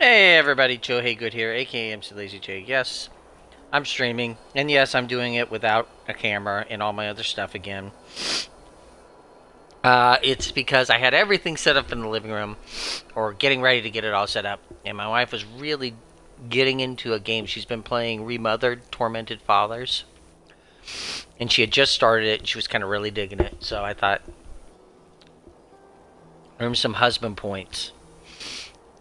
Hey everybody, Joe Haygood here, aka MC Lazy J. Yes, I'm streaming, and yes, I'm doing it without a camera and all my other stuff again. Uh, it's because I had everything set up in the living room, or getting ready to get it all set up, and my wife was really getting into a game. She's been playing Remothered Tormented Fathers, and she had just started it, and she was kind of really digging it, so I thought, earn some husband points.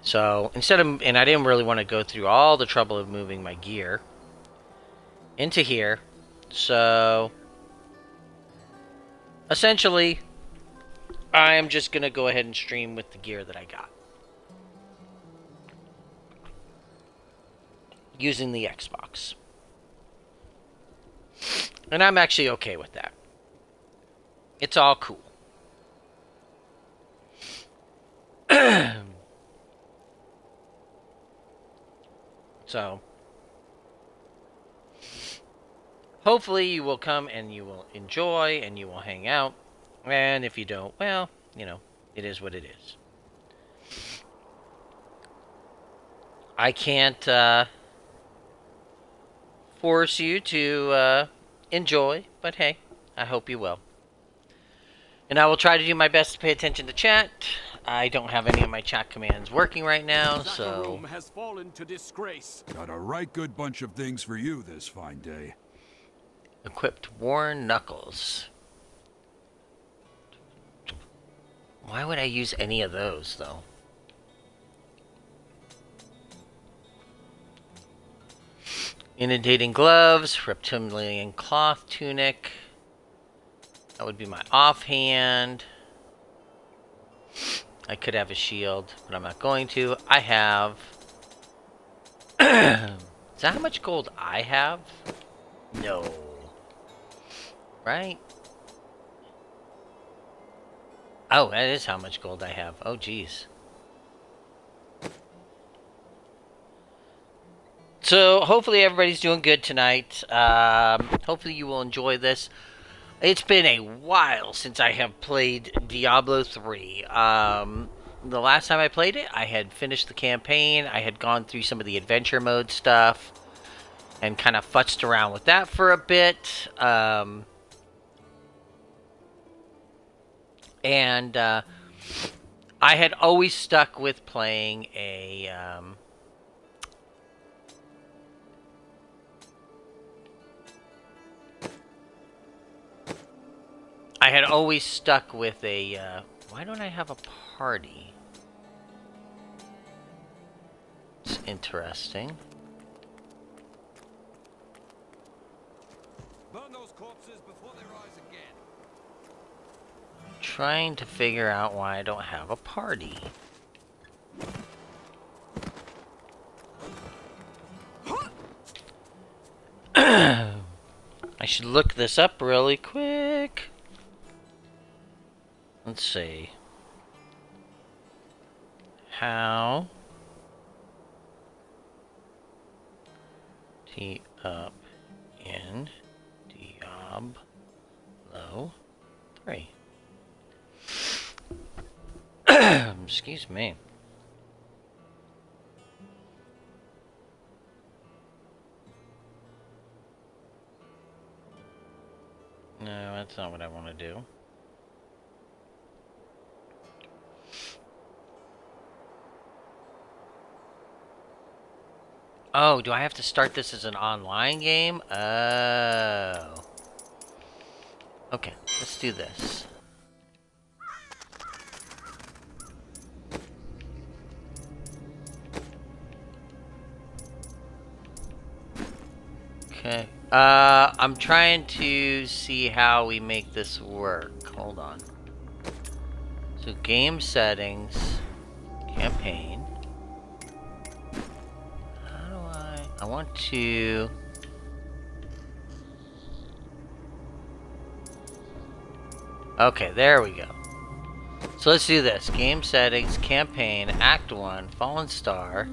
So instead of, and I didn't really want to go through all the trouble of moving my gear into here. So essentially, I am just going to go ahead and stream with the gear that I got. Using the Xbox. And I'm actually okay with that. It's all cool. So, hopefully you will come and you will enjoy and you will hang out. And if you don't, well, you know, it is what it is. I can't uh, force you to uh, enjoy, but hey, I hope you will. And I will try to do my best to pay attention to chat. I don't have any of my chat commands working right now, so... has fallen to disgrace. Got a right good bunch of things for you this fine day. Equipped worn knuckles. Why would I use any of those, though? Inundating gloves, reptilian cloth tunic. That would be my offhand. I could have a shield, but I'm not going to. I have... Is that how much gold I have? No. Right? Oh, that is how much gold I have. Oh, jeez. So, hopefully everybody's doing good tonight. Um, hopefully you will enjoy this. It's been a while since I have played Diablo 3. Um, the last time I played it, I had finished the campaign, I had gone through some of the adventure mode stuff, and kind of futzed around with that for a bit. Um, and uh, I had always stuck with playing a. Um, I had always stuck with a, uh, why don't I have a party? It's interesting. Burn those corpses before they rise again. Trying to figure out why I don't have a party. I should look this up really quick. Let's see. How T up in Diablo 3. Excuse me. No, that's not what I want to do. Oh, do I have to start this as an online game? Oh. Okay, let's do this. Okay. Uh, I'm trying to see how we make this work. Hold on. So game settings, campaign. I... Want to... Okay, there we go. So let's do this. Game settings, campaign, act 1, Fallen Star.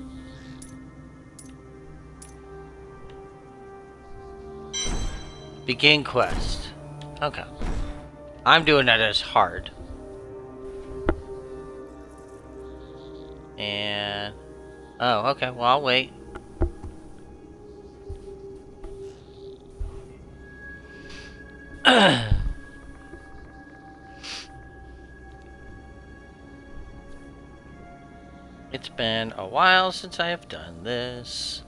Begin quest. Okay. I'm doing that as hard. And... Oh, okay. Well, I'll wait. It's been a while since I have done this.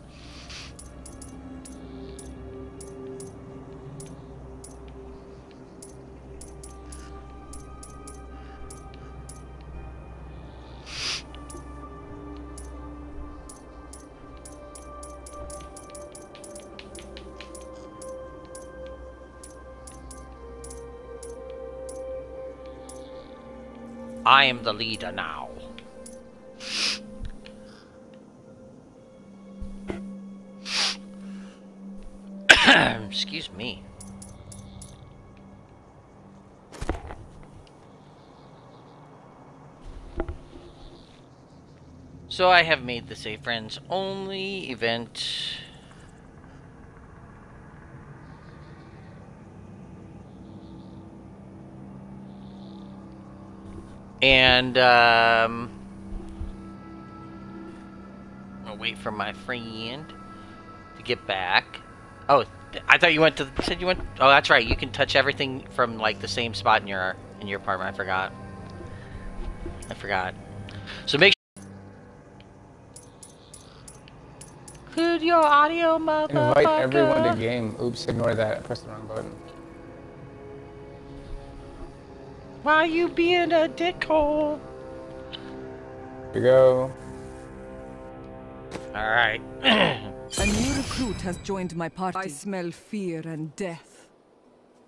Am the leader now. Excuse me. So I have made the Save Friends only event. And, um... I'll wait for my friend to get back. Oh, I thought you went to. The, Said you went. Oh, that's right. You can touch everything from like the same spot in your in your apartment. I forgot. I forgot. So make. Sure Could your audio, motherfucker? Invite everyone to game. Oops, ignore that. I pressed the wrong button. Why you being a dickhole? Here we go. All right. A new recruit has joined my party. I smell fear and death.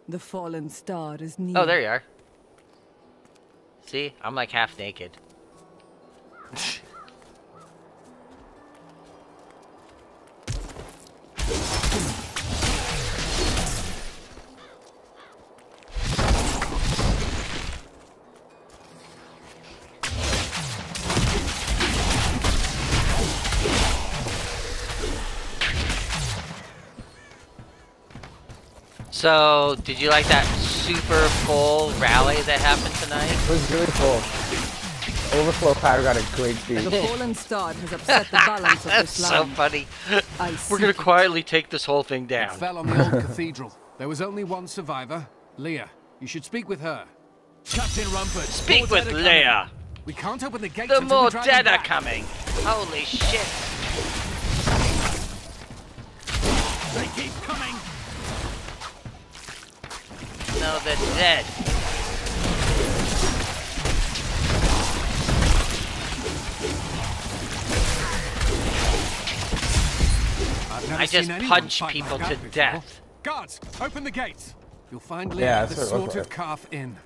The fallen star is near. oh, there you are. See, I'm like half naked. So, did you like that super full rally that happened tonight? It was really cool. Overflow powder got a great beat. The beat. fallen star has upset the balance of That's this so land. funny. I We're gonna it. quietly take this whole thing down. It down. fell on the old cathedral. There was only one survivor, Leah. You should speak with her. Captain Rumford. Speak with dead are Leah. coming. We can't open the gate. The until more dead are back. coming. Holy shit. They keep coming. No, they're dead. I've never I just seen punch people like to before. death. Guards, open the gates. You'll find Leah Yeah, at the that's what it looked Slaughtered like. Calf Inn.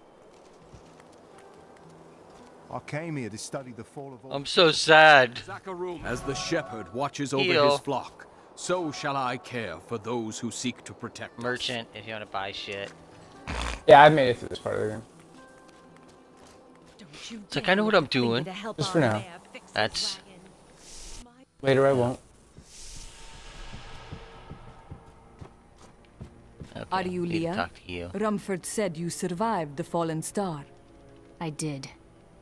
I came here to study the fall of all. I'm so sad. As the shepherd watches over Heal. his flock, so shall I care for those who seek to protect us. Merchant, if you want to buy shit. Yeah, I've made it through this part of the game. It's like, I know what I'm doing. Just for now. That's- Later I won't. Okay, Are you need Leah? Talk to you. Rumford said you survived the fallen star. I did.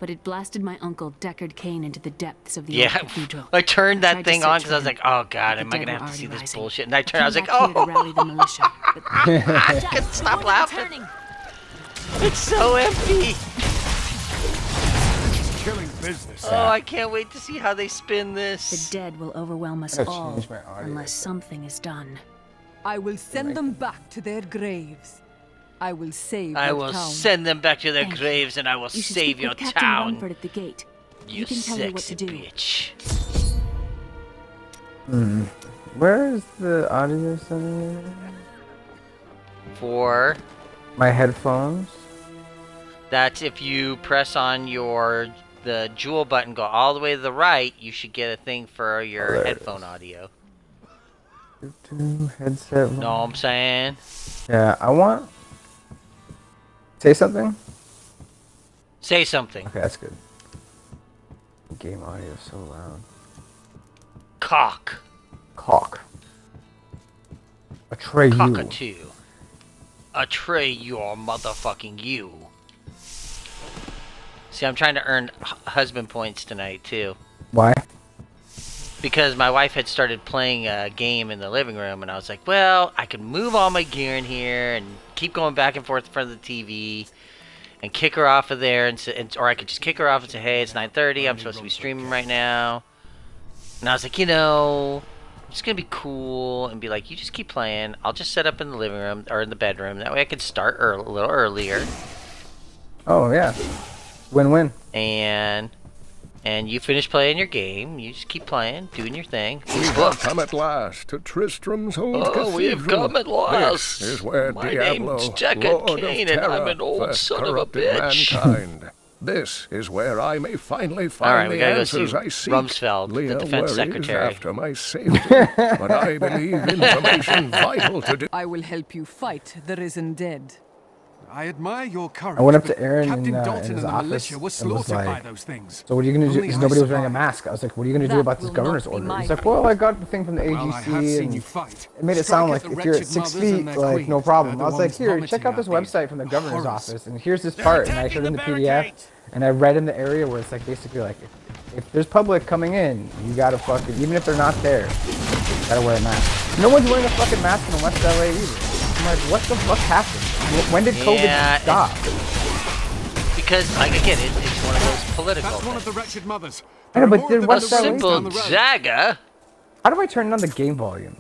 But it blasted my uncle, Deckard Cain, into the depths of the Yeah, cathedral. I turned that Tried to thing on because I was like, oh god, am I gonna have to see already this bullshit? And I turned, I was like, back here oh. rally the oh, militia. But I can stop laughing. It's so empty. killing business. Oh, I can't wait to see how they spin this. the dead will overwhelm us all change my audio. unless something is done. I will send them back to their graves. I will save I will town. send them back to their Thank graves and I will You should save your Captain town. Rumford at the gate. You, can tell her what sexy to do. bitch. Hmm. Where is the audio center? For My headphones? that's if you press on your the jewel button, go all the way to the right, you should get a thing for your there it headphone audio. Two headset. Know what I'm saying? Yeah, I want. Say something? Say something. Okay, that's good. Game audio is so loud. Cock. Cock. Atreyu. Cockatoo. Atray your motherfucking you. See, I'm trying to earn h- husband points tonight, too. Why? Because my wife had started playing a game in the living room, and I was like, well, I can move all my gear in here and keep going back and forth in front of the TV, and kick her off of there, and, and or I could just kick her off and say, hey, it's 9:30, I'm supposed to be streaming right now, and I was like, you know. I'm just gonna be cool and be like, you just keep playing. I'll just set up in the living room or in the bedroom. That way I can start a little earlier. Oh yeah. Win-win. And and you finish playing your game. You just keep playing, doing your thing. We have come at last to Tristram's old Oh, cathedral. we have come at last. This is where My Diablo, name's Deckard Lord Cain, of and I'm Terror, an old first son of a corrupted bitch. mankind. This is where I may finally find All right, we the gotta go see answers I seek. Rumsfeld, the defense secretary. after my safety, but I believe information vital to do. I will help you fight the risen dead. I admire your courage. I went up to Aaron Captain in, uh, Dalton in his and the office militia were and was slaughtered by like, those things. So what are you gonna do? Because I nobody was wearing a mask. I was like, what are you gonna do about this governor's order? He's like, well, I got the thing from the Well, I AGC seen you and fight. it made it Strike sound like if you're at six feet, like queens. no problem. I was like, here, check out this website from the governor's horrors. office, and here's this part, and I showed him the PDF, and I read in the area where it's like basically like if, if there's public coming in, you gotta fucking even if they're not there, gotta wear a mask. No one's wearing a fucking mask in the West LA either. I'm like, what the fuck happened? Wh- When did COVID Yeah, it- stop? Because, like again, it, it's one of those political. That's one of the wretched mothers. I know, but then what's A in the that woods simple down the road. How do I turn on the game volume?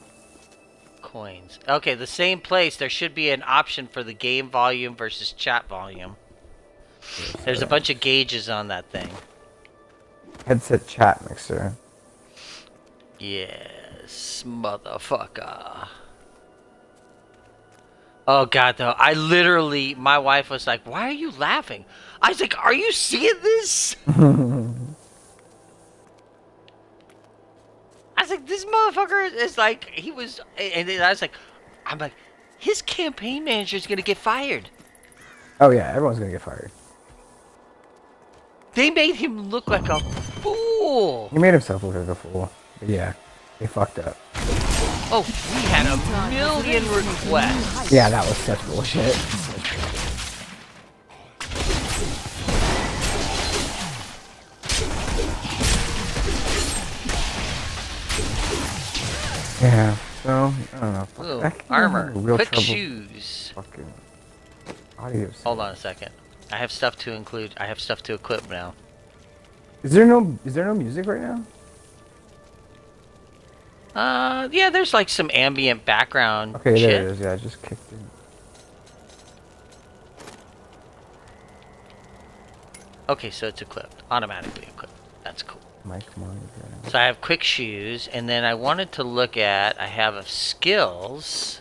coins. Okay, the same place. There should be an option for the game volume versus chat volume. There's a bunch of gauges on that thing. Headset chat mixer. Yes, motherfucker. Oh god, though, I literally, my wife was like, "Why are you laughing?" I was like, "Are you seeing this?" I was like, "This motherfucker is like, he was," and then I was like, "I'm like, his campaign manager is gonna get fired." Oh yeah, everyone's gonna get fired. They made him look like a fool. He made himself look like a fool. But yeah, they fucked up. Oh, we had a million requests. Yeah, that was such bullshit. Yeah, so, I don't know. fuck, Ooh, I armor, having real quick trouble shoes. Fucking audio. Hold on a second. I have stuff to include. I have stuff to equip now. Is there no is there no music right now? Uh, yeah, there's like some ambient background Okay, shit. there it is. Yeah, I just kicked in. Okay, so it's equipped, automatically equipped. That's cool. Monitor. So I have quick shoes, and then I wanted to look at. I have of skills.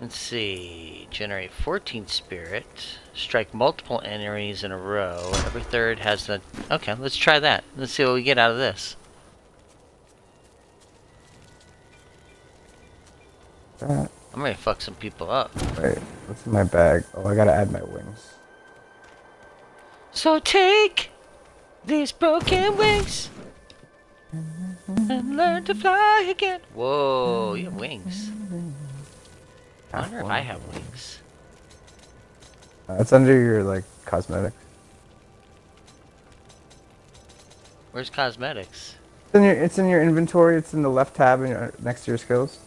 Let's see. Generate 14 spirit. Strike multiple enemies in a row. Every third has the. Okay, let's try that. Let's see what we get out of this. That. I'm gonna fuck some people up. Wait, what's in my bag? Oh, I gotta add my wings. So take these broken wings and learn to fly again. Whoa, you have wings. I wonder if I have wings. It's under your like cosmetics. Where's cosmetics? It's in your it's in your inventory. It's in the left tab in your, next to your skills.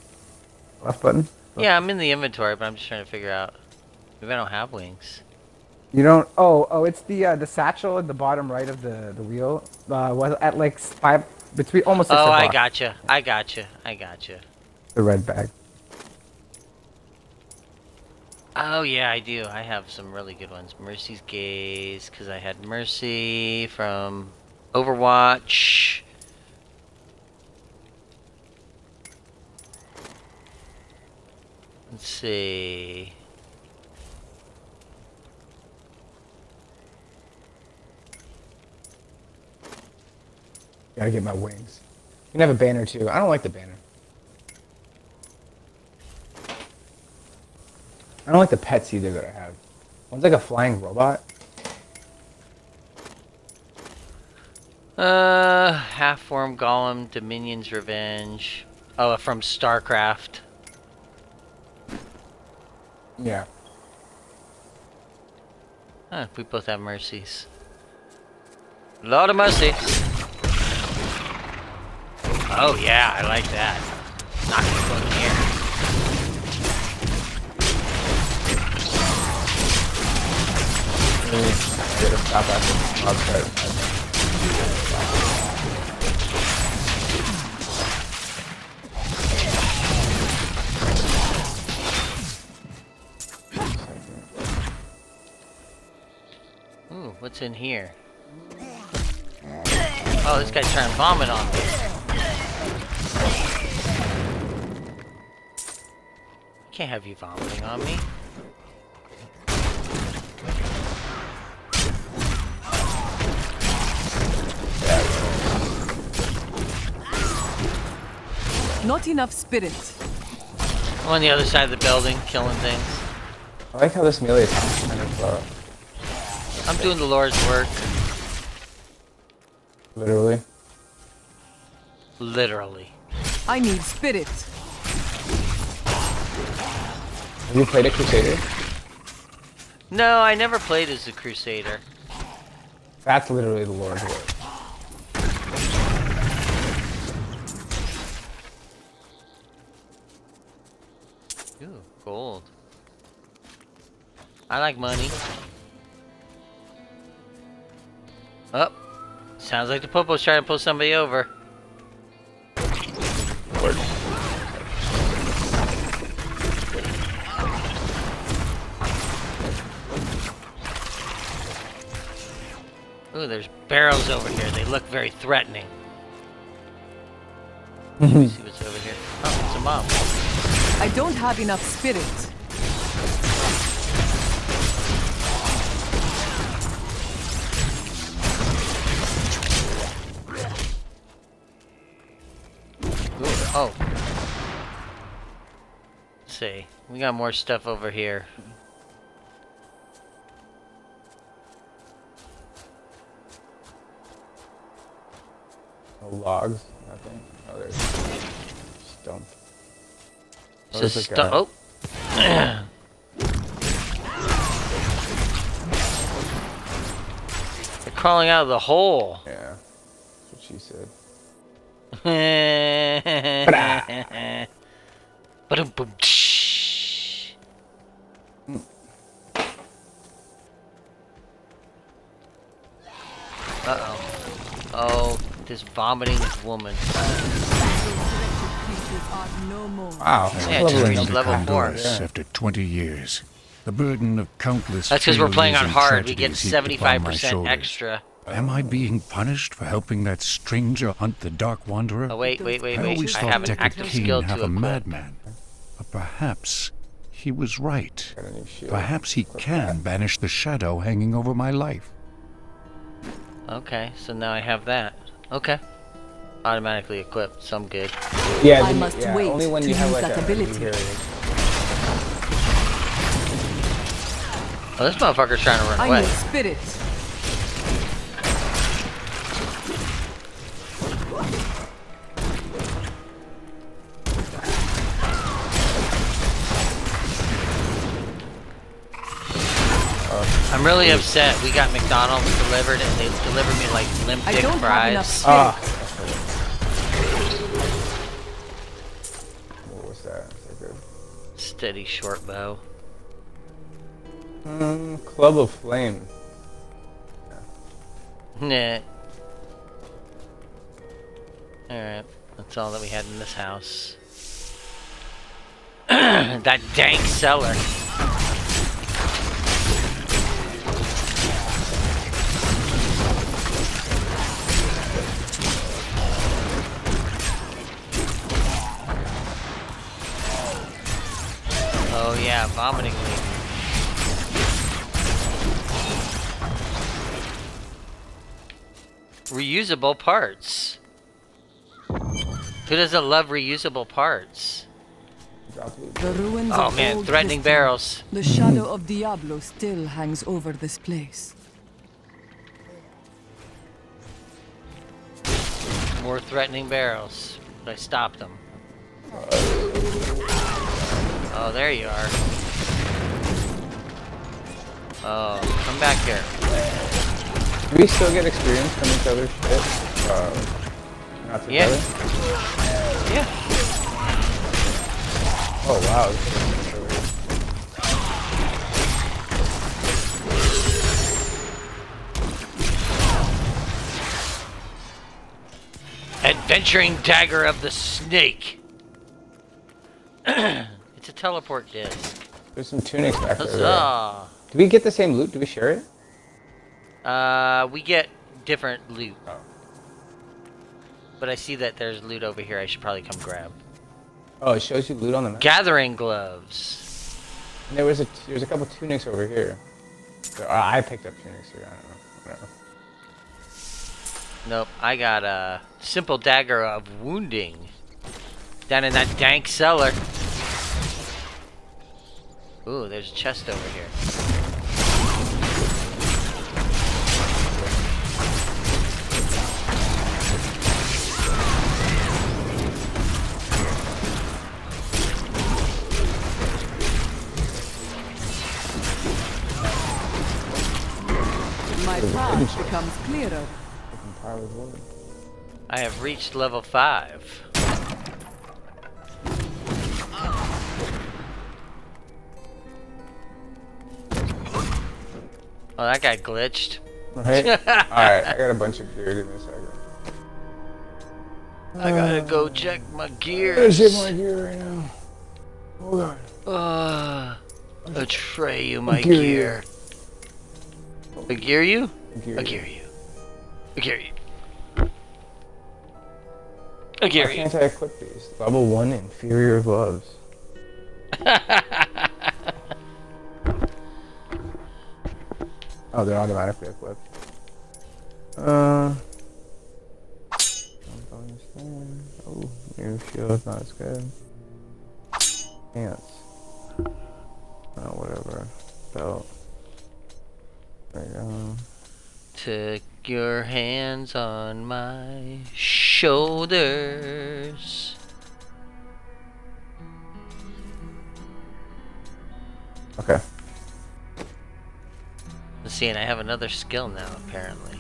Left button. Yeah, I'm in the inventory, but I'm just trying to figure out. Maybe I don't have wings. You don't. Oh, oh, it's the uh, the satchel at the bottom right of the the wheel. Uh, was at like five between almost six Oh, I gotcha. I gotcha. I gotcha. the red bag. Oh yeah, I do. I have some really good ones. Mercy's Gaze, because I had Mercy from Overwatch. Let's see. Gotta get my wings. You can have a banner too. I don't like the banner. I don't like the pets either that I have. One's like a flying robot. Uh, half form Golem, Dominion's Revenge. Oh, from StarCraft. Yeah. Huh, we both have mercies. Lord of mercy. Oh yeah, I like that. Not Get a stop mob start. Ooh, what's in here? Oh, this guy's trying to vomit on me. Can't have you vomiting on me. Not enough spirit. I'm on the other side of the building, killing things. I like how this melee is kind of I'm doing the Lord's work, literally. literally. I need spirit. Have you played a Crusader? No, I never played as a Crusader. That's literally the Lord's work. I like money. Oh, sounds like the Popo's trying to pull somebody over. Ooh, there's barrels over here. They look very threatening. Let me see what's over here. Oh, it's a mob. I don't have enough spirit. We got more stuff over here. No logs, nothing. Oh, there's stump. Oh, It's a stu- oh. They're crawling out of the hole. Yeah, that's what she said. Ba-dum-bum, tsh. Uh-oh. Oh, this vomiting woman. Creatures are no more. Wow. Yeah, level just reached level four. Honduras after 20 years. The burden of countless That's because we're playing on hard. We get tragedies heaped upon my 75% extra. Am I being punished for helping that stranger hunt the Dark Wanderer? Oh, wait, wait, wait, wait. I always I thought have an Deckard active Cain skill half a madman. But perhaps he was right. Got a new shield. Perhaps he can banish the shadow hanging over my life. Okay, so now I have that. Okay. Automatically equipped, so I'm good. Yeah, I the- must yeah, wait only when you have like that a ability. new. Oh, this motherfucker's trying to run I away. need spirit. I'm really upset. We got McDonald's delivered and they delivered me like limp I dick don't have enough fries. spirit. Ah. What was that? Is that good? Steady short bow. Mm, Club of Flame. Nah. Alright, that's all that we had in this house. that dank cellar. Oh yeah, vomiting. Reusable parts. Who doesn't love reusable parts? The ruins Oh man, threatening history. barrels. The shadow of Diablo still hangs over this place. More threatening barrels. But I stopped them. Uh, Oh, there you are. Oh, come back here. Do we still get experience from each other's shit? Uh, not Yeah. together? Yeah. Oh wow. this is so weird. Adventuring Dagger of the Snake. it's a teleport disc. There's some tunics back there. Huzzah! Do we get the same loot? Do we share it? Uh, we get different loot. Oh. But I see that there's loot over here I should probably come grab. Oh, it shows you loot on the map. Gathering gloves. And there was a there's a couple tunics over here. So, uh, I picked up tunics here. I don't know. Nope, I got a simple dagger of wounding. Down in that dank cellar. Ooh, there's a chest over here. My path becomes clearer. Power of wood. I have reached level 5. Oh, that guy glitched. Right? Alright, I got a bunch of gear. Give me a second. I gotta go check my Let's gears. get my gear right now. Hold on. Uh, betray you, my Gear you. gear. I gear you? Gear. I gear you. I gear you. I gear Why you. can't I equip these? Level 1 inferior gloves. Oh, they're automatically equipped. Uh. don't understand. Oh, new shield's not as good. Pants. Oh, whatever. Belt. There you go. Took your hands on my shoulders. Okay. Let's see, and I have another skill now, apparently.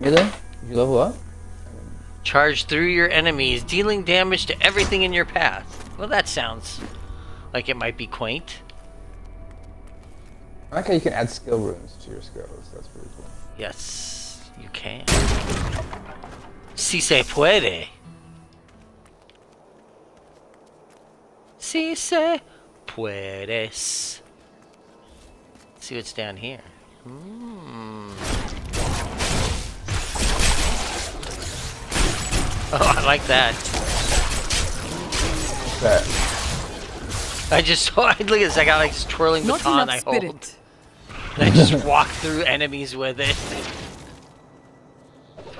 You? Did you level up? Charge through your enemies, dealing damage to everything in your path. Well, that sounds like it might be quaint. I like how you can add skill runes to your skills. That's pretty cool. Yes, you can. Si se puede. Si se puedes. See what's down here. Hmm. Oh, I like that. What's that? I just saw. Look at this. I got like this twirling Not baton I enough hold. spirit. And I just walk through enemies with it.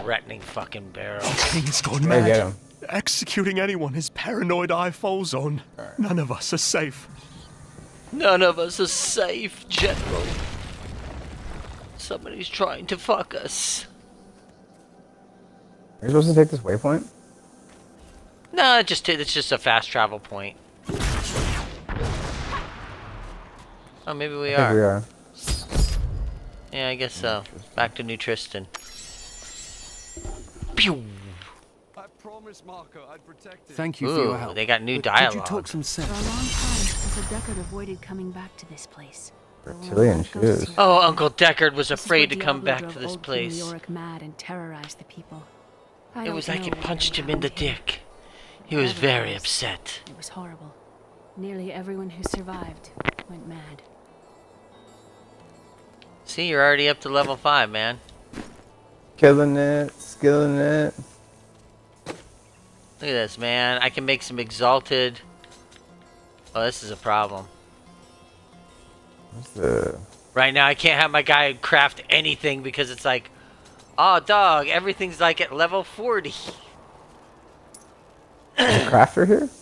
Threatening fucking barrel. King's gone mad. Executing anyone his paranoid eye falls on. None of us are safe. None of us are safe, General. Somebody's trying to fuck us. Are you supposed to take this waypoint? No, it just it's just a fast travel point. Oh, maybe we I think are. we are. Yeah, I guess so. Back to New Tristram. Pew! I promised Marco I'd protect him. Thank you Ooh, for your help. they got new But Did you dialogue. talk some For sense? Long time, Uncle Deckard avoided coming back to this place. There Reptilian shoes. Oh, Uncle Deckard was afraid to come back to this place. Mad and terrorized the people. I It was like know it punched him in the here. dick. He was very upset. It was horrible. Nearly everyone who survived went mad. See, you're already up to level 5, man. Killing it, skilling it. Look at this, man. I can make some exalted... Oh, this is a problem. What's the Right now, I can't have my guy craft anything because it's like, oh, dog, everything's like at level 40. crafter here?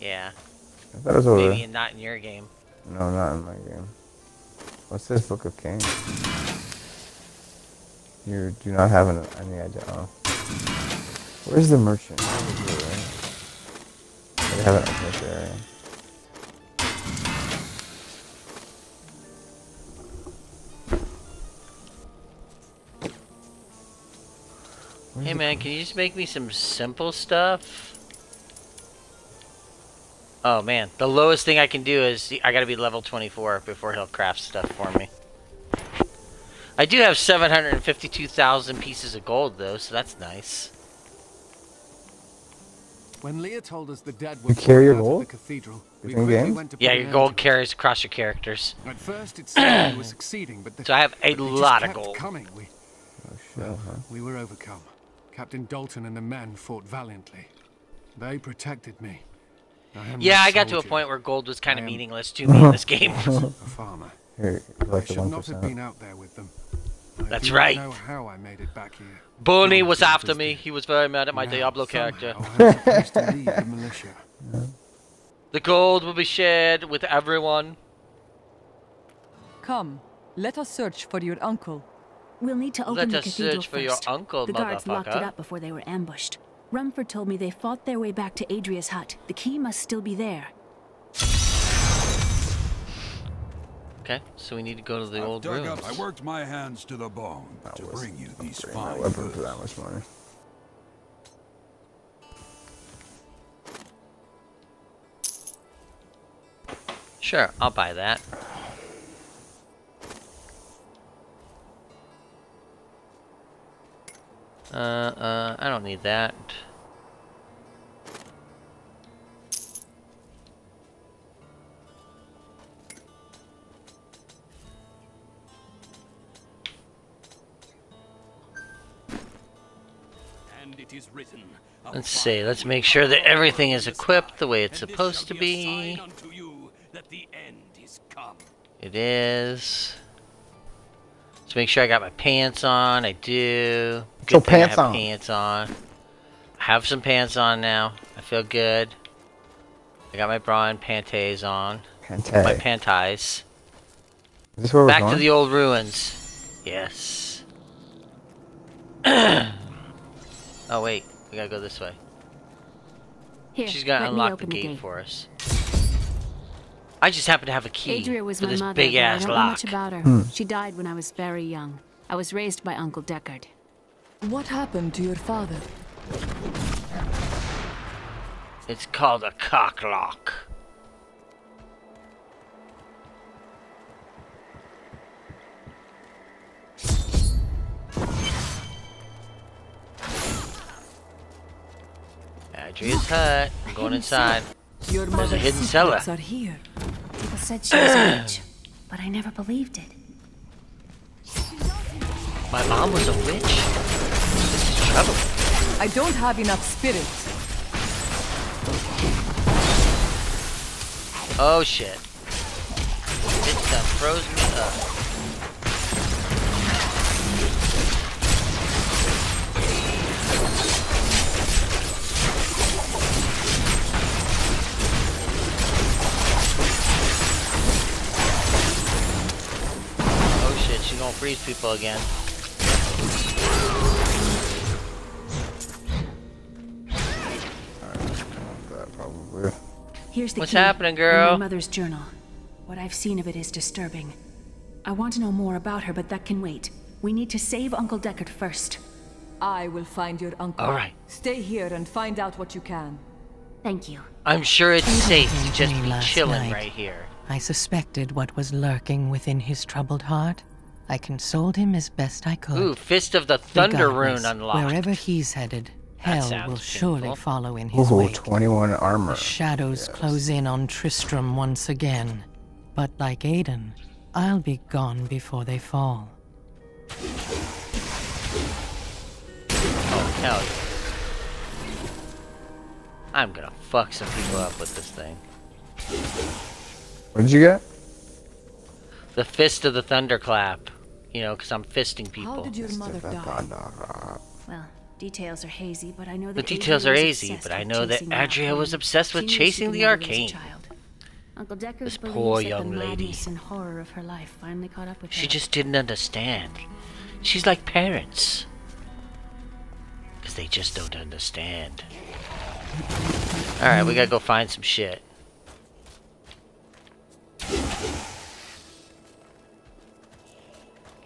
Yeah, I thought it was over. maybe not in your game. No, not in my game. What's this Book of Kings? You do not have an, any idea. Oh. Where's the merchant? We haven't this area. Hey man, can you just make me some simple stuff? Oh man, the lowest thing I can do is I gotta be level 24 before he'll craft stuff for me. I do have 752,000 pieces of gold though, so that's nice. When Leah told us the dead You were carry your poured out of gold? the cathedral, we Between went to Yeah, your gold to carries across your characters. At first, it seemed we were succeeding, but the, So I have a but they just lot of gold. Coming. We, oh, well, we were overcome. Captain Dalton and the men fought valiantly. They protected me. I Yeah, I got to a point where gold was kind of meaningless to me in this game. a farmer. Here, I like the should one not have been out there with them. I That's right. Not know how I made it back here. Boney John was after me. He was very mad at my Now, Diablo character. To lead the militia. The gold will be shared with everyone. Come, let us search for your uncle. We'll need to open Let the us cathedral search for first. your uncle, The guards locked it up before they were ambushed. Rumford told me they fought their way back to Adria's hut. The key must still be there. Okay, so we need to go to the I've old dug ruins. up. I worked my hands to the bone to bring you these Upgrade my fine weapon goods. for that much money. Sure, I'll buy that. Uh, uh, I don't need that. Let's see, let's make sure that everything is equipped the way it's supposed to be. sign unto you that the end is come. It is. Let's make sure I got my pants on. I do. Get your Good I pants have on. Pants on. I have some pants on now. I feel good. I got my bra and panties on. My panties. Is this where we're Back going? to the old ruins. Yes. oh wait, we gotta go this way. Here, She's gonna unlock the gate, the gate. for us. I just happen to have a key Adria was for my this mother, big but I ass don't know lock. much about her. Hmm. She died when I was very young. I was raised by Uncle Deckard. What happened to your father? It's called a cock Adria's hut. I'm going inside. Your There's a hidden cellar. are here. People said she was a witch, but I never believed it. My mom was a witch. This is trouble. I don't have enough spirit. Oh shit. Bitch done froze me up. Shit, she gonna freeze people again. That. Here's the What's key, happening, in girl? My mother's journal. What I've seen of it is disturbing. I want to know more about her, but that can wait. We need to save Uncle Deckard first. I will find your uncle. All right. Stay here and find out what you can. Thank you. I'm sure it's safe to came to just be chilling night. right here. I suspected what was lurking within his troubled heart. I consoled him as best I could. Ooh, Fist of the Thunder rune unlocked. Wherever he's headed, hell will surely painful. follow in his Ooh, wake. 21 armor. The shadows close in on Tristram once again. But like Aidan, I'll be gone before they fall. Oh, hell yeah. I'm gonna fuck some people up with this thing. What did you get? The Fist of the Thunderclap. You know, because I'm fisting How people. did your mother die? Well, details are hazy, but I know The that details Adria are was hazy, obsessed but I with know that chasing the Adria was arcane. obsessed with She knew she chasing the never raise a arcane. child. Uncle Deckard This poor young lady. and horror of her life finally caught up with She her. just didn't understand. She's like parents. Because they just don't understand. Alright, we gotta go find some shit.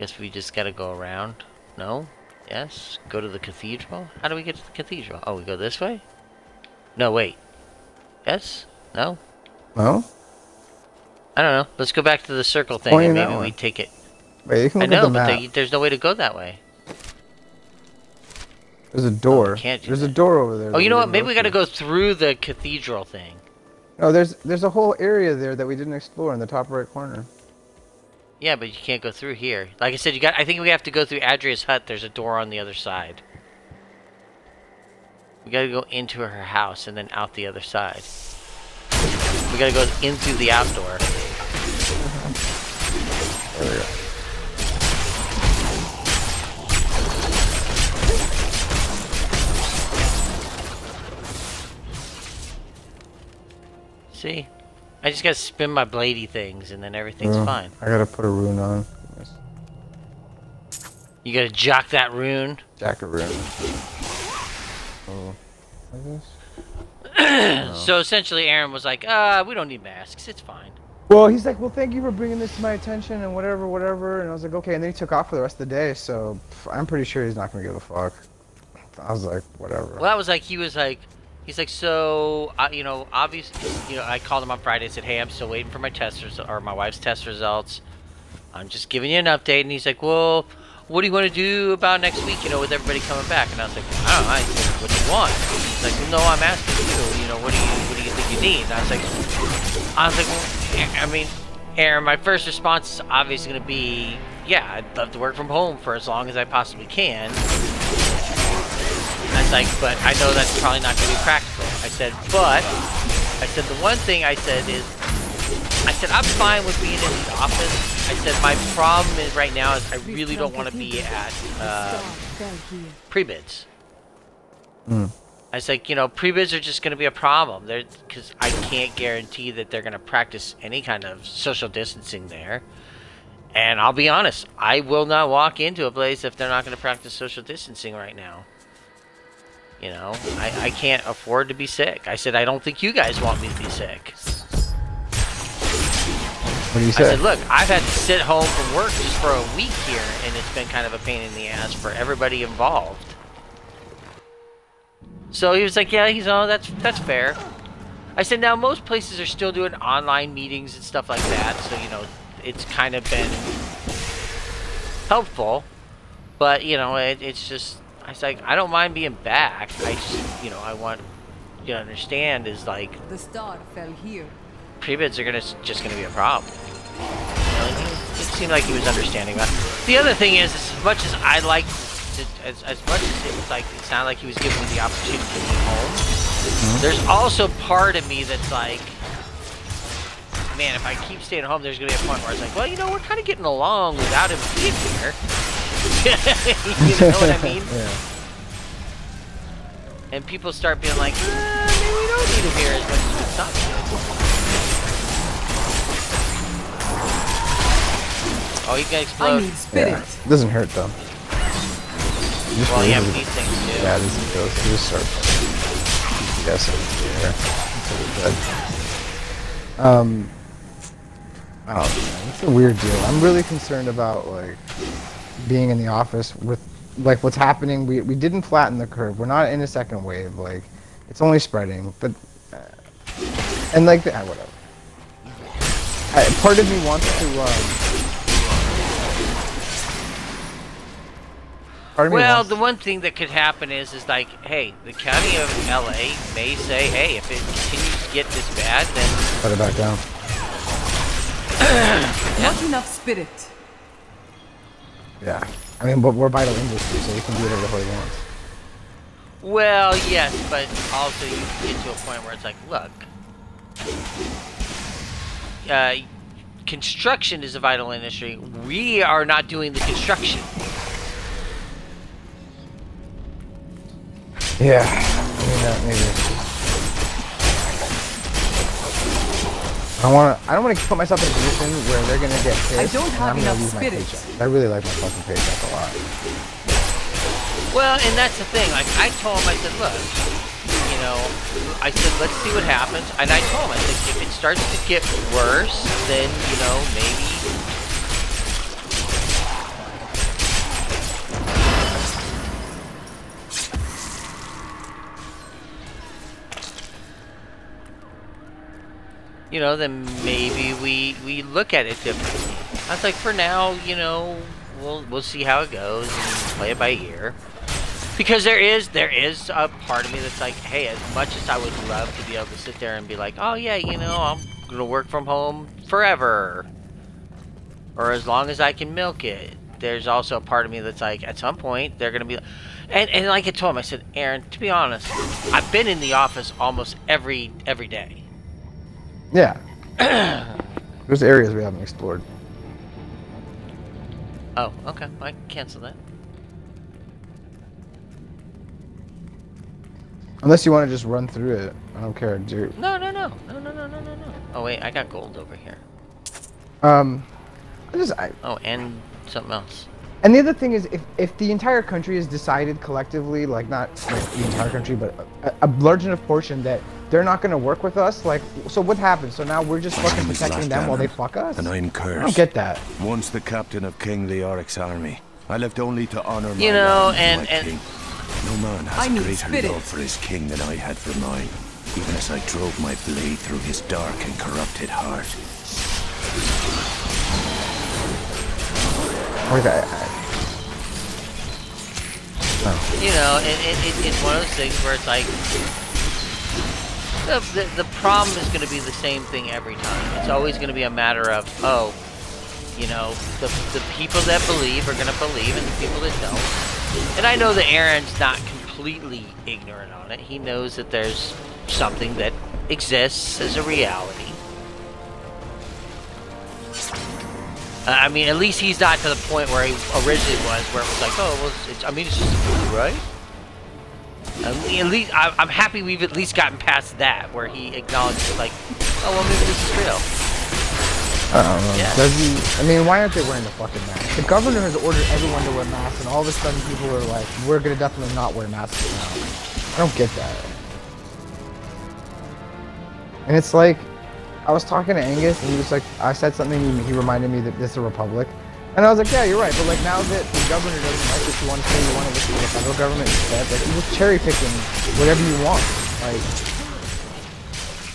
Guess we just gotta go around. No? Yes. Go to the cathedral. How do we get to the cathedral? Oh, we go this way? No, wait. Yes? No? No? I don't know. Let's go back to the circle thing and maybe we take it. Wait, you can I look at know, the but map. there- there's no way to go that way. There's a door. Oh, can't do there's a door over there. Oh, you know what? Maybe we got to go through the cathedral thing. No, there's there's a whole area there that we didn't explore in the top right corner. Yeah, but you can't go through here. Like I said, you got. I think we have to go through Adria's hut. There's a door on the other side. We gotta go into her house and then out the other side. We gotta go in through the outdoor. There we go. See? I just gotta spin my bladey things and then everything's Oh, fine. I gotta put a rune on. You gotta jock that rune. Jack a rune. Oh, this? So essentially, Aaron was like, uh, we don't need masks. It's fine. Well, he's like, well, thank you for bringing this to my attention and whatever, whatever. And I was like, okay. And then he took off for the rest of the day, so I'm pretty sure he's not gonna give a fuck. I was like, whatever. Well, that was like, he was like, he's like, so, uh, you know, obviously, you know, I called him on Friday and said, hey, I'm still waiting for my test or my wife's test results. I'm just giving you an update. And he's like, well, what do you want to do about next week, you know, with everybody coming back? And I was like, I don't know, I what do you want? He's like, no, I'm asking you, you know, what do you, what do you think you need? And I was like, I was like, well, I mean, Aaron, my first response is obviously going to be, yeah, I'd love to work from home for as long as I possibly can. I was like, but I know that's probably not going to be practical. I said, but, I said, the one thing I said is, I said, I'm fine with being in the office. I said, my problem is right now is I really don't want to be at uh, pre-bids. Mm. I was like, you know, pre-bids are just going to be a problem. Because I can't guarantee that they're going to practice any kind of social distancing there. And I'll be honest, I will not walk into a place if they're not going to practice social distancing right now. You know, I, I can't afford to be sick. I said, I don't think you guys want me to be sick. What do you I say? said, look, I've had to sit home from work just for a week here, and it's been kind of a pain in the ass for everybody involved. So he was like, yeah, he's oh, that's that's fair. I said, now most places are still doing online meetings and stuff like that, so you know, it's kind of been helpful. But you know, it, it's just I was like, I don't mind being back. I just, you know, I want you to understand is like The star fell here. pre-bids are gonna just gonna be a problem. You know, it seemed like he was understanding that. The other thing is, as much as I like, as, as much as it was like it sounded like he was giving me the opportunity to be home. Mm-hmm. There's also part of me that's like, man, if I keep staying home, there's gonna be a point where I was like, well, you know, we're kind of getting along without him being here. you know what I mean? Yeah. And people start being like, uh, maybe we don't need him here as much as we thought we did. Oh, you can explode. Yeah. It doesn't hurt though. You just Well, yeah, lose but these things do. Yeah, these things you just start guessing here until you're dead. Um, I don't know. It's a weird deal. I'm really concerned about like being in the office with like what's happening. We we didn't flatten the curve. We're not in a second wave. Like it's only spreading, but uh, and like the, ah, whatever. I, part of me wants to. Um, part of me Well, wants the one thing that could happen is, is like, hey, the county of LA may say, hey, if it continues to get this bad, then Put it back down. Not enough spirit. Yeah. I mean, but we're vital industry, so we can do whatever the hell we want. well, yes, but also you get to a point where it's like, look, uh, construction is a vital industry. We are not doing the construction. Yeah. I mean, that maybe. I want to. I don't want to put myself in a position where they're gonna get pissed. I don't have enough spirit. I really like my fucking paycheck a lot. Well, and that's the thing. Like, I told him, I said, look, you know, I said, let's see what happens. And I told him, I said, if it starts to get worse, then, you know, maybe. You know, then maybe we we look at it differently. I was like, for now, you know, we'll we'll see how it goes and play it by ear. Because there is there is a part of me that's like, hey, as much as I would love to be able to sit there and be like, oh yeah, you know, I'm gonna work from home forever, or as long as I can milk it. There's also a part of me that's like, at some point, they're gonna be, and and like I told him, I said, Aaron, to be honest, I've been in the office almost every every day. Yeah. There's areas we haven't explored. Oh, okay. I can cancel that. Unless you want to just run through it. I don't care, dude. No, no, no. No, no, no, no, no, no. Oh, wait. I got gold over here. Um, I just... I... Oh, and something else. And the other thing is, if, if the entire country is decided collectively, like not like the entire country, but a, a large enough portion that they're not going to work with us, like, so what happens? So now we're just fucking protecting them while they fuck us? And I'm cursed. I don't get that. Once the captain of King Leoric's army, I left only to honor my You know, and- my and- king. No man I has need greater spirit. love for his king than I had for mine, even as I drove my blade through his dark and corrupted heart. Like, I, I, You know, it, it, it, it's one of those things where it's like the, the, the problem is going to be the same thing every time. It's always going to be a matter of oh, you know, the the people that believe are going to believe, and the people that don't. And I know that Aaron's not completely ignorant on it. He knows that there's something that exists as a reality. Uh, I mean, at least he's not to the point where he originally was, where it was like, oh, well, it's, I mean, it's just a food, right? At le- at least, I, I'm happy we've at least gotten past that, where he acknowledged it, like, oh, well, maybe this is real. I don't know. Yeah. Does he? I mean, why aren't they wearing the fucking mask? The governor has ordered everyone to wear masks, and all of a sudden people are like, we're gonna definitely not wear masks now. I don't get that. And it's like, I was talking to Angus, and he was like, I said something, and he reminded me that this is a republic. And I was like, yeah, you're right, but like now that the governor doesn't like what you want to say, you want to listen to the federal government instead, like, you're just cherry picking whatever you want. Like,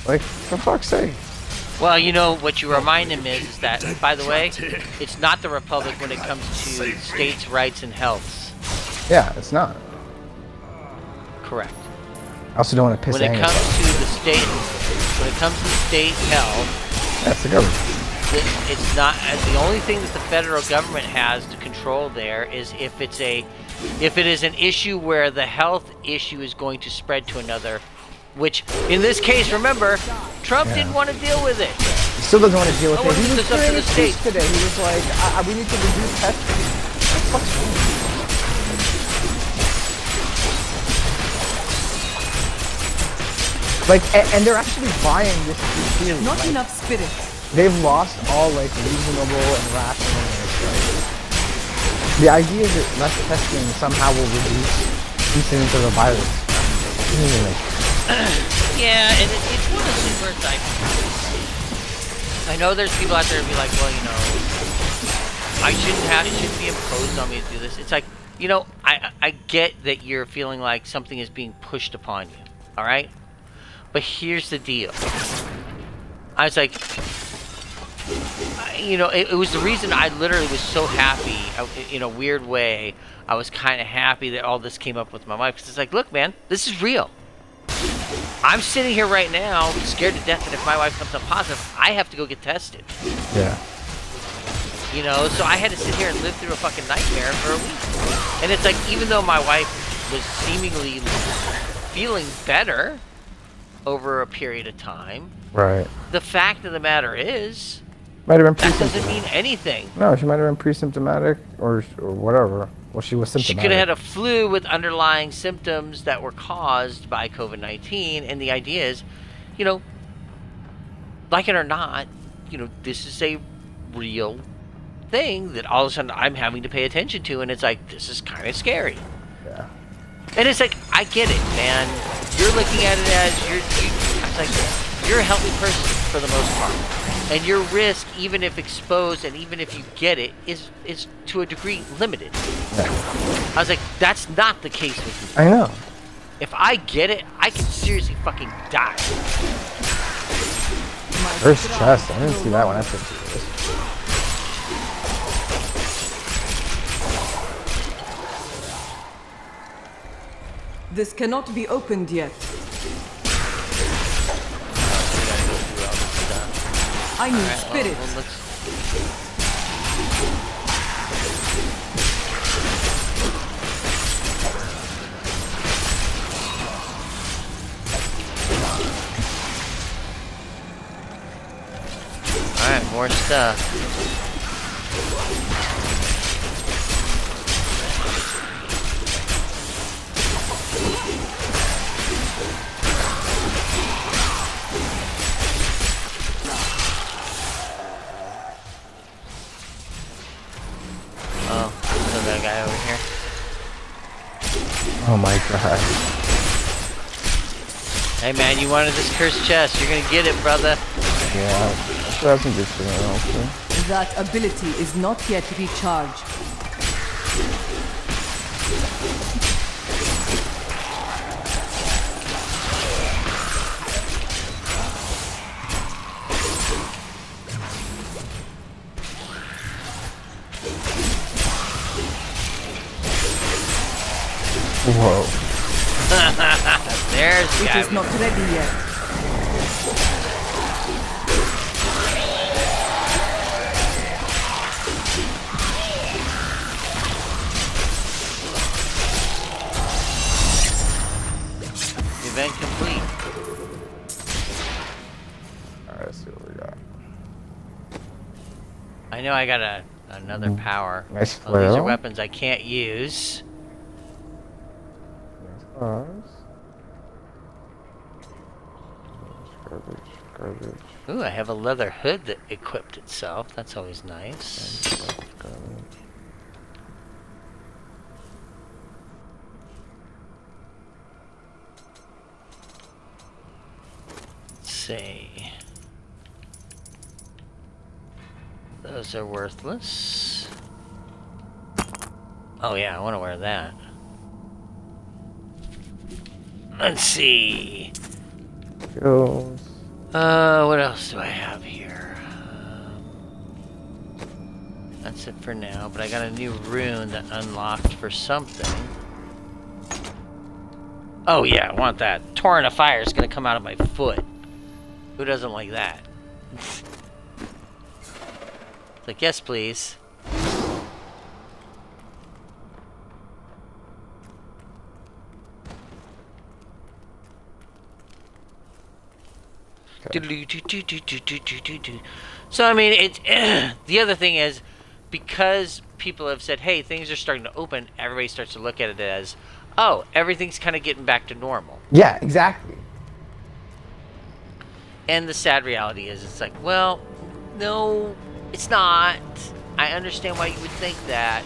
like, for fuck's sake. Well, you know, what you remind him is, is that, by the way, it's not the Republic when it comes to states' rights and health. Yeah, it's not. Correct. I also don't want to piss When it comes off. to the state, when it comes to state health, That's the government. it's not the only thing that the federal government has to control there is if it's a if it is an issue where the health issue is going to spread to another which in this case remember Trump Yeah. didn't want to deal with it He still doesn't want to deal with I it. He was up to the states. today. He was like, I, I, we need to reduce testing. Like, and, and they're actually buying this this. Not Like, enough spirit. they've lost all like reasonable and rational. The idea is that less testing somehow will reduce incidence of the virus. like- yeah and it, it's one of those things where it's like I know there's people out there who be like well you know I shouldn't have it shouldn't be imposed on me to do this it's like you know I I get that you're feeling like something is being pushed upon you all right but here's the deal I was like you know it, it was the reason I literally was so happy I- in a weird way I was kind of happy that all this came up with my wife because it's like look man this is real I'm sitting here right now scared to death that if my wife comes up positive I have to go get tested Yeah. you know, so I had to sit here and live through a fucking nightmare for a week. And it's like, even though my wife was seemingly feeling better over a period of time, Right. the fact of the matter is, Might have been that doesn't mean anything. No, she might have been pre-symptomatic or or whatever. Well, she was symptomatic. She could have had a flu with underlying symptoms that were caused by COVID 19. And the idea is, you know, like it or not, you know, this is a real thing that all of a sudden I'm having to pay attention to. And it's like, this is kind of scary. Yeah. And it's like, I get it, man. You're looking at it as you're, you, it's like, you're a healthy person for the most part. And your risk, even if exposed and even if you get it, is is to a degree limited. I was like, that's not the case with me. I know. If I get it, I can seriously fucking die. First chest. I didn't see that one. That's This cannot be opened yet. I need Alright, well, well, Alright, more stuff. Oh, guy over here. Oh my god. Hey man, you wanted this cursed chest. You're gonna get it, brother. Yeah. I still have some good shit in also. That ability is not yet recharged. Whoa. There's the It guy. is not ready yet. Event complete. Alright, let's see what we got. I know I got a another power. Mm. Nice Oh, these are weapons I can't use. Ooh, I have a leather hood that equipped itself. That's always nice. Let's see. Those are worthless. Oh yeah, I want to wear that. Let's see. Goes. Uh, what else do I have here? Um, that's it for now, but I got a new rune that unlocked for something. Oh yeah, I want that. Torrent of fire is gonna come out of my foot. Who doesn't like that? like, yes please. So I mean, it's the other thing is because people have said, "Hey, things are starting to open." Everybody starts to look at it as, "Oh, everything's kind of getting back to normal." Yeah, exactly. And the sad reality is, it's like, well, no, it's not. I understand why you would think that,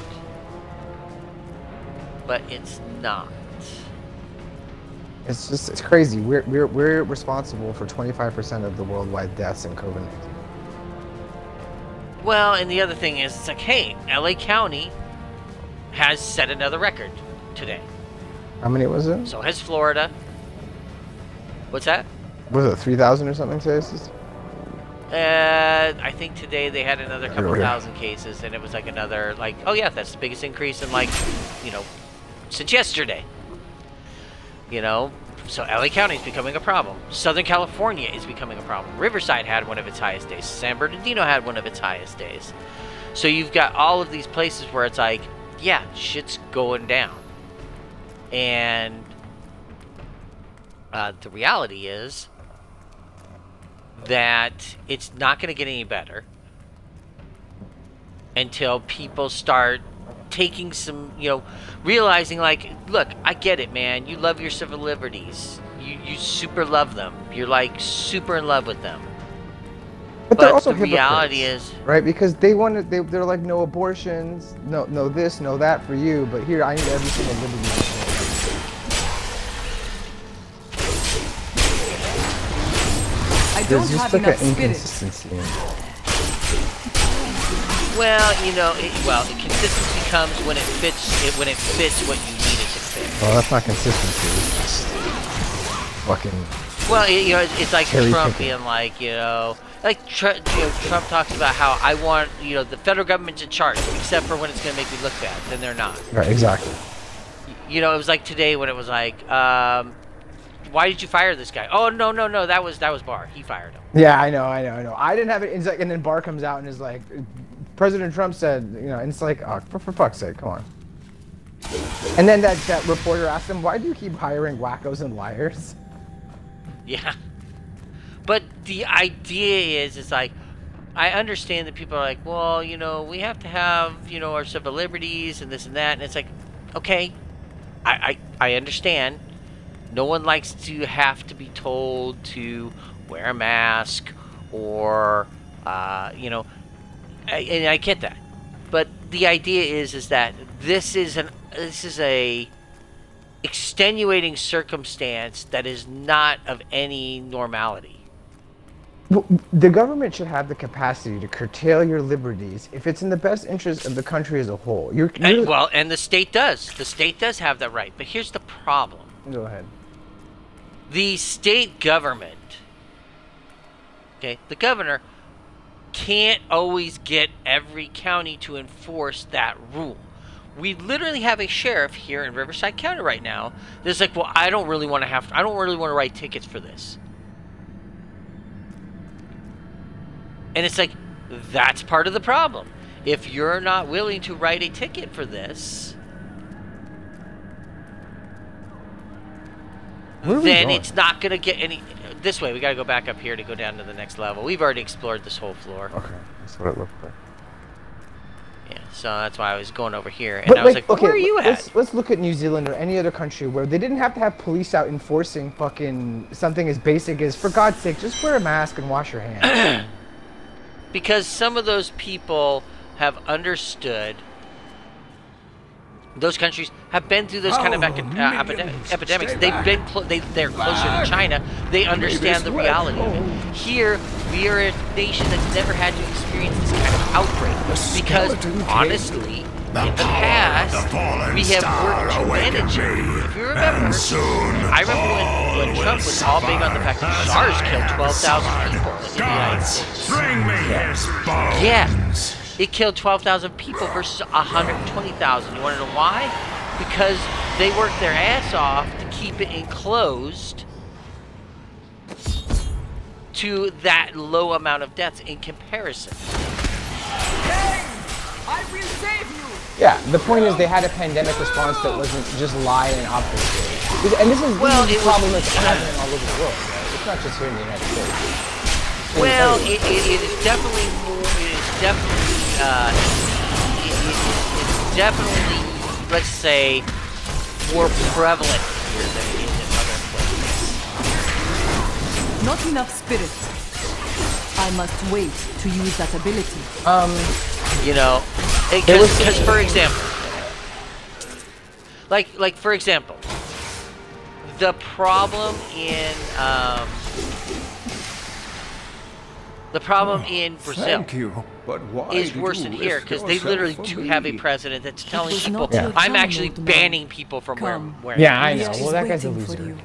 but it's not. It's just it's crazy. We're we're we're responsible for 25% of the worldwide deaths in COVID-19. Well, and the other thing is, it's like, hey, LA County has set another record today. How many was it? So has Florida. What's that? Was it 3,000 or something? Today? Uh, I think today they had another couple thousand cases, and it was like another, like, oh yeah, that's the biggest increase in like, you know, since yesterday. You know, so LA County is becoming a problem. Southern California is becoming a problem. Riverside had one of its highest days. San Bernardino had one of its highest days. So you've got all of these places where it's like, yeah, shit's going down. And uh, the reality is that it's not going to get any better until people start taking some, you know, realizing like, look, I get it, man. You love your civil liberties. You you super love them. You're like super in love with them. But, they're But also the reality is- right because they wanted they they're like no abortions, no no this, no that for you, but here I need every single liberty. I There's don't just have like enough an inconsistency. in. Well, you know, it, well, the consistency comes when it fits it when it fits what you need it to fit. Well, that's not consistency. It's just fucking. Well, you know, it's, it's like Trump picking. being like, you know, like Tr- you know, Trump talks about how I want you know the federal government to charge, except for when it's going to make me look bad. Then they're not. Right, exactly. You know, it was like today when it was like, um, why did you fire this guy? Oh no no no, that was that was Barr. He fired him. Yeah, I know, I know, I know. I didn't have it. Like, and then Barr comes out and is like, President Trump said, you know, and it's like, oh, for, for fuck's sake, come on. And then that, that reporter asked him, why do you keep hiring wackos and liars? Yeah. But the idea is, is like, I understand that people are like, well, you know, we have to have, you know, our civil liberties and this and that, and it's like, okay, I, I, I understand. No one likes to have to be told to wear a mask or, uh, you know, and I get that. But the idea is, is that this is an, this is a extenuating circumstance that is not of any normality. Well, the government should have the capacity to curtail your liberties if it's in the best interest of the country as a whole. You're, you're And, well, and the state does. The state does have that right. But here's the problem. Go ahead. The state government, okay, the governor can't always get every county to enforce that rule. We literally have a sheriff here in Riverside County right now that's like, well, I don't really want to have, I don't really want to write tickets for this. And it's like, that's part of the problem. If you're not willing to write a ticket for this, Where are we then it's not going to get any. This way, we got to go back up here to go down to the next level. We've already explored this whole floor. Okay, that's what it looked like. Yeah, so that's why I was going over here. And But I was like, okay, where are you at? let's, let's look at New Zealand or any other country where they didn't have to have police out enforcing fucking something as basic as, for God's sake, just wear a mask and wash your hands. because some of those people have understood those countries have been through those kind of epi- uh, epidemic, epidemics. They've been clo- they they're closer to China. They understand the reality of it. Here, we are a nation that's never had to experience this kind of outbreak because honestly, the in the past, we have worked to manage it. If you remember, I remember when, when Trump was all big on the fact that SARS killed 12,000 people in the United States. Bring me his bones. Yeah. It killed 12,000 people versus 120,000. You want to know why? Because they worked their ass off to keep it enclosed to that low amount of deaths in comparison. I will save you! yeah, the point is they had a pandemic response that wasn't just lie and obfuscate. And this is, Well, this it is a was- problem that's happening all over the world. Right? It's not just here in the United States. Well, it, it, it is definitely more. It is definitely. Uh, it, it, it's definitely, let's say, more prevalent here than it is in other places. Not enough spirit. I must wait to use that ability. Um, You know, There was- because for example, like like for example, the problem in um, the problem in Brazil Thank you, but why is worse than here because they literally do me? have a president that's telling people, not your "I'm actually banning people from wearing Come. wearing." yeah, I know. Well, that guy's a waiting for loser. you.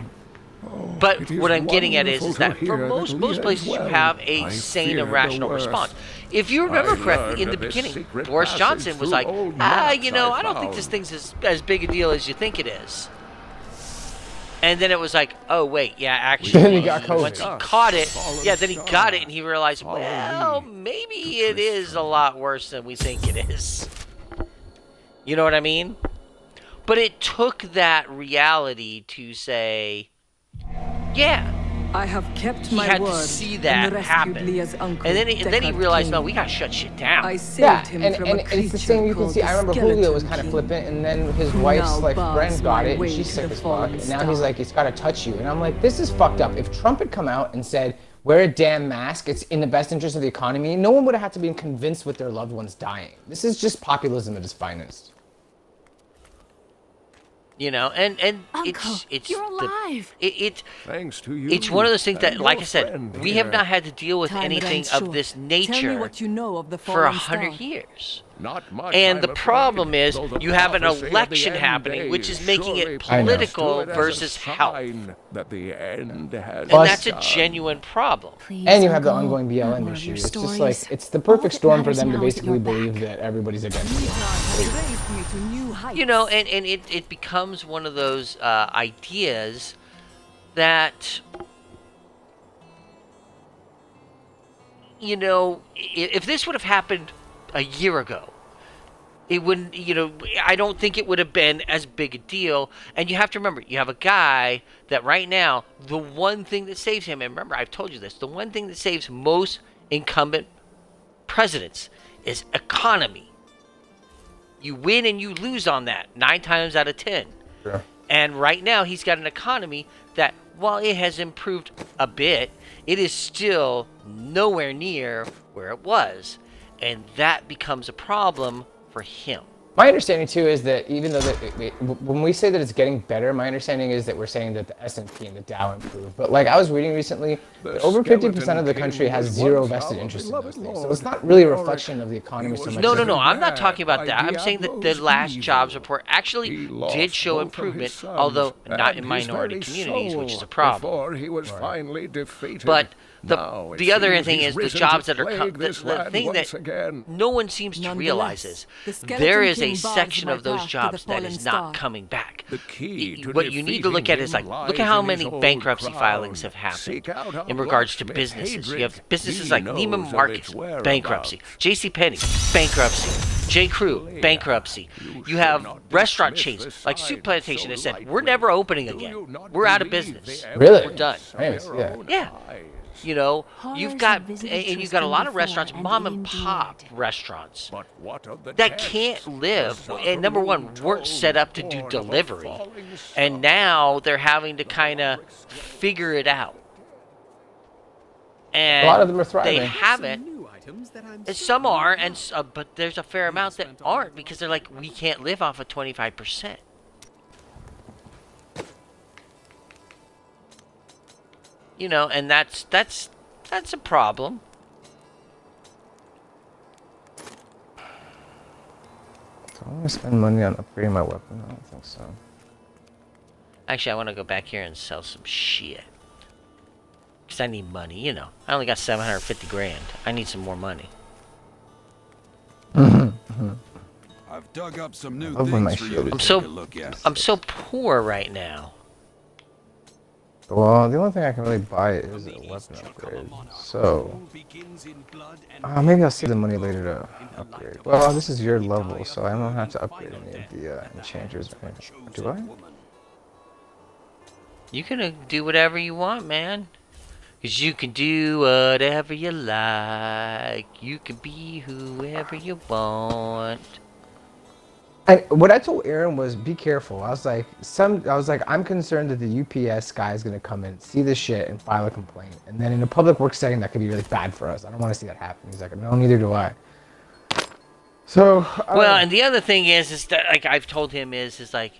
But what I'm getting at is, is that for most most places is you have a I sane fear and rational response. If you remember I correctly, in the beginning, Boris Johnson was like, old ah, you know, I I don't think this thing's as, as big a deal as you think it is. And then it was like, oh wait, yeah, actually, Then he got COVID. once he caught it, yeah, then he got it, and he realized, Follow well, maybe it is a lot worse than we think it is. You know what I mean? But it took that reality to say, yeah, I have kept he my had word to see that and rescued happen. Leah's uncle, and then he, and then he Deckard realized, no, we gotta shut shit down. I saved Yeah, him and, from and a it's the same you can see. I remember Julio was kind of flippant, and then his wife's like friend got it, and she's sick as fuck. And now he's like, it's got to touch you, and I'm like, this is fucked up. If Trump had come out and said, wear a damn mask, it's in the best interest of the economy, no one would have had to be convinced with their loved ones dying. This is just populism at its finest. You know, and and Uncle, it's it's you're the- alive. it, it Thanks to you. it's one of those things that, like I said, friend we have not had to deal with Time anything of short. this Tell me nature what you know of the for a hundred years. Not much, And the problem is you have an prophecy of the election end happening, which is making surely it political it versus health. sign That the end has And that's a genuine problem. and you have the ongoing BLM issue. It's just like it's the perfect storm for them to basically believe that everybody's against them. You know, and, and it, it becomes one of those uh, ideas that, you know, if this would have happened a year ago, it wouldn't, you know, I don't think it would have been as big a deal. And you have to remember, you have a guy that right now, the one thing that saves him, and remember, I've told you this, the one thing that saves most incumbent presidents is economy. You win and you lose on that nine times out of ten. Sure. And right now, he's got an economy that, while it has improved a bit, it is still nowhere near where it was. And that becomes a problem for him. My understanding too is that even though that it, it- when we say that it's getting better, my understanding is that we're saying that the S and P and the Dow improved. But like I was reading recently, that over 50% of the country has zero vested interest in those things. So it's not really a reflection of the economy so much. No, no, no. I'm not talking about that. I'm saying that the last jobs report actually did show improvement, although not in minority communities, which is a problem. Before he was finally defeated. But the Now the other thing is the jobs that are com- the, this the thing that again. no one seems to Nonetheless, realize is the there is a section of those path to the jobs that is fallen star. not coming back. The key to what you need to look at is like look at how many bankruptcy crown. filings have happened Seek out our in regards to blacksmith businesses. You have businesses He like knows Neiman Marcus, bankruptcy. J.C. Penney, bankruptcy. J. Crew, bankruptcy. You have restaurant chains like Soup Plantation that said we're never opening again. We're out of business. Really? We're done. I didn't see that. Yeah. You know, Horrors you've got and and you've got a lot of restaurants, and mom and endured. pop restaurants But what of the that can't live. And number one, weren't set up to do born of a delivery, and now they're having to kind of figure it out. And A lot of them are thriving. They haven't. And Some are, and uh, but there's a fair amount that aren't because they're like, we can't live off of 25%. You know, and that's that's that's a problem. Do I want to spend money on upgrading my weapon? I don't think so. Actually, I want to go back here and sell some shit. Because I need money, you know. I only got 750 grand. I need some more money. I've dug up some new love when my things for you shield to I'm take so a look at. I'm so poor right now. Well, the only thing I can really buy is a weapon upgrade. So, uh, maybe I'll save the money later to upgrade. Well, this is your level, so I don't have to upgrade any of the uh, enchanters. Do I? You can uh, do whatever you want, man. Because you can do whatever you like. You can be whoever you want. I, what I told Aaron was, be careful. I was like, some. I was like, I'm concerned that the UPS guy is gonna come in, see this shit, and file a complaint. And then in a public work setting, that could be really bad for us. I don't want to see that happen. He's like, no, neither do I. So. uh, Well, and the other thing is, is that like I've told him is, is like,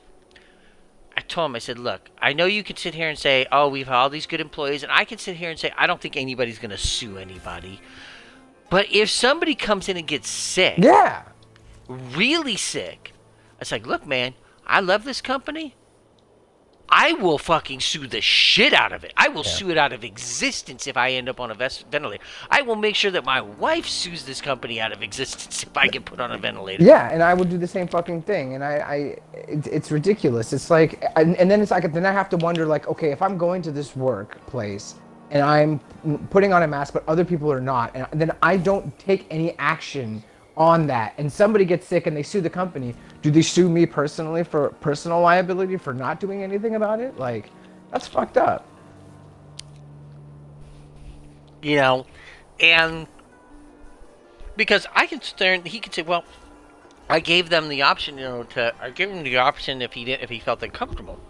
I told him, I said, look, I know you could sit here and say, oh, we've all these good employees, and I can sit here and say, I don't think anybody's gonna sue anybody. But if somebody comes in and gets sick, yeah. really sick, it's like, look, man, I love this company. I will fucking sue the shit out of it. I will sue it out of existence if I end up on a ves- ventilator. I will make sure that my wife sues this company out of existence if I get put on a ventilator. Yeah, and I would do the same fucking thing, and I, I, it, it's ridiculous. It's like, and, and then it's like, then I have to wonder, like, okay, if I'm going to this workplace and I'm putting on a mask, but other people are not, and then I don't take any action on that, and somebody gets sick and they sue the company, do they sue me personally for personal liability for not doing anything about it? Like, that's fucked up. You know, and because I can stand, he could say, well, I gave them the option, you know, to I gave him the option if he did, if he felt uncomfortable.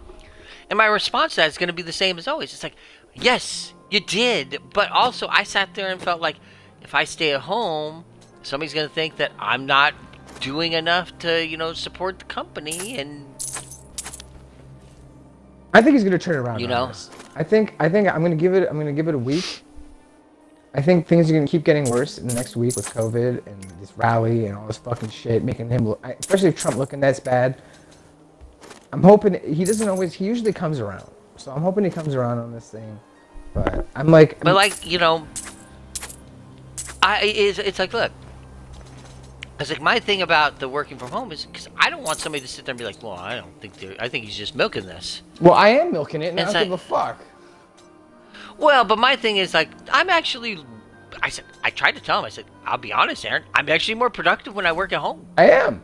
And my response to that is going to be the same as always. It's like, yes, you did, but also I sat there and felt like if I stay at home, somebody's going to think that I'm not doing enough to, you know, support the company and I think he's gonna turn around. You know? this. I think I think I'm gonna give it I'm gonna give it a week. I think things are gonna keep getting worse in the next week with COVID and this rally and all this fucking shit, making him look, especially Trump looking that's bad. I'm hoping he doesn't always. He usually comes around, so I'm hoping he comes around on this thing. But I'm like, but like you know, I it's, it's like look. It's like my thing about the working from home is because I don't want somebody to sit there and be like, "Well, I don't think they're. I think he's just milking this." Well, I am milking it, and It's I don't like- give a fuck. Well, but my thing is like I'm actually. I said I tried to tell him. I said I'll be honest, Aaron. I'm actually more productive when I work at home. I am.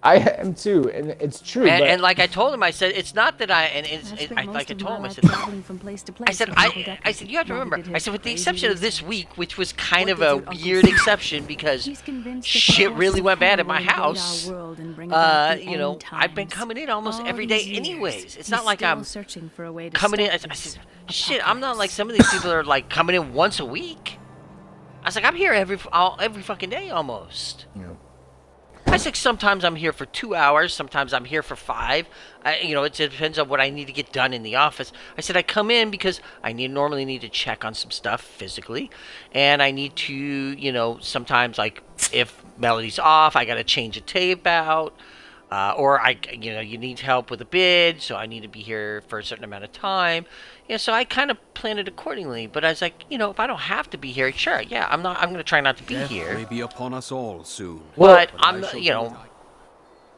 I am too, and it's true. And, but and like I told him, I said it's not that I and it's it, I, like I told him, I said from place to I place said I Deckard I said you have to remember. I said with the exception of this week, which was kind of a did your uncle weird exception because He's convinced that the shit really went bad at my will invade our house. world and bring Uh, you know, end I've been coming in almost All every day, years, anyways. It's not like I'm searching for a way to coming in. I, I said, shit, I'm not like some of these people are like coming in once a week. I was like, I'm here every all, every fucking day almost. I said sometimes I'm here for two hours, sometimes I'm here for five. I, you know, it depends on what I need to get done in the office. I said I come in because I need normally need to check on some stuff physically, and I need to, you know, sometimes like if Melody's off, I got to change a tape out. Uh, or I, you know, you need help with a bid, so I need to be here for a certain amount of time. Yeah, so I kind of planned it accordingly. But I was like, you know, if I don't have to be here, sure, yeah, I'm not. I'm gonna try not to be Death here. may be upon us all soon. But I I'm, shall you know,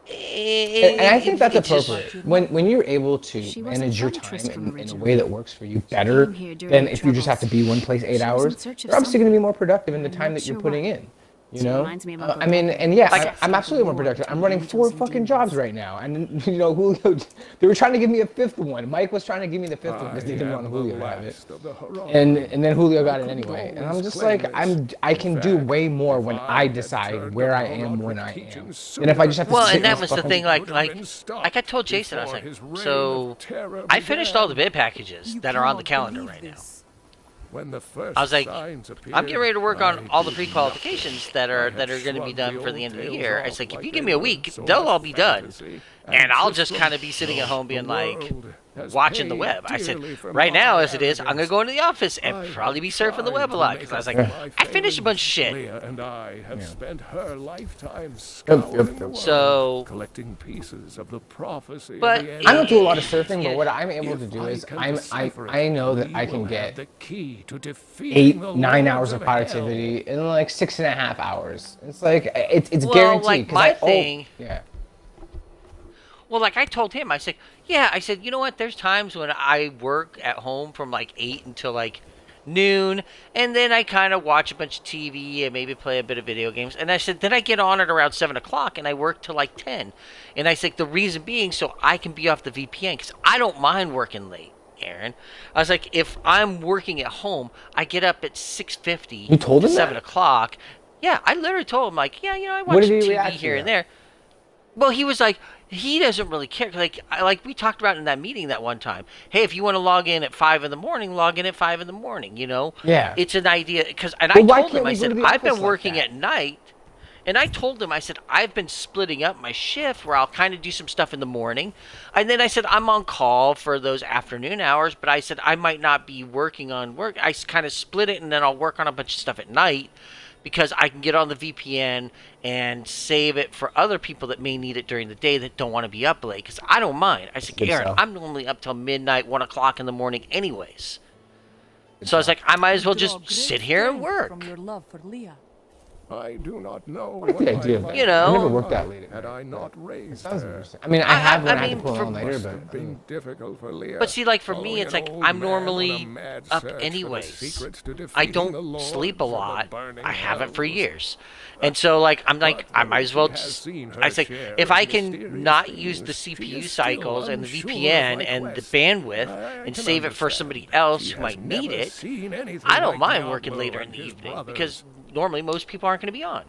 eh, and, and I think that's it's just- appropriate. When when you're able to manage your time in, in a way that works for you better came than the if you just have to be one place eight She hours, search of you're obviously going to be more productive in the I'm time that you're sure putting what. in. You know, reminds me of Uh, I mean, and yeah, Like- I, I'm absolutely more productive. I'm running four fucking jobs right now, and you know, Julio. They were trying to give me a fifth one. Mike was trying to give me the fifth one because they didn't want Julio to have it, and and then Julio got it anyway. And I'm just like, I'm I can do way more when I decide where I am when I am, and if I just have to Well, sit and that was the thing. Like, like, like I told Jason, I was like, so I finished all the bid packages that are on the calendar right now. When the first I was like, signs I'm getting ready to work on all the pre-qualifications that are that are going to be done for the end of the year. It's like if you give me a week, they'll all be done, and and I'll just kind of be sitting at home being like, watching the web. I said, right now as it is, I'm going to go into the office and I probably be surfing the web a lot because I was like, I finished a bunch of shit. Leah and I have Yeah. spent her lifetime scouring yep, the yep. world, So- collecting pieces of the prophecy. of But the I don't do a lot of surfing, but what I'm able to do is I'm I I know that I can get the key to eight nine hours of of hell. productivity in like six and a half hours. It's like it's it's Well, guaranteed. like 'cause my I, oh, thing- yeah. Well, like I told him, I said, yeah, I said, you know what? There's times when I work at home from like eight until like noon, and then I kind of watch a bunch of TV and maybe play a bit of video games. And I said, then I get on at around seven o'clock and I work till like ten. And I said, the reason being so I can be off the VPN because I don't mind working late. Aaron, I was like, if I'm working at home, I get up at six fifty. You told him seven o'clock. Yeah, I literally told him like, yeah, you know, I watch TV to here and there. Well, he was like, he doesn't really care. Like, I, like we talked about in that meeting that one time. Hey, if you want to log in at five in the morning, log in at five in the morning. You know. Yeah. It's an idea because, and I told him, I said, I've been working that? at night, and I told him, I said, I've been splitting up my shift where I'll kind of do some stuff in the morning, and then I said I'm on call for those afternoon hours, but I said I might not be working on work. I kind of split it, and then I'll work on a bunch of stuff at night because I can get on the VPN and save it for other people that may need it during the day that don't want to be up late. Because I don't mind. I said, Good Aaron, sell. I'm normally up till midnight, one o'clock in the morning, anyways. So I was like, I might as well just sit here and strength work. I do not know What the my idea of life that? You know- I never worked that late. Had I not raised sounds her. I mean, I I- have I when I, had mean, to pull for- all nighter, but have I been difficult for Leah. But see, like for oh, me, it's like I'm man on a normally up search for the anyways. secrets to I defeating the don't sleep a lords of the lot. I haven't for years. And so, like, I'm like, I might as well just. she has seen her I was like, if I can not use the CPU cycles and the VPN and the bandwidth and save it for somebody else who might need it, I don't mind working later in the evening because normally most people aren't going to be on.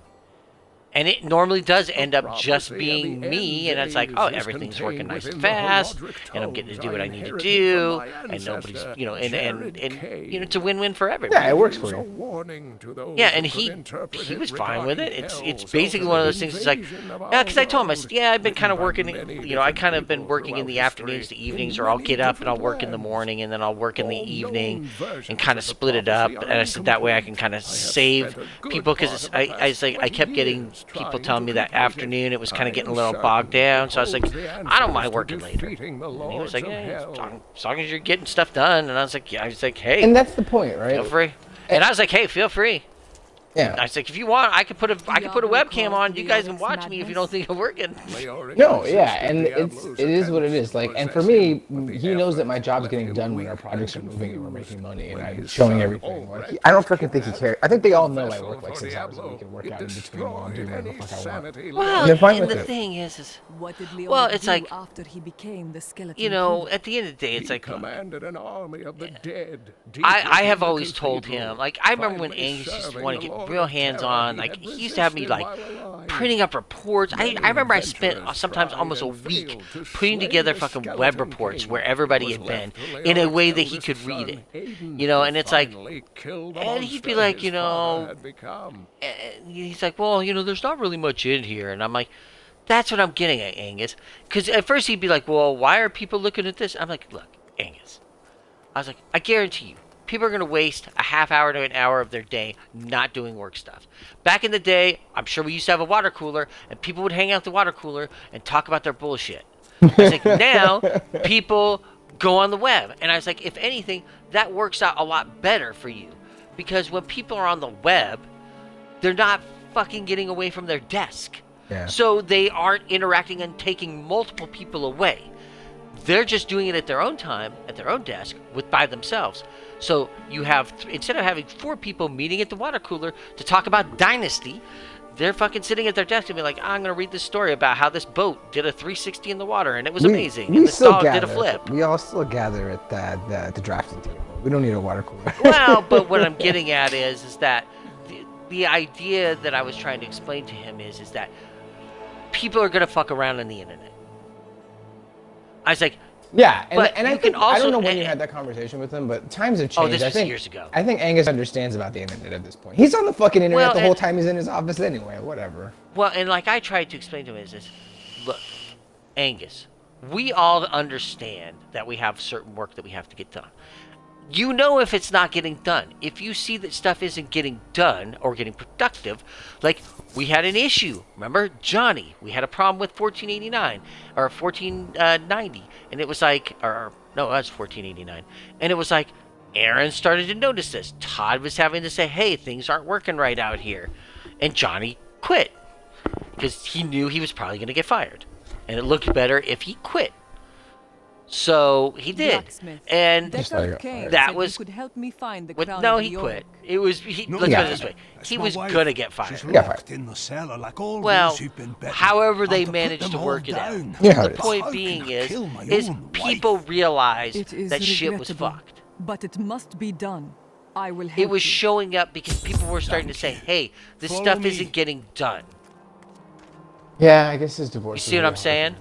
And it normally does end up just being me, and it's like, oh, everything's working nice and fast, and I'm getting to do what I I need to do, and nobody's, you know, and and, and you know, it's a win-win for everybody. Yeah, it works for It's a you. warning to those Yeah, and he he was fine with it. It's it's basically one of those things. It's like, invasion yeah, because I told him, I said, yeah, I've been kind of working. You know, I kind of been working in the afternoons, the evenings, or I'll get up and I'll work in the morning, and then I'll work in the evening, and kind of of split it up. And I said that way I can kind of save spent people because I I was like I kept getting years people telling me that afternoon it was kind of getting a little bogged down. So I was like, I don't mind working later. defeating And he was like, yeah, as long, as long as you're getting stuff done. And I was like, yeah, I was like, hey, And that's the point, right? feel free. And I was like, hey, feel free. Yeah. I was like, if you want, I could put a I could put a webcam on. You guys can watch me if you don't think I'm working. No, yeah, and it's it is what it is. Like, and for me, he knows that my job's getting done when our projects are moving and we're making money, and I'm showing everything. Like, he- I don't fucking think he cares. I think they all know I work like six hours a week and work out in between while I'm doing whatever the fuck I want. Well, They're and the it. thing is, is What did Leon well, it's like after he became the skeleton you know, at the end of the day, it's like commanded an army of the dead. I, I have always told him, like, I remember when Angus used to want to get real hands on. Like, he used to have me, like, printing up reports. I, I remember I spent uh, sometimes almost a week putting together fucking web reports where everybody had been in a way that he could read it. You know, and it's like, and he'd be like, you know, and he's like, well, you know, there's not really much in here. And I'm like, that's what I'm getting at, Angus. Because at first he'd be like, well, why are people looking at this? I'm like, look, Angus. I was like, I guarantee you, people are going to waste a half hour to an hour of their day not doing work stuff. Back in the day, I'm sure we used to have a water cooler, and people would hang out the water cooler and talk about their bullshit. Like, now people go on the web. And I was like, if anything, that works out a lot better for you. Because when people are on the web, they're not fucking getting away from their desk. Yeah. So they aren't interacting and taking multiple people away. They're just doing it at their own time, at their own desk, with by themselves. So you have instead of having four people meeting at the water cooler to talk about Dynasty, they're fucking sitting at their desk and be like, "I'm gonna read this story about how this boat did a 360 in the water and it was We- amazing, We and this dog gather. did a flip." We all still gather at the, the, the drafting table. We don't need a water cooler. well, but what I'm getting at is, is that the, the idea that I was trying to explain to him is, is that people are gonna fuck around on the internet. I was like, Yeah, and, But and I think also- I don't know when you had that conversation with him, but times have changed. Oh, this I was think, years ago. I think Angus understands about the internet at this point. He's on the fucking internet Well, the whole time he's in his office anyway. Whatever. Well, and like I tried to explain to him is this, look, Angus, we all understand that we have certain work that we have to get done. You know if it's not getting done. If you see that stuff isn't getting done or getting productive, like we had an issue. Remember Johnny? We had a problem with 1489 or 1490, and it was like, or no, was 1489, and it was like. Aaron started to notice this. Todd was having to say, "Hey, things aren't working right out here," and Johnny quit because he knew he was probably going to get fired, and it looked better if he quit. So he did, Blacksmith. and Deckard that was could help me find the what- crown no, he York. quit. It was he. No, let's he put it this way: That's he was wife. gonna get fired. She's locked in the cellar like all Well, been however they to managed to all work it out. Yeah, the point being is, is own people realized It is that shit was fucked. But it must be done. I will help It was you. showing up because people were starting to say, "Hey, this Follow stuff me. isn't getting done." Yeah, I guess his divorce. You see what I'm saying?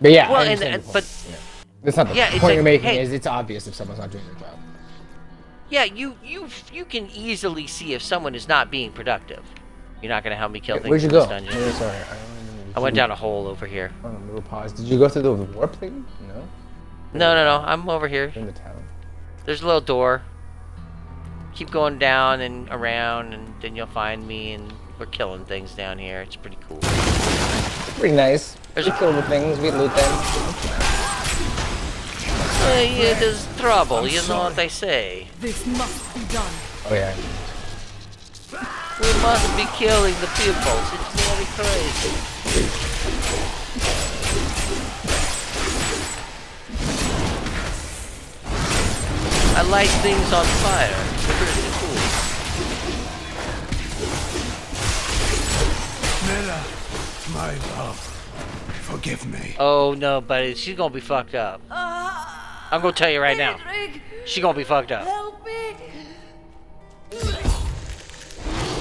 But yeah, Well, I and, and but point. Yeah. That's not the Yeah, it's point like, you're making. hey- Is it's obvious if someone's not doing their job. yeah, you you you can easily see if someone is not being productive. You're not gonna help me kill things Where'd you in go? this dungeon. Oh, sorry, I, don't I went down a hole over here. Oh, little pause. Did you go through the warp thing? No. No, no, no. I'm over here. In the town. There's a little door. Keep going down and around, and then you'll find me, and we're killing things down here. It's pretty cool. Pretty nice. There's we a- kill the things. We loot them. Uh, yeah, there's trouble. you know what I say. This must be done. Oh yeah. We must be killing the peoples. It's very crazy. I light things on fire. It's pretty cool. Mira, my love, Forgive me. Oh no, buddy, she's gonna be fucked up. I'm gonna tell you right now. She's gonna be fucked up.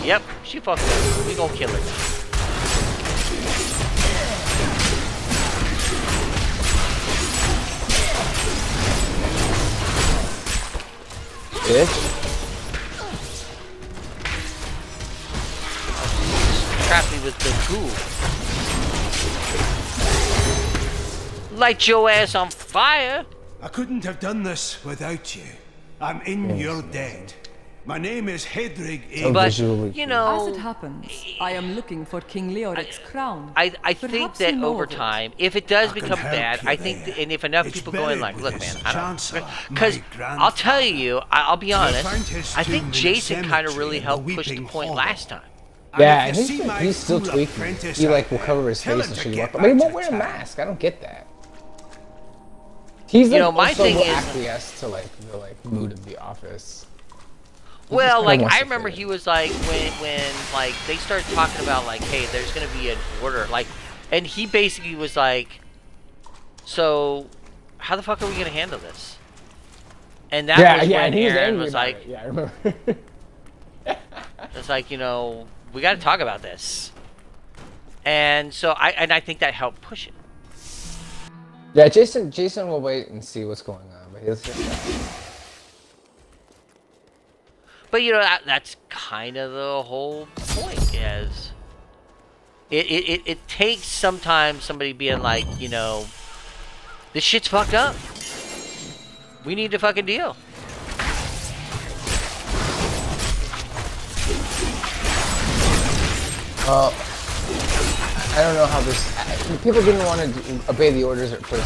Yep, she fucked up. We gonna kill her. Bitch. Trap me with the tool. Light your ass on fire. I couldn't have done this without you. I'm in your debt. My name is Haedrig So But, you know, As it happens, I am looking for King Leoric's crown. I, I think that over time, if it does I become bad, I think, there. th- and if enough It's people go in like, look, man, I don't, chancellor, because I'll tell you, I, I'll be honest, I think Jason kind of really helped push the point Hollow. last time. And Yeah, if and you he's, he's still tweaking. He, like, will cover his face and to shit. get But he won't wear a mask. I don't get that. He's You like know, my thing is- acquiesce to like the like mood of the office. Well, like I remember he was like when when like they started talking about like, hey, there's gonna be an order, like, and he basically was like, so how the fuck are we gonna handle this? And that yeah, was yeah, when and he was Aaron was like, it. Yeah, I remember. it's like you know we got to talk about this, and so I and I think that helped push it. Yeah, Jason. Jason will wait and see what's going on, but he'll just. But you know that, that's kind of the whole point is it, it, it, it takes sometimes somebody being like, you know, this shit's fucked up. We need to fucking deal. Well, I don't know how this. I- People didn't want to obey the orders at first.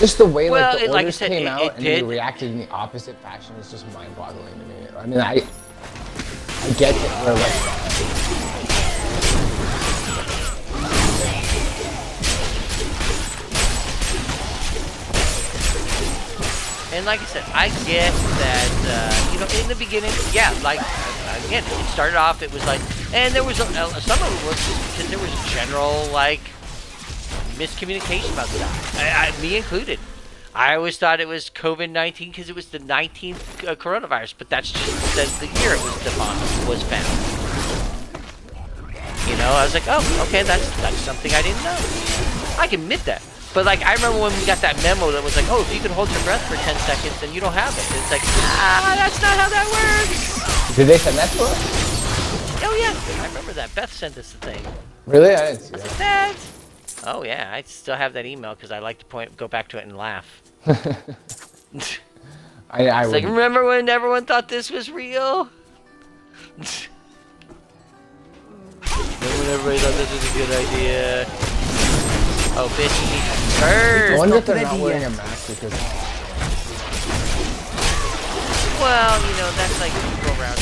Just the way Well, like the it- like orders said, came it- out it and did- you reacted in the opposite fashion is just mind-boggling to me. I mean, I I get it. Where like And like I said, I get that, uh, you know, in the beginning, yeah, like, again, it started off, it was like, and there was, a, a, some of it was just because there was general, like, miscommunication about stuff. I, I, me included. I always thought it was COVID-19 because it was the 19th uh, coronavirus, but that's just the, the year it was defined, was found. You know, I was like, oh, okay, that's that's something I didn't know. I can admit that. But like, I remember when we got that memo that was like, oh, if you can hold your breath for 10 seconds, then you don't have it. It's like, ah, that's not how that works. did they send that to us? Oh yeah, I remember that. Beth sent us the thing. Really? I didn't see that. that. Oh yeah, I still have that email because I like to point, go back to it and laugh. I, I It's like, would. remember when everyone thought this was real? Remember when everybody thought this was a good idea? Oh, bitch, you need to I turn. wonder if they're not ready wearing a mask because Well, you know, that's like go around.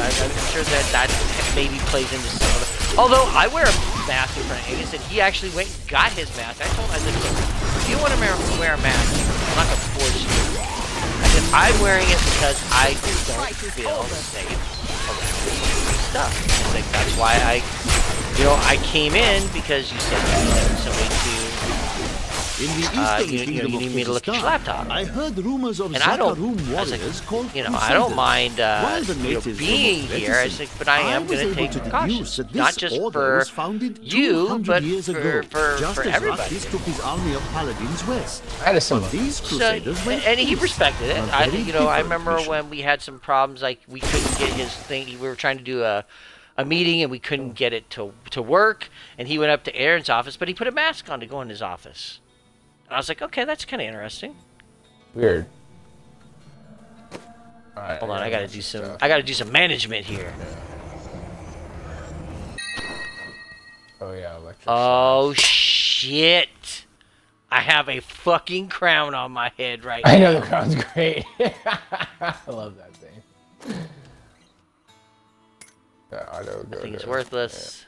I, I'm sure that that maybe plays into some of it. Although I wear a mask in front of Angus, and he actually went and got his mask. I told him, I said, look, if you want to wear wear a mask, I'm not going to force you. I said, I'm wearing it because I don't feel safe around stuff. I think that's why I, you know, I came in because you said you needed somebody to In the eastern uh, you, you, know, you of need me to look at your laptop. I heard rumors of And I don't, Zakarum I like, warriors called you know, I don't mind uh, you know, being here. I was reticent, like, but I am was going to able take to precautions, deduce that not this just order for was founded you, but years for ago, for, just for as everybody. Rakkis took his army of paladins west. I had a similar. But these So, went and he respected it. on a I, very you know, I remember mission. when we had some problems, like we couldn't get his thing. We were trying to do a, a meeting and we couldn't oh. get it to to work. And he went up to Aaron's office, but he put a mask on to go in his office. And I was like, okay, that's kind of interesting. Weird. Hold on, I gotta do some. stuff. I gotta do some management here. Oh yeah, electric. Oh shit! I have a fucking crown on my head right I now. I know the crown's great. I love that thing. The auto go That thing is to- worthless.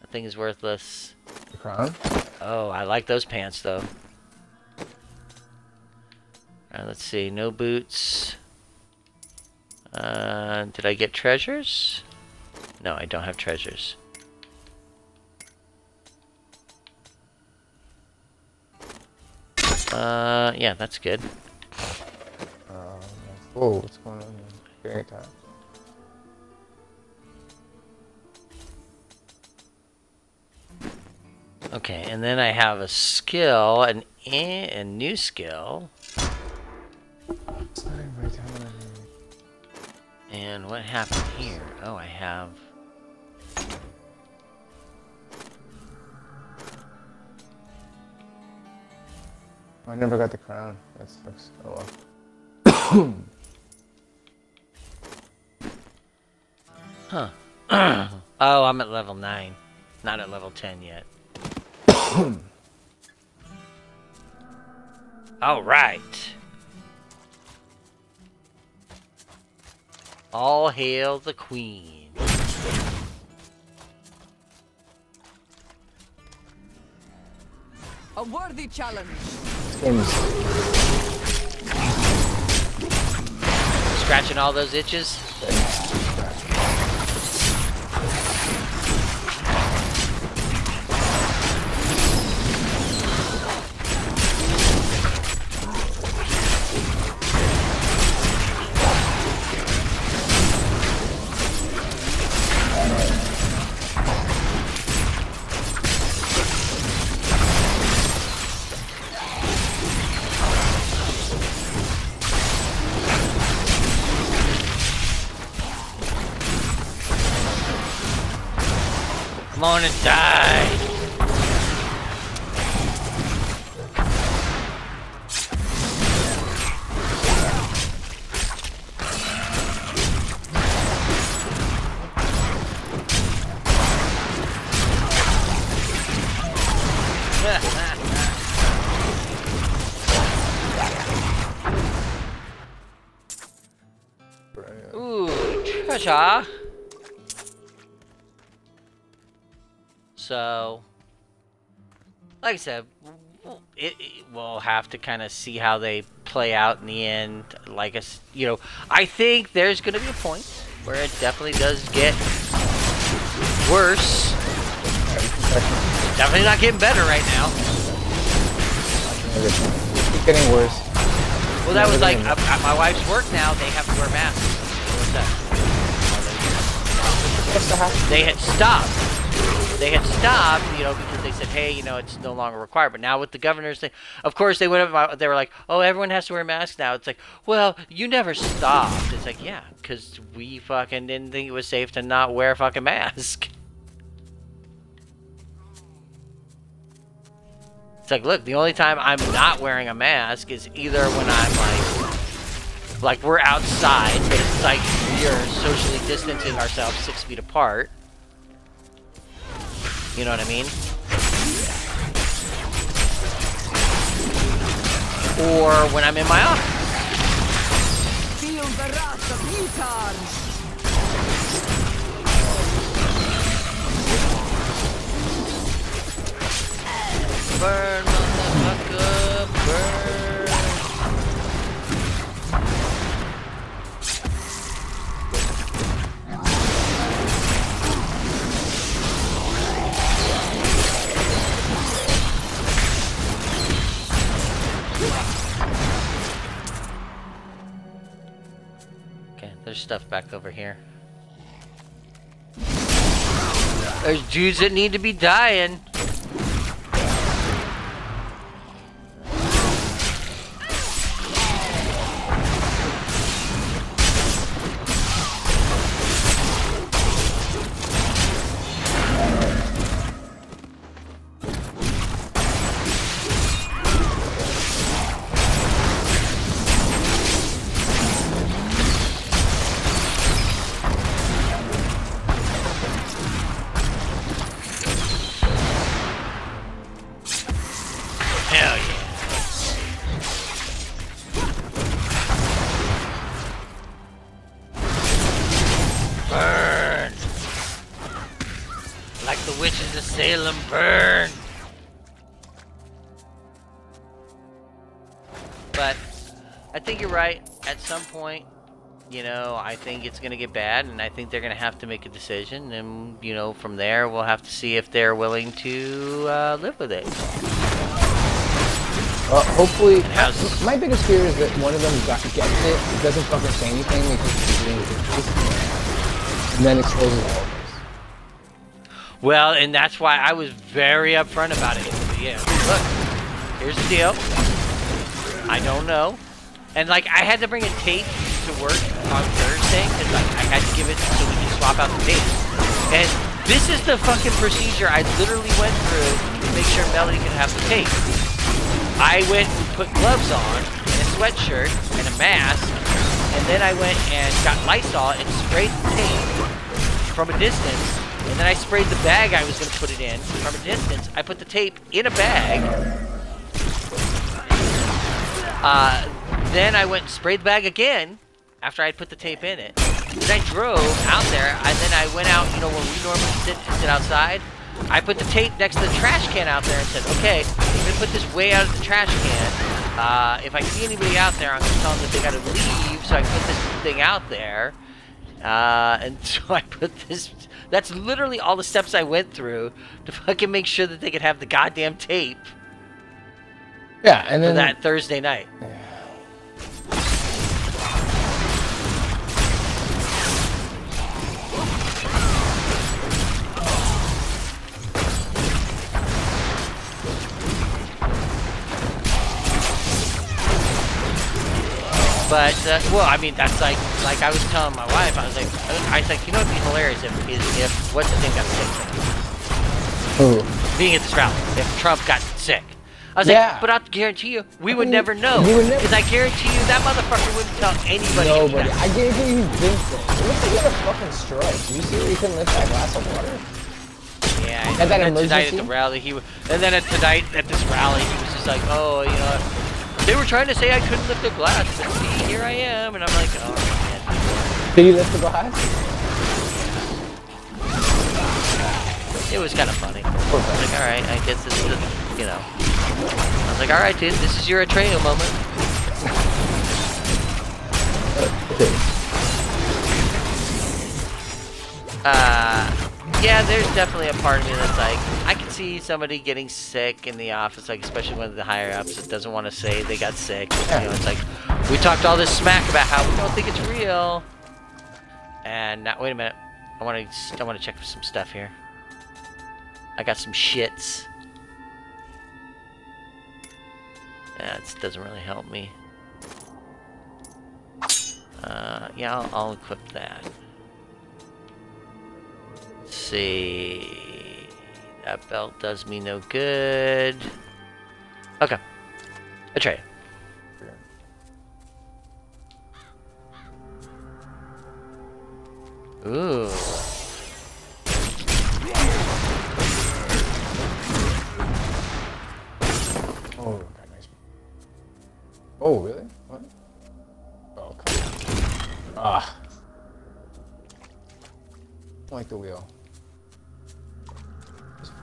That thing is worthless. The crown? Oh, I like those pants though. Alright, let's see. No boots. Uh, did I get treasures? No, I don't have treasures. Uh, yeah, that's good. Um, whoa, what's going on here? Getting attacked. Okay, and then I have a skill, an a, a new skill. And what happened here? Oh, I have. I never got the crown. That sucks. Oh well. Huh. oh, I'm at level 9. Not at level 10 yet. Alright. All hail the queen. A worthy challenge. Scratching all those itches? And die. Ooh, treasure. Like I said, it, it we'll have to kind of see how they play out in the end. Like us, you know, I think there's going to be a point where it definitely does get worse. Definitely not getting better right now. Keep getting worse. Well, that was like at, at my wife's work now. They have to wear masks. What's that? They had stopped. They had stopped, you know, because they said, "Hey, you know, it's no longer required." But now with the governor's thing, of course, they went up. They were like, "Oh, everyone has to wear masks now." It's like, well, you never stopped. It's like, yeah, because we fucking didn't think it was safe to not wear a fucking mask. It's like, look, the only time I'm not wearing a mask is either when I'm like, like we're outside, but it's like we are socially distancing ourselves six feet apart. You know what I mean? Or when I'm in my office. Burn, back over here. There's dudes that need to be dying. You know, I think it's going to get bad, and I think they're going to have to make a decision. And, you know, from there, we'll have to see if they're willing to uh, live with it. Uh, hopefully, How's- my biggest fear is that one of them got, gets it, doesn't fucking say anything because he's being racist, and then exposes all of us. Well, and that's why I was very upfront about it. Yeah, look, here's the deal. I don't know. And like I had to bring a tape to work on Thursday because like I had to give it so we could swap out the tape. And this is the fucking procedure I literally went through to make sure Melody could have the tape. I went and put gloves on and a sweatshirt and a mask, and then I went and got Lysol and sprayed the tape from a distance. And then I sprayed the bag I was going to put it in from a distance. I put the tape in a bag. Uh, then I went and sprayed the bag again after I put the tape in it. Then I drove out there, and then I went out, you know, where we normally sit, sit outside. I put the tape next to the trash can out there and said, okay, I'm going to put this way out of the trash can. Uh, if I see anybody out there, I'm going to tell them that they got to leave, so I put this thing out there. Uh, and so I put this... That's literally all the steps I went through to fucking make sure that they could have the goddamn tape. Yeah, and then for that Thursday night. But uh, well, I mean, that's like like I was telling my wife. I was like, I was like, you know, it'd be hilarious if is if what's the thing got sick. Who? Being at this rally, if Trump got sick. I was Yeah. like, but I guarantee you, we would mean, never know. Because I guarantee you, that motherfucker wouldn't tell anybody. Nobody. I guarantee you sick. It looks like he had a fucking stroke. Do you see where he couldn't lift that glass of water? Yeah, that and then tonight at the rally, he and then at tonight at this rally, he was just like, oh, you know, they were trying to say I couldn't lift a glass, but see, here I am, and I'm like, oh man. Did you lift the glass? It was kind of funny. I was like, all right, I guess this is, the, you know. I was like, all right, dude, this is your Atreyu moment. Uh, yeah, there's definitely a part of me that's like, I can see somebody getting sick in the office, like especially one of the higher ups that doesn't want to say they got sick. You know, it's like we talked all this smack about how we don't think it's real. And now, wait a minute, I want to, I want to check for some stuff here. I got some shits. Yeah, it doesn't really help me. Uh, yeah, I'll, I'll equip that. See. That belt does me no good. Okay. Atreyu. Ooh. Oh. Oh, really? What? Oh, come on. Ah. I like the wheel.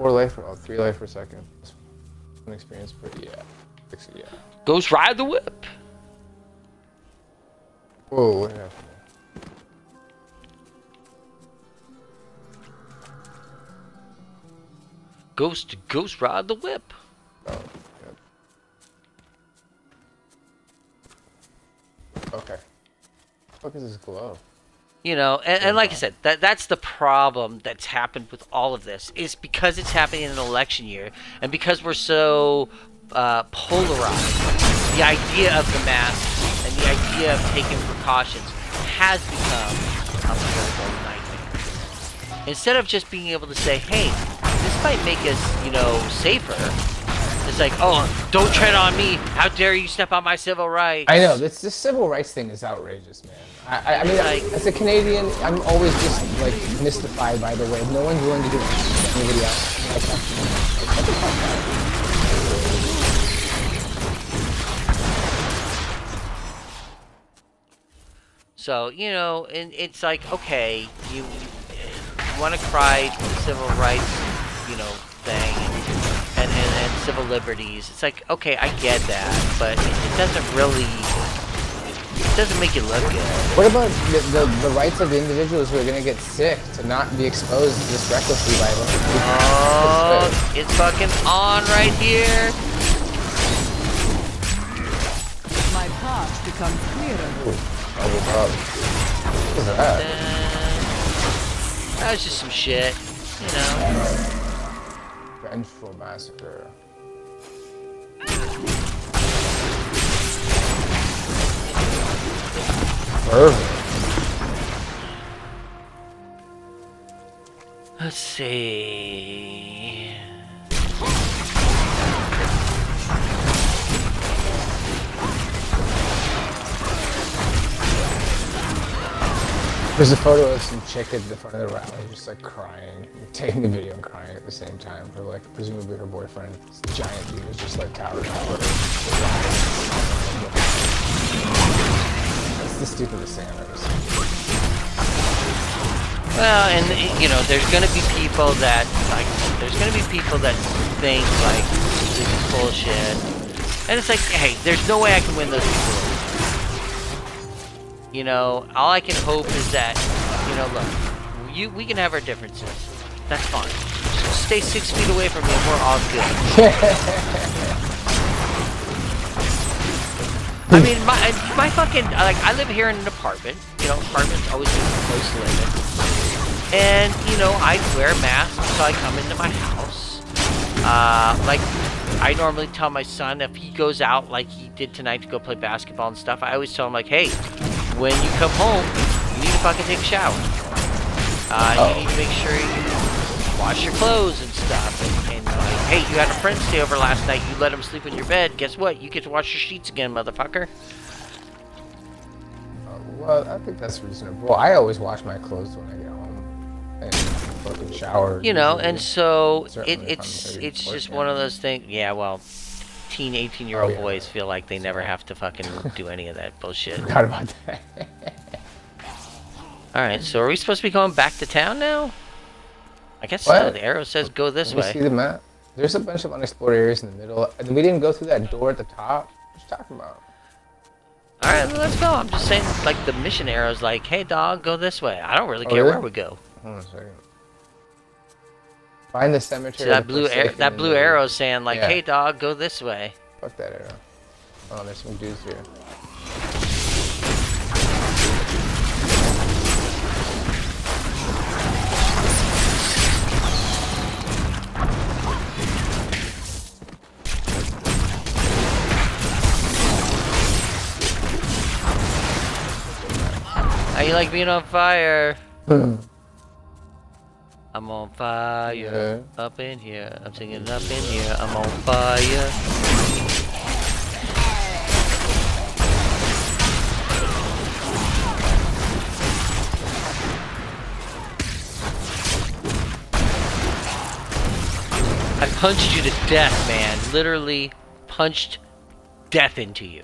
Four life, or oh, three life per second. One experience per, yeah. Six, yeah. Ghost Ride the Whip. Whoa, what happened? Ghost Ghost Ride the Whip. Oh, Okay. What is this glow? You know, and, and like I said, that that's the problem that's happened with all of this is because it's happening in an election year, and because we're so uh, polarized. The idea of the mask and the idea of taking precautions has become a political nightmare. Instead of just being able to say, "Hey, this might make us, you know, safer," it's like, "Oh, don't tread on me! How dare you step on my civil rights?" I know this this civil rights thing is outrageous, man. I, I, I mean, as a Canadian, I'm always just like mystified by the way no one's willing to do anything to anybody else. Like, like, what the fuck. So, you know, and it's like, okay, you, you want to cry civil rights, you know, civil liberties. It's like, okay, I get that, but it, it doesn't really, it doesn't make you look good. What about the, the, the rights of the individuals who are gonna get sick to not be exposed to this recklessly by them? Oh, it's fucking on right here. My path becomes clearer. Oh, God. What is that? That was just some shit, you know. Vengeful massacre. Fervor. Let's see. There's a photo of some chick at the front of the rally, just like crying, taking the video and crying at the same time. For like presumably her boyfriend, giant dude, is just like towering over her. The stupidest thing I've ever seen. Well, and you know, there's gonna be people that like, there's gonna be people that think like this is bullshit, and it's like, hey, there's no way I can win those people. You know, all I can hope is that, you know, look, you we can have our differences. That's fine. Just stay six feet away from me, and we're all good. I mean, my my fucking like I live here in an apartment. You know, apartments always been close living. And, you know, I wear a mask until I come into my house. Uh, like, I normally tell my son if he goes out like he did tonight to go play basketball and stuff, I always tell him, like, hey, when you come home, you need to fucking take a shower. Uh, Oh. you need to make sure you wash your clothes and stuff. And, and like, hey, you had a friend stay over last night, you let him sleep in your bed. Guess what? You get to wash your sheets again, motherfucker. Uh, well, I think that's reasonable. Well, I always wash my clothes when I get home and fucking shower. you know and so it, Certainly if I'm it's it's just one of those things yeah well teen 18 year old Oh, yeah. boys feel like they never have to fucking do any of that bullshit Forgot about that. all right so are we supposed to be going back to town now i guess so the arrow says go this Let me way see the map. There's a bunch of unexplored areas in the middle, and we didn't go through that door at the top. What are you talking about? all right well, let's go i'm just saying like the mission arrow's like hey dog go this way i don't really Oh, care really? where we go Hold on a second. Find the cemetery. so that blue air Forsaken that blue arrow's saying like Yeah. hey dog go this way Fuck that arrow. Oh, there's some dudes here. You like being on fire hmm. I'm on fire up in here. I'm singing up in here. I'm on fire. I punched you to death, man. Literally punched death into you.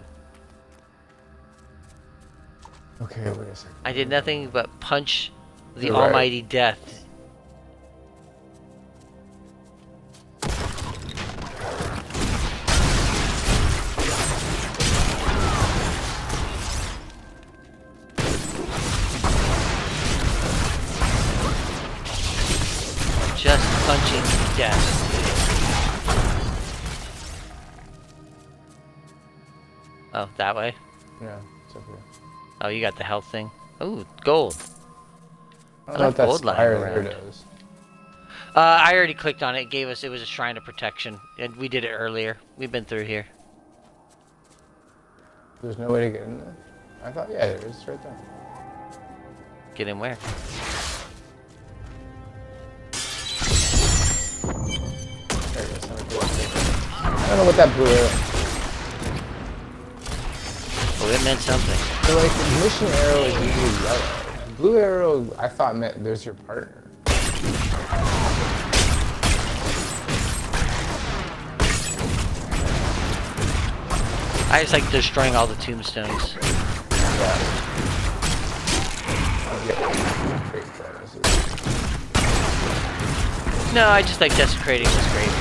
Okay, wait a second. I did nothing but punch the You're right. almighty death. Just punching death. Oh, that way? Yeah, it's up here. Oh, you got the health thing. Ooh, gold. I don't know what that gold lying around. Uh, I already clicked on it. It gave us. It was a shrine of protection, and we did it earlier. We've been through here. There's no way to get in there. I thought, yeah, there is. It's right there. Get in where? There it is. I don't know what that blue arrow. Oh, it meant something. So like the mission arrow is usually yellow. Blue arrow, I thought meant there's your partner. I just like destroying all the tombstones. No, I just like desecrating this graveyard.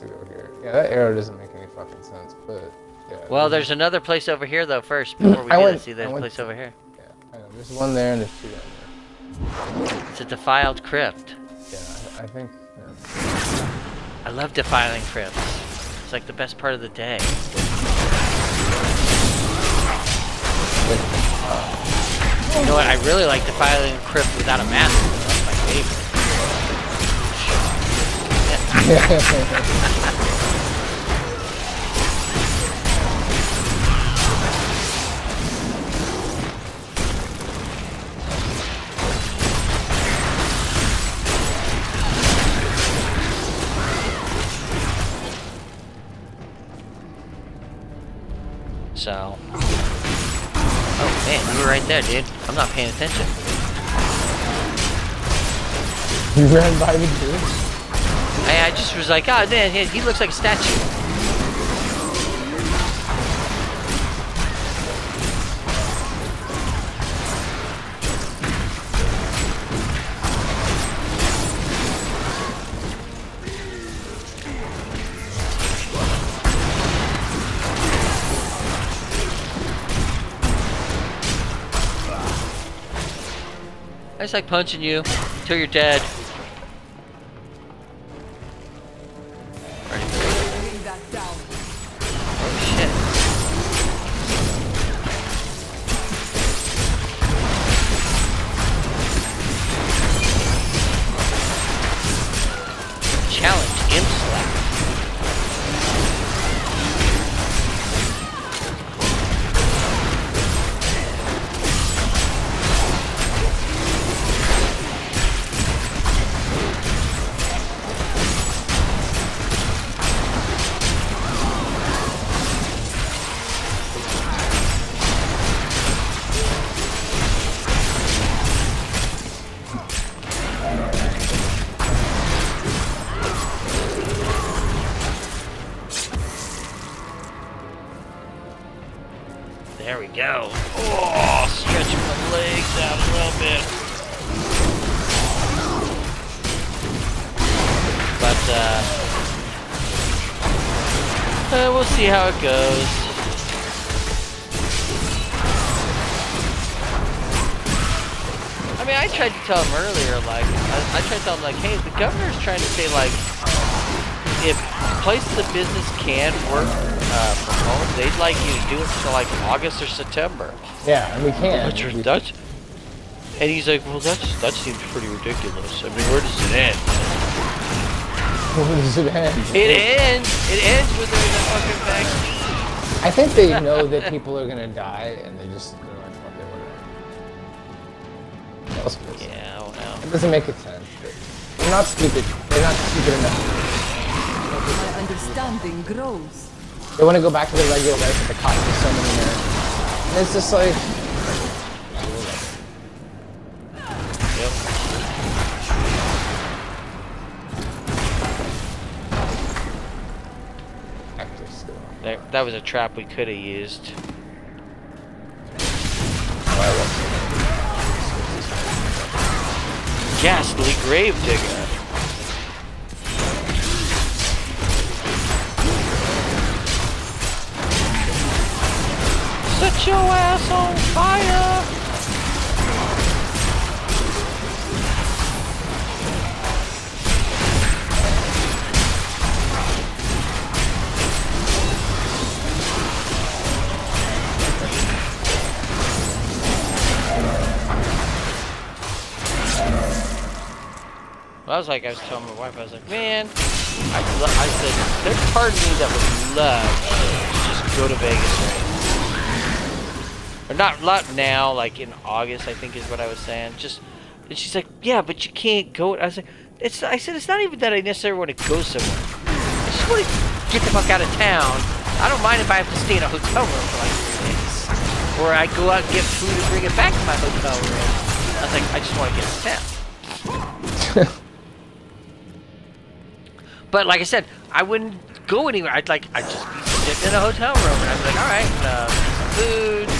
Just trying to get us to go here. Yeah, that arrow doesn't make any fucking sense, but yeah. Well, there's another place over here though. First, before we I get went- to see there's a place over here. I know, there's one there and there's two down It's a defiled crypt. Yeah, I think. I love defiling crypts. It's like the best part of the day. You know what? I really like defiling a crypt without a mask. That's my favorite. So. Oh man, you were right there, dude. I'm not paying attention. You ran by me too? I, I just was like, oh man, he, he looks like a statue. I just like punching you until you're dead. Can work uh, from home, they'd like you to do it until like August or September. Yeah, and we can. That's, that's, and he's like, well, that's that seems pretty ridiculous. I mean, where does it end? Where does it end? It ends. It ends when there's a fucking vaccine. I think they know that people are gonna die, and they just they're like, fuck it, whatever. What else can I say? Yeah, well. It doesn't make sense. They're not stupid. They're not stupid enough. My understanding grows. They want to go back to the regular life, but the cost is so many minutes. And it's just like. There, that was a trap we could have used. Ghastly Gravedigger. Your ass on fire! I was like, I was telling my wife, I was like, man, I, I said, there's part of me that would love to just go to Vegas right Not, not now, like in August, I think is what I was saying. Just, and she's like, yeah, but you can't go. I was like, it's. I said, it's not even that I necessarily want to go somewhere. I just want to get the fuck out of town. I don't mind if I have to stay in a hotel room for like three days, or I go out and get food and bring it back to my hotel room. I was like, I just want to get to town. But like I said, I wouldn't go anywhere. I'd like, I'd just be in a hotel room, and I'd be like, all right, uh, some food.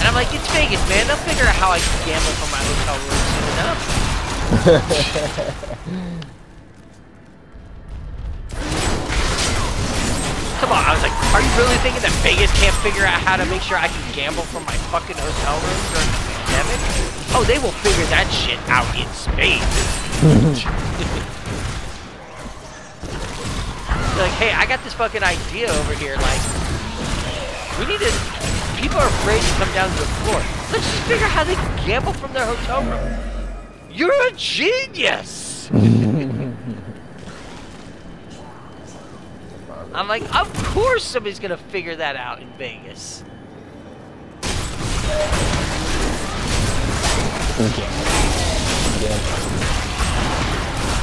And I'm like, it's Vegas, man. They'll figure out how I can gamble from my hotel room soon enough. Come on, I was like, are you really thinking that Vegas can't figure out how to make sure I can gamble from my fucking hotel room during the pandemic? Oh, they will figure that shit out in space. like, hey, I got this fucking idea over here. Like, we need to. People are afraid to come down to the floor. Let's just figure out how they can gamble from their hotel room. You're a genius. I'm like, of course somebody's gonna figure that out in Vegas.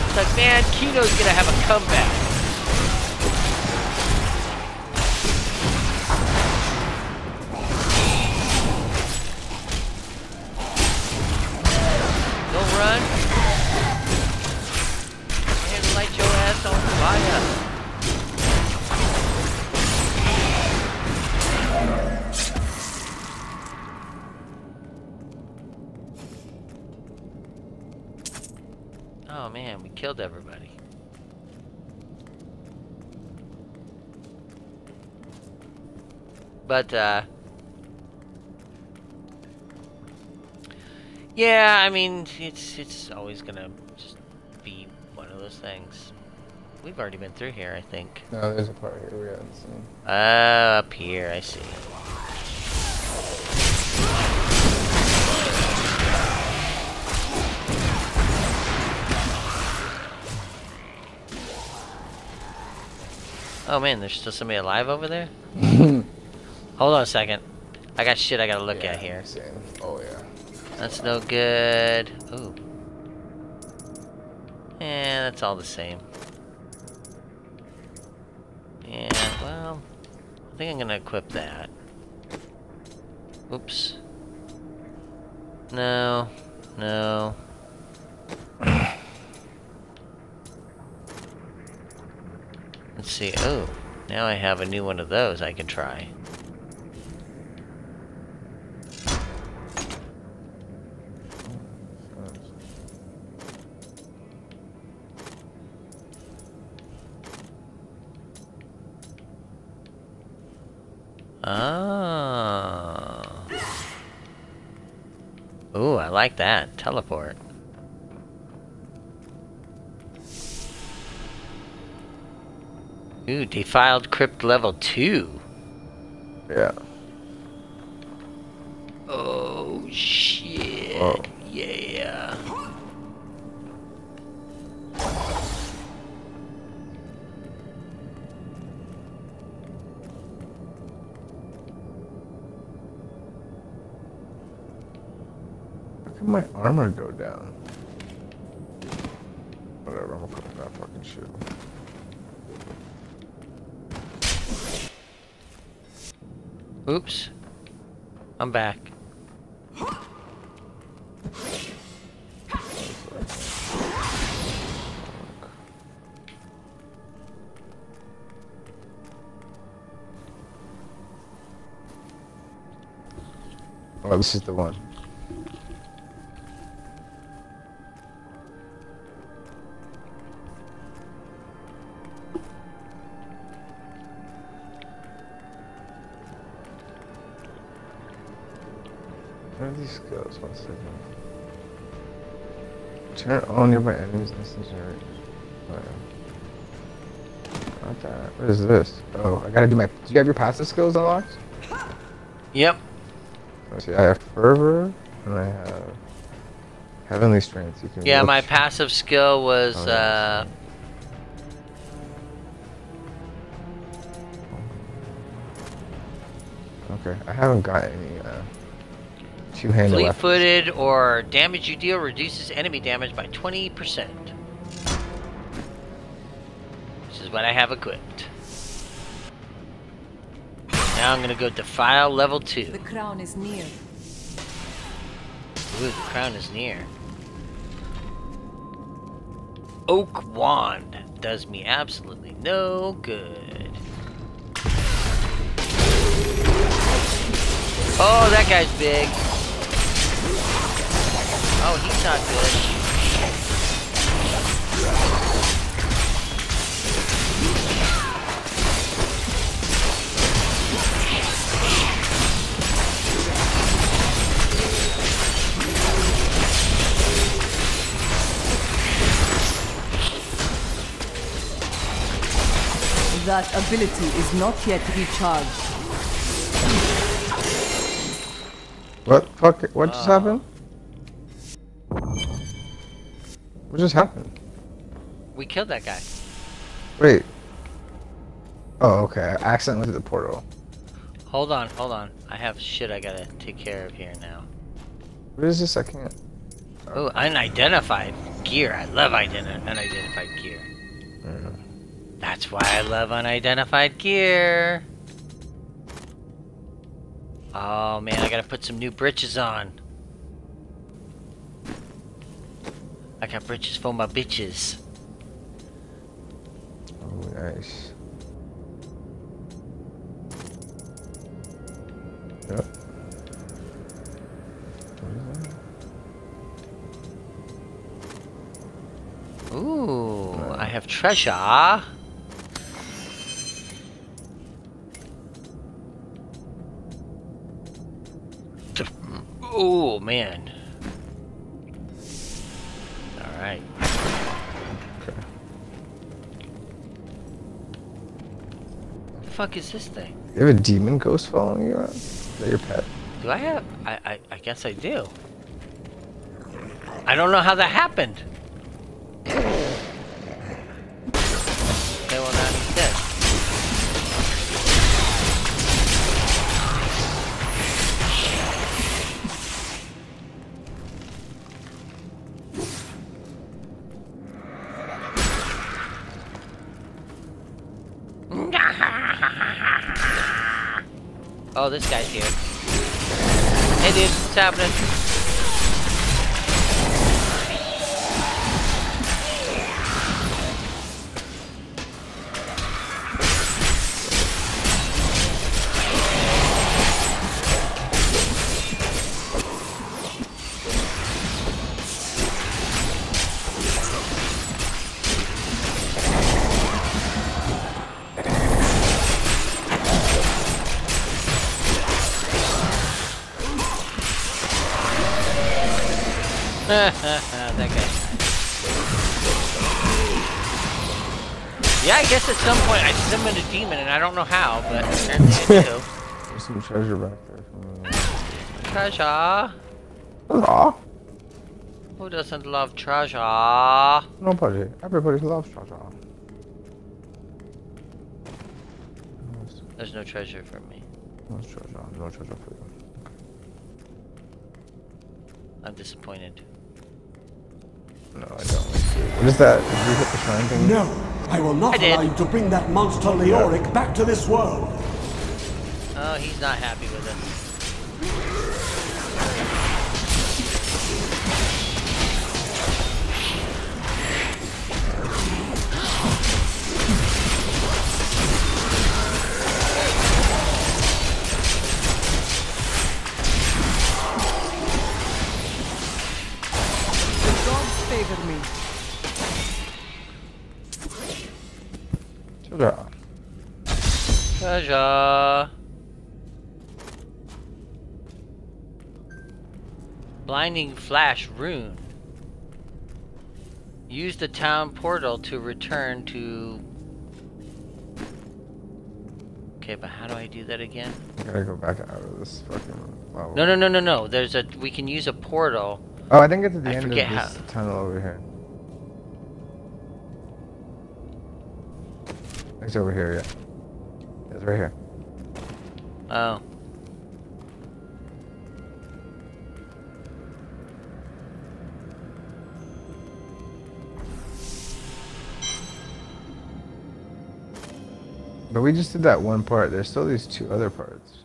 It's like, man, Keno's gonna have a comeback. Run. And light your ass on fire. Oh man, we killed everybody. But, uh... Yeah, I mean, it's it's always gonna just be one of those things. We've already been through here, I think. No, there's a part here we haven't seen. Uh, up here, I see. Oh man, there's still somebody alive over there? Hold on a second. I got shit I gotta look at here. Same. Oh yeah. That's no good. Ooh. Yeah, that's all the same. Yeah, well, I think I'm gonna equip that. Oops. No. No. Let's see. Oh, now I have a new one of those I can try. Oh. Ooh, I like that. Teleport. Ooh, defiled crypt level 2. Yeah. Oh, shit. Whoa. Yeah. Come my armor go down? Whatever, I'm gonna put that fucking shit. Oops. I'm back. Oh, this is the one. Where are these skills? One second. Turn all nearby enemies. Oh. Not that. What is this? Oh, I gotta do my. Do you have your passive skills unlocked? Yep. Let's see. I have fervor and I have heavenly strength. You can. Yeah, my passive skill was, Oh, uh... Okay, I haven't got any uh, two-handed weapons. Fleet-footed or damage you deal reduces enemy damage by 20%. This is what I have equipped. Now I'm gonna go defile level 2. The crown is near. Ooh, the crown is near. Oak wand does me absolutely no good. Oh, that guy's big. Oh, he's not good. That ability is not yet recharged. What fuck? What just uh. happened? What just happened? We killed that guy. Wait. Oh, okay. I accidentally to the portal. Hold on, hold on. I have shit I gotta take care of here now. What is this? I can't. Oh, unidentified gear. I love identi unidentified gear. Mm-hmm. That's why I love unidentified gear. Oh man, I gotta put some new britches on. I got britches for my bitches. Oh, nice. Yep. Ooh, I have treasure. Oh man. All right. The fuck is this thing? You have a demon ghost following you around? Is that your pet? Do I have? I, I, I guess I do. I don't know how that happened. Okay, well now Oh, this guy's here. Hey dude, what's happening? Demon and I don't know how, but apparently I do. There's some treasure back there. From Treasure. Aw. Who doesn't love treasure? Nobody. Everybody loves treasure. There's no treasure for me. No treasure. No treasure for you. I'm disappointed. No, I don't. What is that? Did you hit the shrine thing? No, I will not I did. allow you to bring that monster Leoric back to this world. Oh, he's not happy with us. The gods favor me. Treasure. Treasure. Blinding Flash Rune. Use the town portal to return to... Okay, but how do I do that again? I gotta go back out of this fucking level. No, no, no, no, no. There's a... We can use a portal. Oh, I think it's at the I end of this how- tunnel over here. It's over here, yeah. It's right here. Oh. But we just did that one part. There's still these two other parts.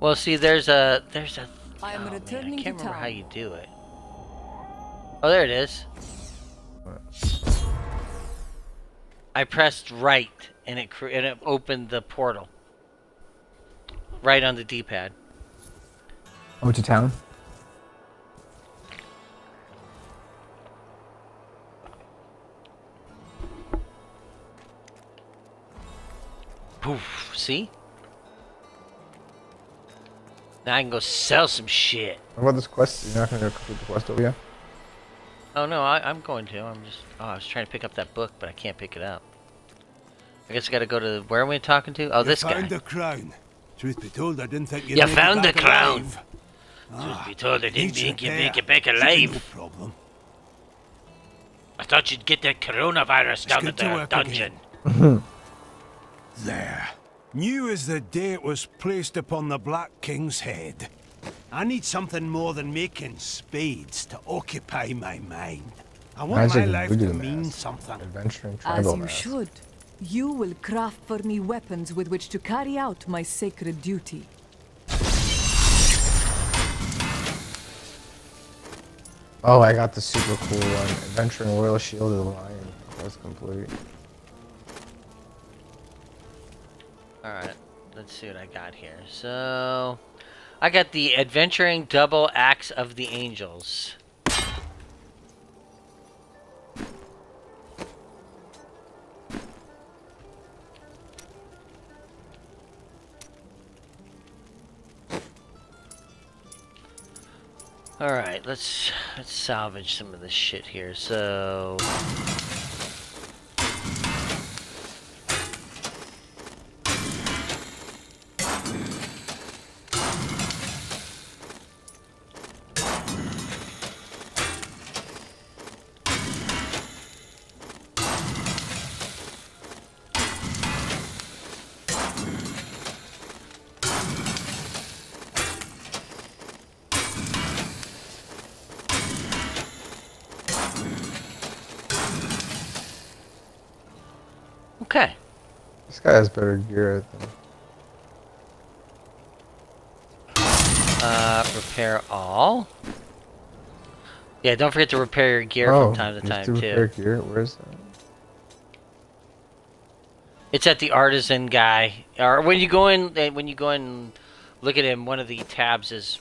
Well, see, there's a... There's a... I am oh, man, I can't remember how you do it. Oh, there it is. I pressed right, and it cre- and it opened the portal. Right on the D-pad. Oh, to town? Poof. See? Now I can go sell some shit. What about this quest? You're not gonna complete the quest over yet? Oh no, I, I'm going to. I'm just. Oh, I was trying to pick up that book, but I can't pick it up. I guess I got to go to where am I talking to? Oh, you this guy. found the crown. Truth be told, I didn't think you'd You make it found the crown. alive. Truth ah, be told, I didn't think you'd make it back alive. no problem. I thought you'd get that coronavirus down at the dungeon. There. New as the day it was placed upon the Black King's head. I need something more than making spades to occupy my mind. I want Magic my life voodoo to mean mask. something. Adventuring As tribal you mask. should. You will craft for me weapons with which to carry out my sacred duty. Oh, I got the super cool one. Adventuring Royal Shield of the Lion. That's complete. Alright, let's see what I got here. So, I got the Adventuring Double Axe of the Angels. Alright, let's let's salvage some of this shit here. So has better gear, I think. Uh, repair all. Yeah, don't forget to repair your gear oh, from time to time to too. repair gear? Where's that? It's at the artisan guy, or when you go in, eh, when you go in, and look at him. One of the tabs is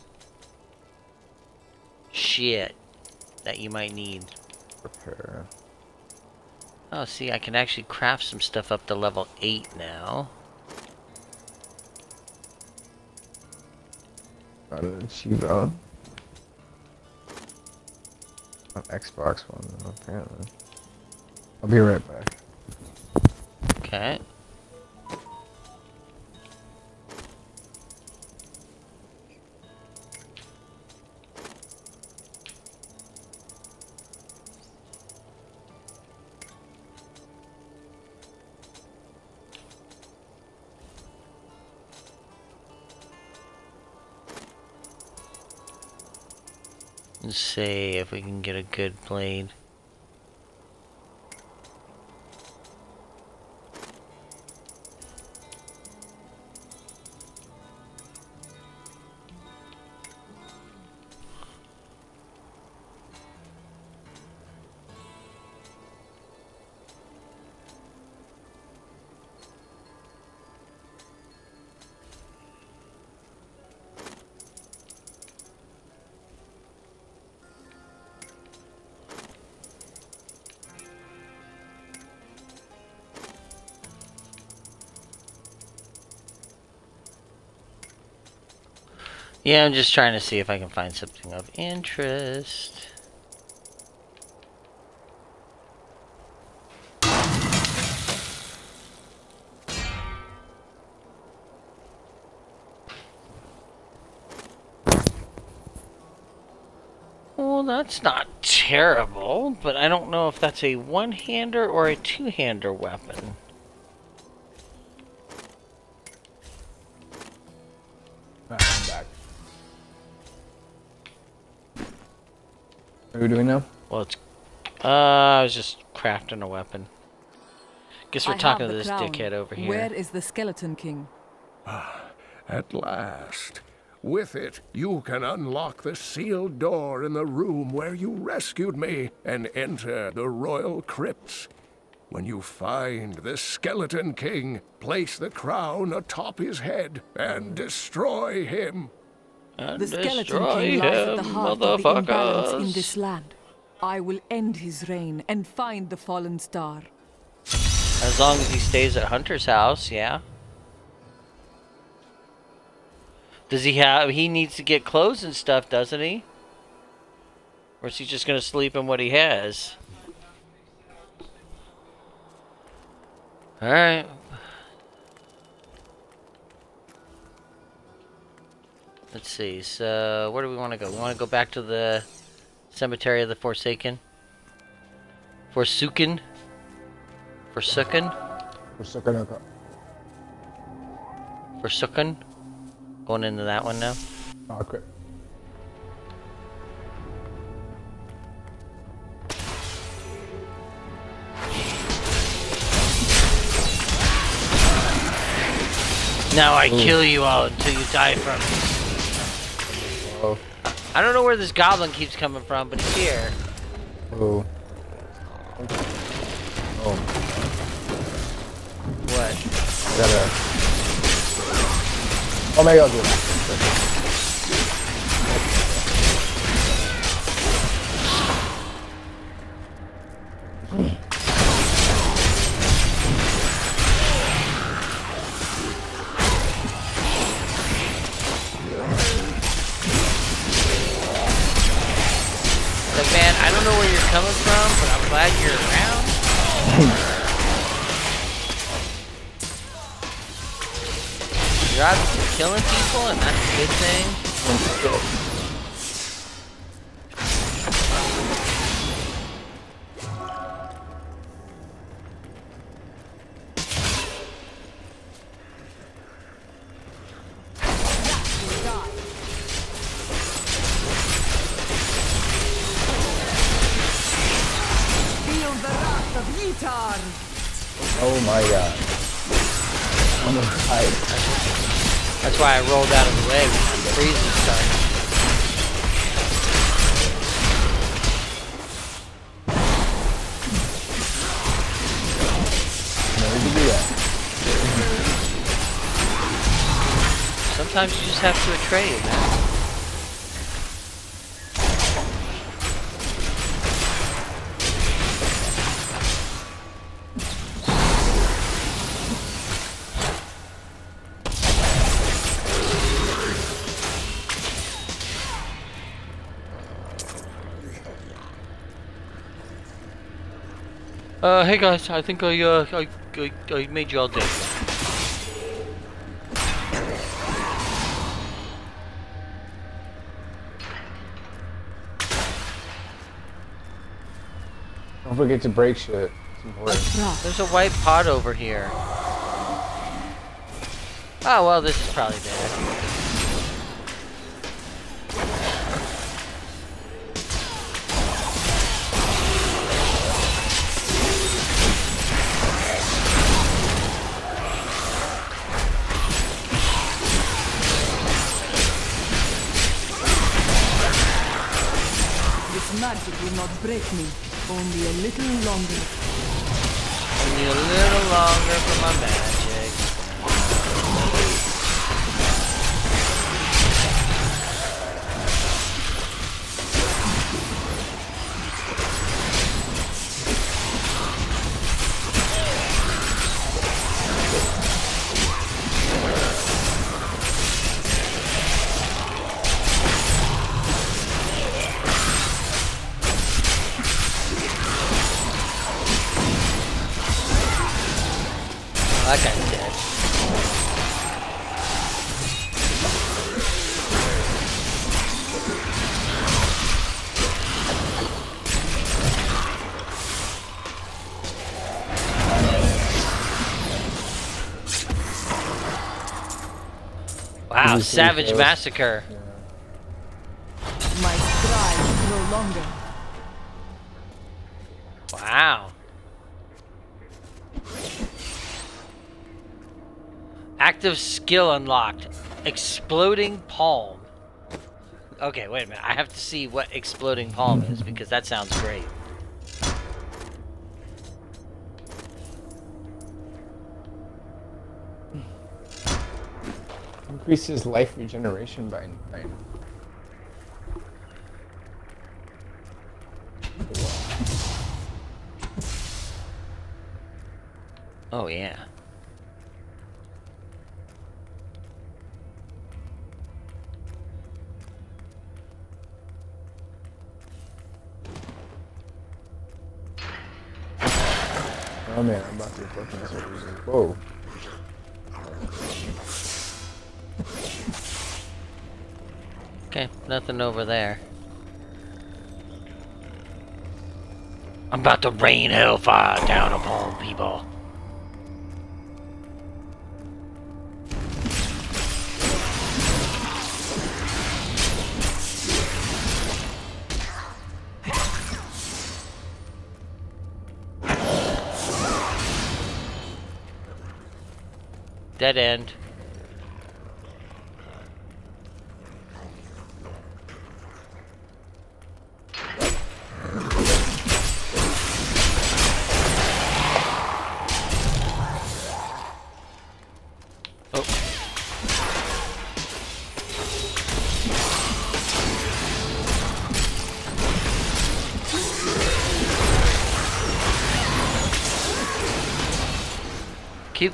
shit that you might need. Repair. Oh, see, I can actually craft some stuff up to level eight now. Got an Chivo. An Xbox one, apparently. I'll be right back. Okay. Let's see if we can get a good blade. Yeah, I'm just trying to see if I can find something of interest. Well, that's not terrible, but I don't know if that's a one-hander or a two-hander weapon. What are we doing now? Well, it's. Uh, I was just crafting a weapon. Guess we're I talking to this crown. dickhead over here. Where is the Skeleton King? Ah, At last. With it, you can unlock the sealed door in the room where you rescued me and enter the royal crypts. When you find the Skeleton King, place the crown atop his head and destroy him. And The Skeleton King lies at the heart of the imbalance in this land. I will end his reign and find the fallen star. As long as he stays at Hunter's house, yeah. Does he have? He needs to get clothes and stuff, doesn't he? Or is he just gonna sleep in what he has? Alright. Let's see, so where do we want to go? We want to go back to the Cemetery of the Forsaken? Forsaken? Forsaken? Forsaken. Forsaken? Going into that one now? Crap. Now I Ooh. kill you all until you die from it. Oh. I don't know where this goblin keeps coming from, but he's here. Oh. Oh. What? I gotta. Oh, maybe I'll do glad you're around. You're obviously killing people, and that's a good thing. Have to betray it, man. Uh, hey guys, I think I, uh, I, I, I made you all Don't forget to break shit. It's important. There's a white pot over here. Oh, well, this is probably bad. This magic will not break me. Only a little longer. Need a little longer for my magic. Wow, Savage close. Massacre. My strides grow longer. Wow. Active skill unlocked. Exploding palm. Okay, wait a minute. I have to see what exploding palm is because that sounds great. Increases life regeneration by nine. Oh yeah. Over there. I'm about to rain hellfire down upon people. Dead end.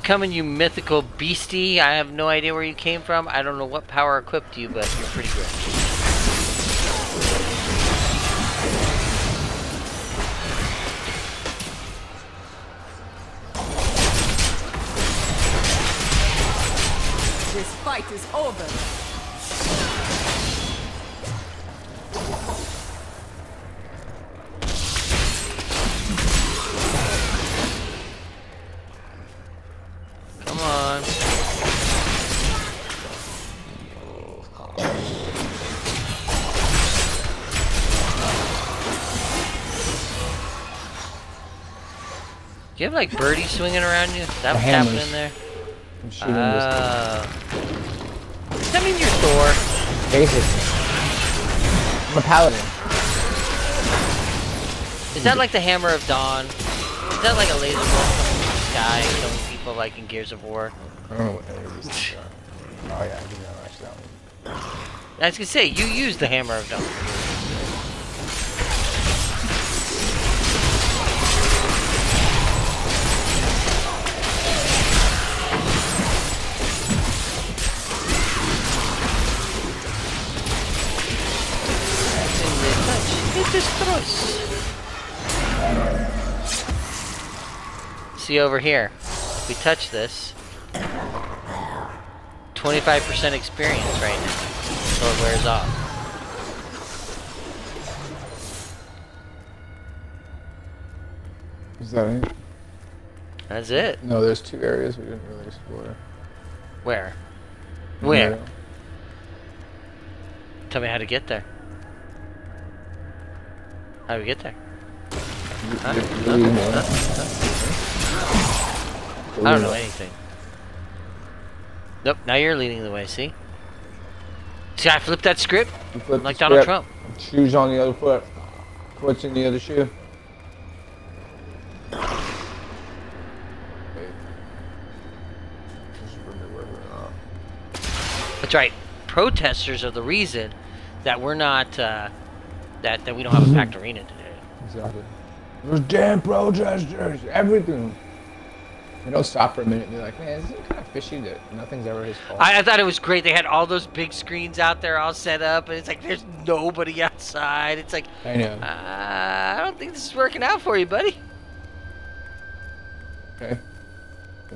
Coming, you mythical beastie. I have no idea where you came from. I don't know what power equipped you, but you're pretty good. Have like birdies swinging around you? Is that The what's hammers. happening there? I'm shooting this uh, Oh. Does that mean you're Thor? Basically. I'm a paladin. Is that like the Hammer of Dawn? Is that like a laser bolt coming from the sky killing people like in Gears of War? I don't know what any of these things are. Oh yeah, I know actually that one. I was gonna say, you use the Hammer of Dawn. See over here, if we touch this, 25% experience right now, so it wears off. Is that it? That's it. No, there's two areas we didn't really explore. Where? Where? No. Tell me how to get there. How do we get there? Huh? you- Huh? you know. Huh? Huh? I don't know anything. Nope, now you're leading the way, see? See, I flipped that script You flip like Donald script, Trump. Shoes on the other foot. Foot's in the other shoe. Wait. Just remember where we're at. That's right. Protesters are the reason that we're not, uh, that, that we don't have a packed arena today. Exactly. Those damn protesters, everything. They don't stop for a minute and they're like, man, isn't it kind of fishy that nothing's ever his fault? I, I thought it was great. They had all those big screens out there all set up, and it's like there's nobody outside. It's like, I know. uh, I don't think this is working out for you, buddy. Okay.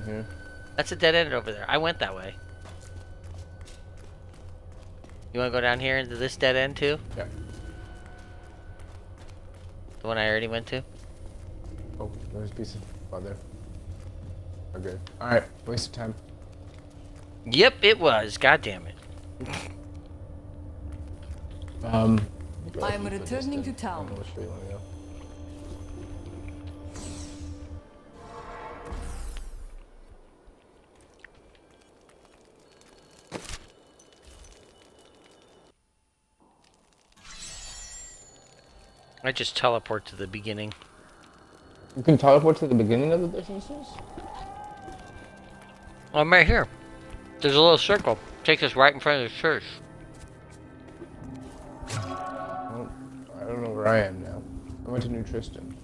Here. That's a dead end over there. I went that way. You want to go down here into this dead end too? Yeah. The one I already went to? Oh, there's a piece of oh, there. Oh, good. All right, waste of time. Yep, it was. God damn it. Um. I am returning to town. Which way you wanna go? I just teleport to the beginning. You can teleport to the beginning of the distances. I'm right here. There's a little circle. Takes us right in front of the church. I don't, I don't know where I am now. I went to New Tristram.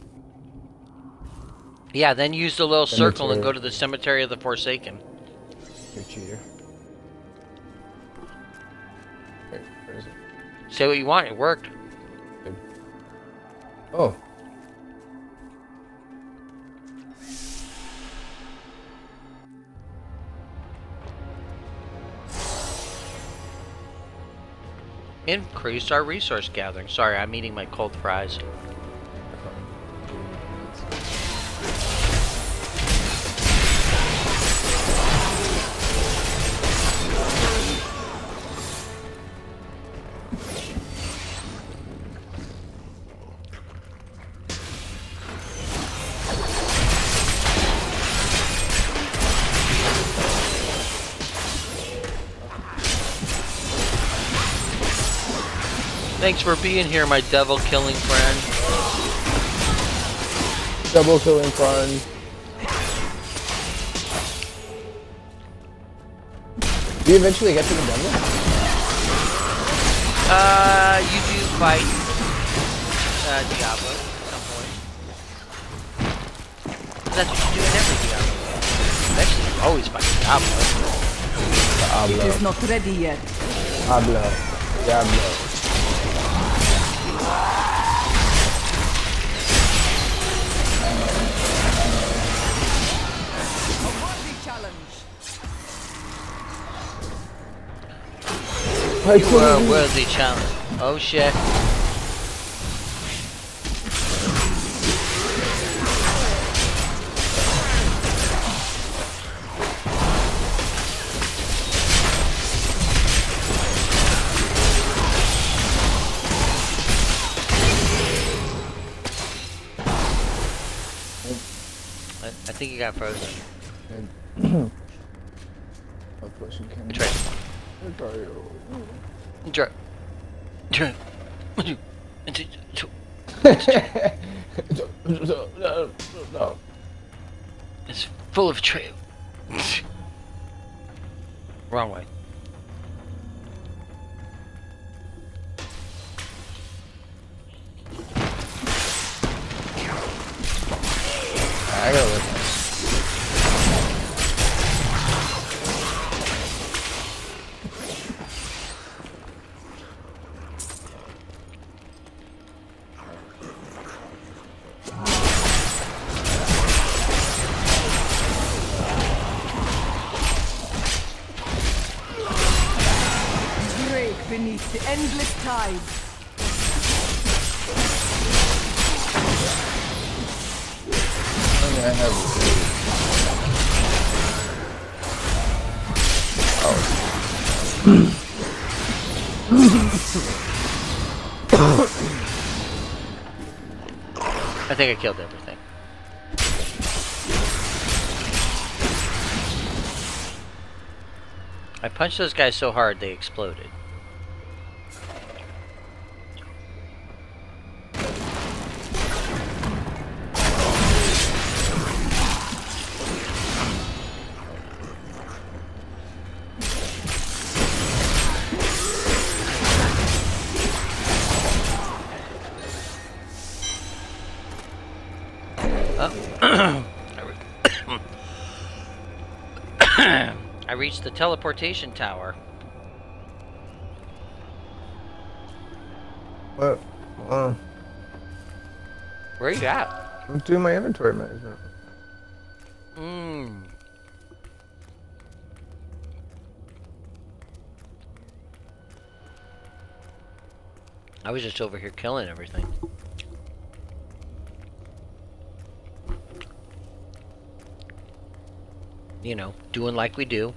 Yeah, then use the little circle and go to the Cemetery of the Forsaken. You cheater. Wait, where is it? Say what you want, it worked. Increase our resource gathering. Sorry, I'm eating my cold fries. Thanks for being here, my devil killing friend. Double killing fun. Do you eventually get to the devil? Uh, you do fight uh, Diablo at some point. That's what you do in every Diablo. Eventually, you always fight Diablo. Diablo. It is not ready yet. Diablo. Diablo. You are a worthy challenge. Oh shit. I, I think you got frozen. Think I killed everything. I punched those guys so hard they exploded. The teleportation tower. What? Uh, Where are you at? I'm doing my inventory management. Mm. I was just over here killing everything. You know, doing like we do.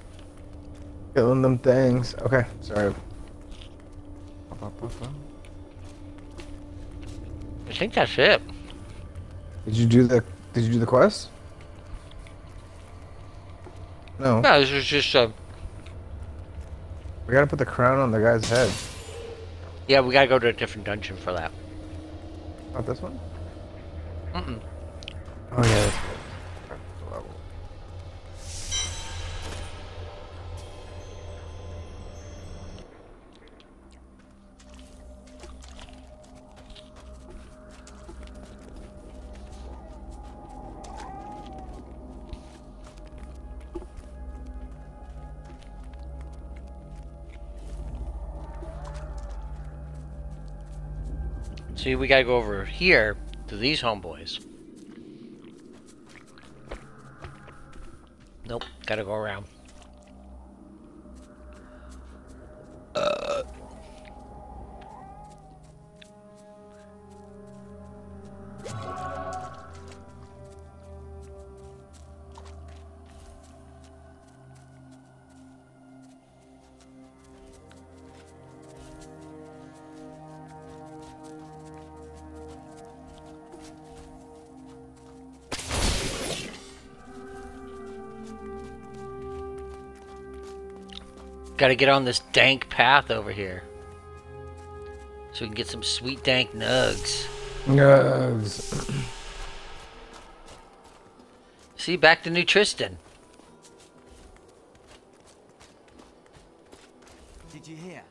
Killing them things. Okay, sorry. I think that's it. Did you do the Did you do the quest? No. No, this was just uh, We gotta put the crown on the guy's head. yeah, we gotta go to a different dungeon for that. Not this one? Mm-mm. Oh yeah, See, we gotta go over here to these homeboys. Nope, gotta go around. Got to get on this dank path over here. So we can get some sweet dank nugs. Nugs. See, back to New Tristram. Did you hear?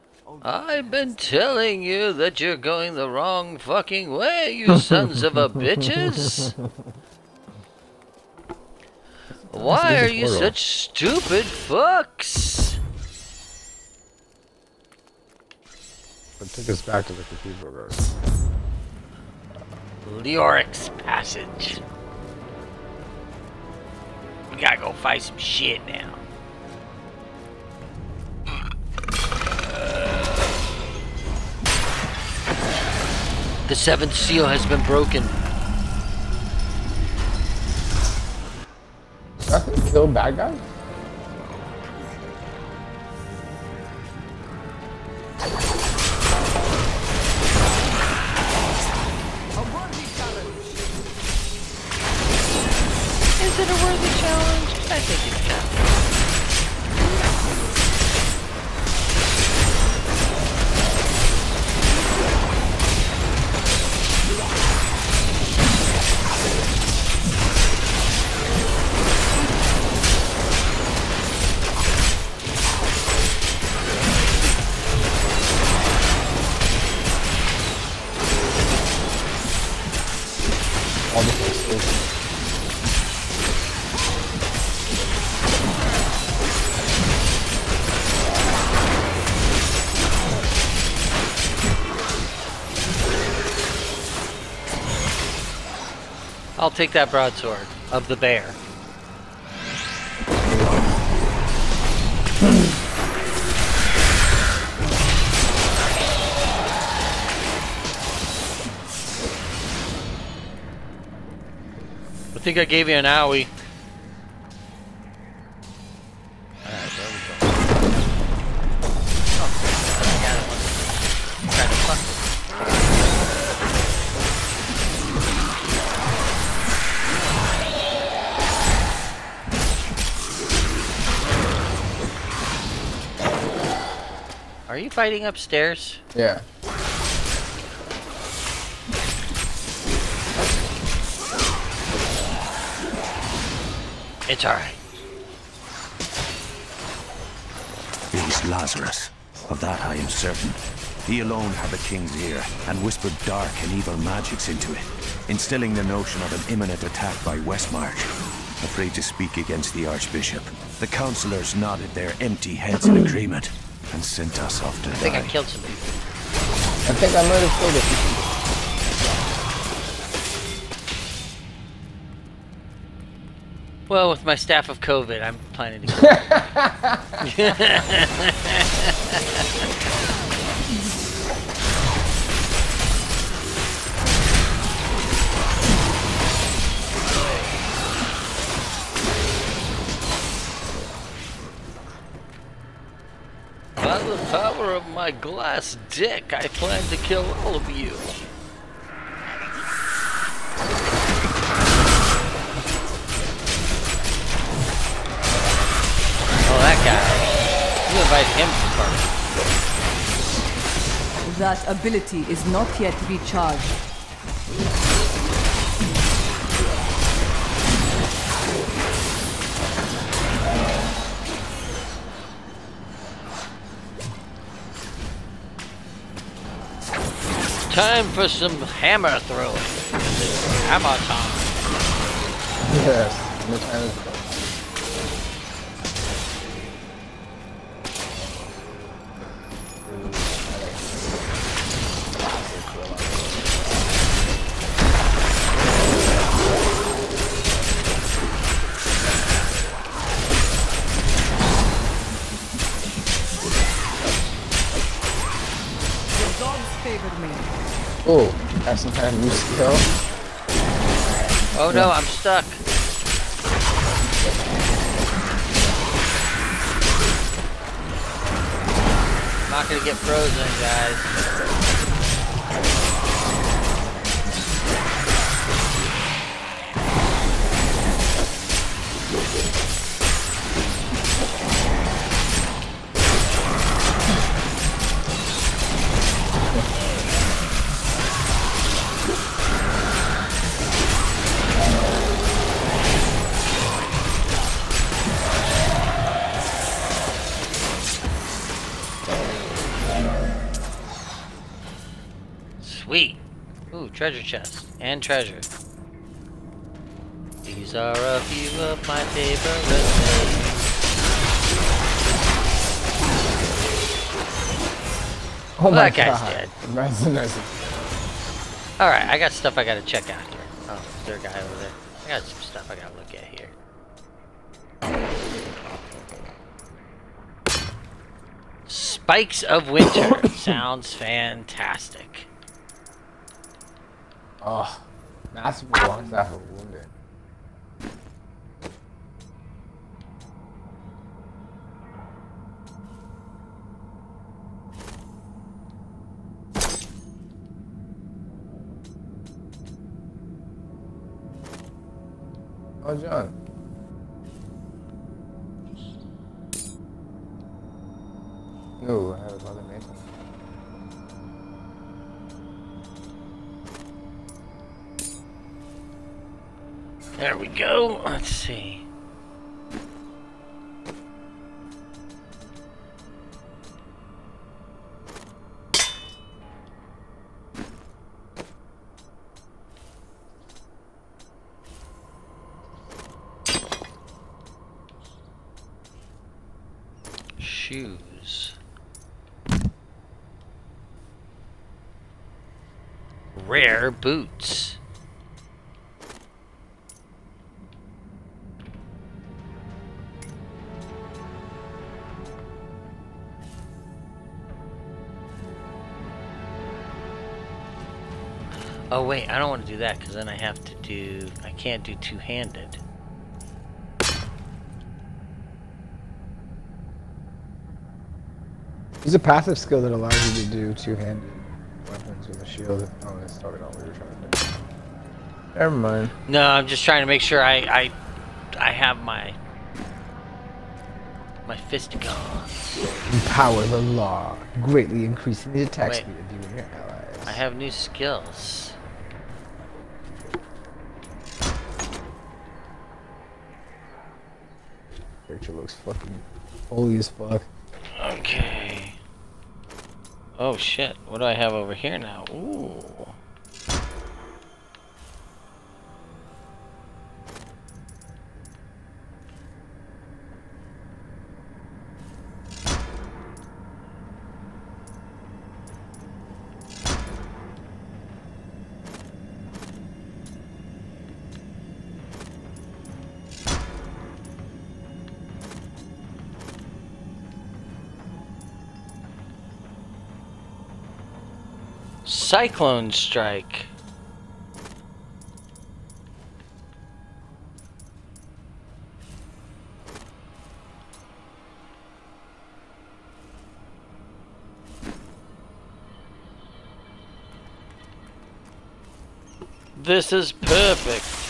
I've been telling you that you're going the wrong fucking way, you sons of a bitches. Why are you such stupid fucks? Took us back to the cathedral road. Leoric's Passage. We gotta go fight some shit now. The seventh seal has been broken. Nothing kill bad guys? Take that broadsword of the bear. I think I gave you an owie. Fighting upstairs? Yeah. It's alright. It is Lazarus. Of that I am certain. He alone had the king's ear, and whispered dark and evil magics into it, instilling the notion of an imminent attack by Westmarch. Afraid to speak against the Archbishop, the councillors nodded their empty heads in agreement, and sent us off to I think I killed some people. I think I might have killed a few people. Well, with my staff of COVID, I'm planning to my glass dick, I plan to kill all of you. Oh, that guy. You invited him to party. That ability is not yet recharged. Time for some hammer throwing. It's hammer time. Yes. Favored me. Oh, that's some kind of new skill. Oh no, I'm stuck. I'm not gonna get frozen, guys. Treasure chest and treasure. These are a few of my favorite things. Oh my that guy's god. dead. Nice, nice. Alright, I got stuff I gotta check after. Oh, is there a guy over there? I got some stuff I gotta look at here. Spikes of Winter. Sounds fantastic. Oh, massive long staff of wounded. Oh, John. No, There we go. Let's see. Shoes. Rare boots. Oh wait, I don't want to do that because then I have to do. I can't do two-handed. There's a passive skill that allows you to do two-handed weapons with a shield. Oh, that's probably not what you're trying to do. Never mind. No, I'm just trying to make sure I I, I have my my fistigons. Empower the law, greatly increasing the attack Wait. speed of you and your allies. I have new skills. Character looks fucking holy as fuck. Okay. Oh shit! What do I have over here now? Ooh. Cyclone strike. This is perfect.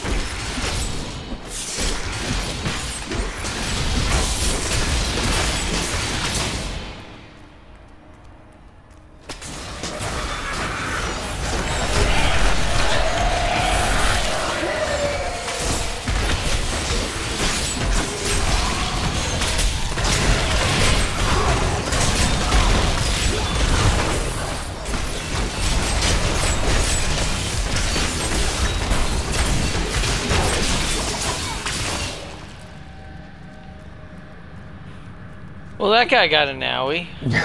That guy got an owie. yeah,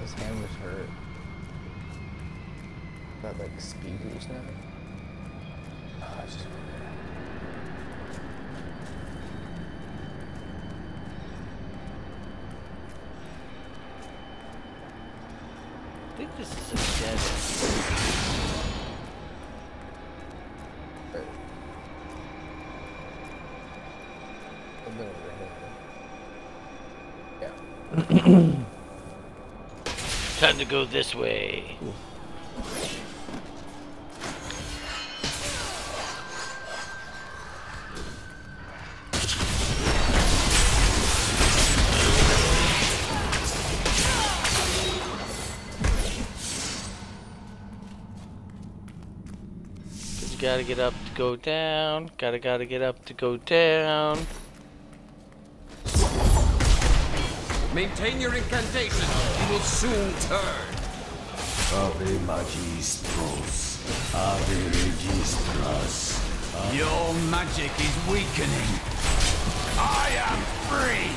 this hand was hurt. That like speed boost now. Oh, it's just I think this is a dead end. Time to go this way. Just gotta get up to go down. Gotta gotta get up to go down. Maintain your incantation. He will soon turn. Ave Magistros. Ave Registras. Your magic is weakening. I am free.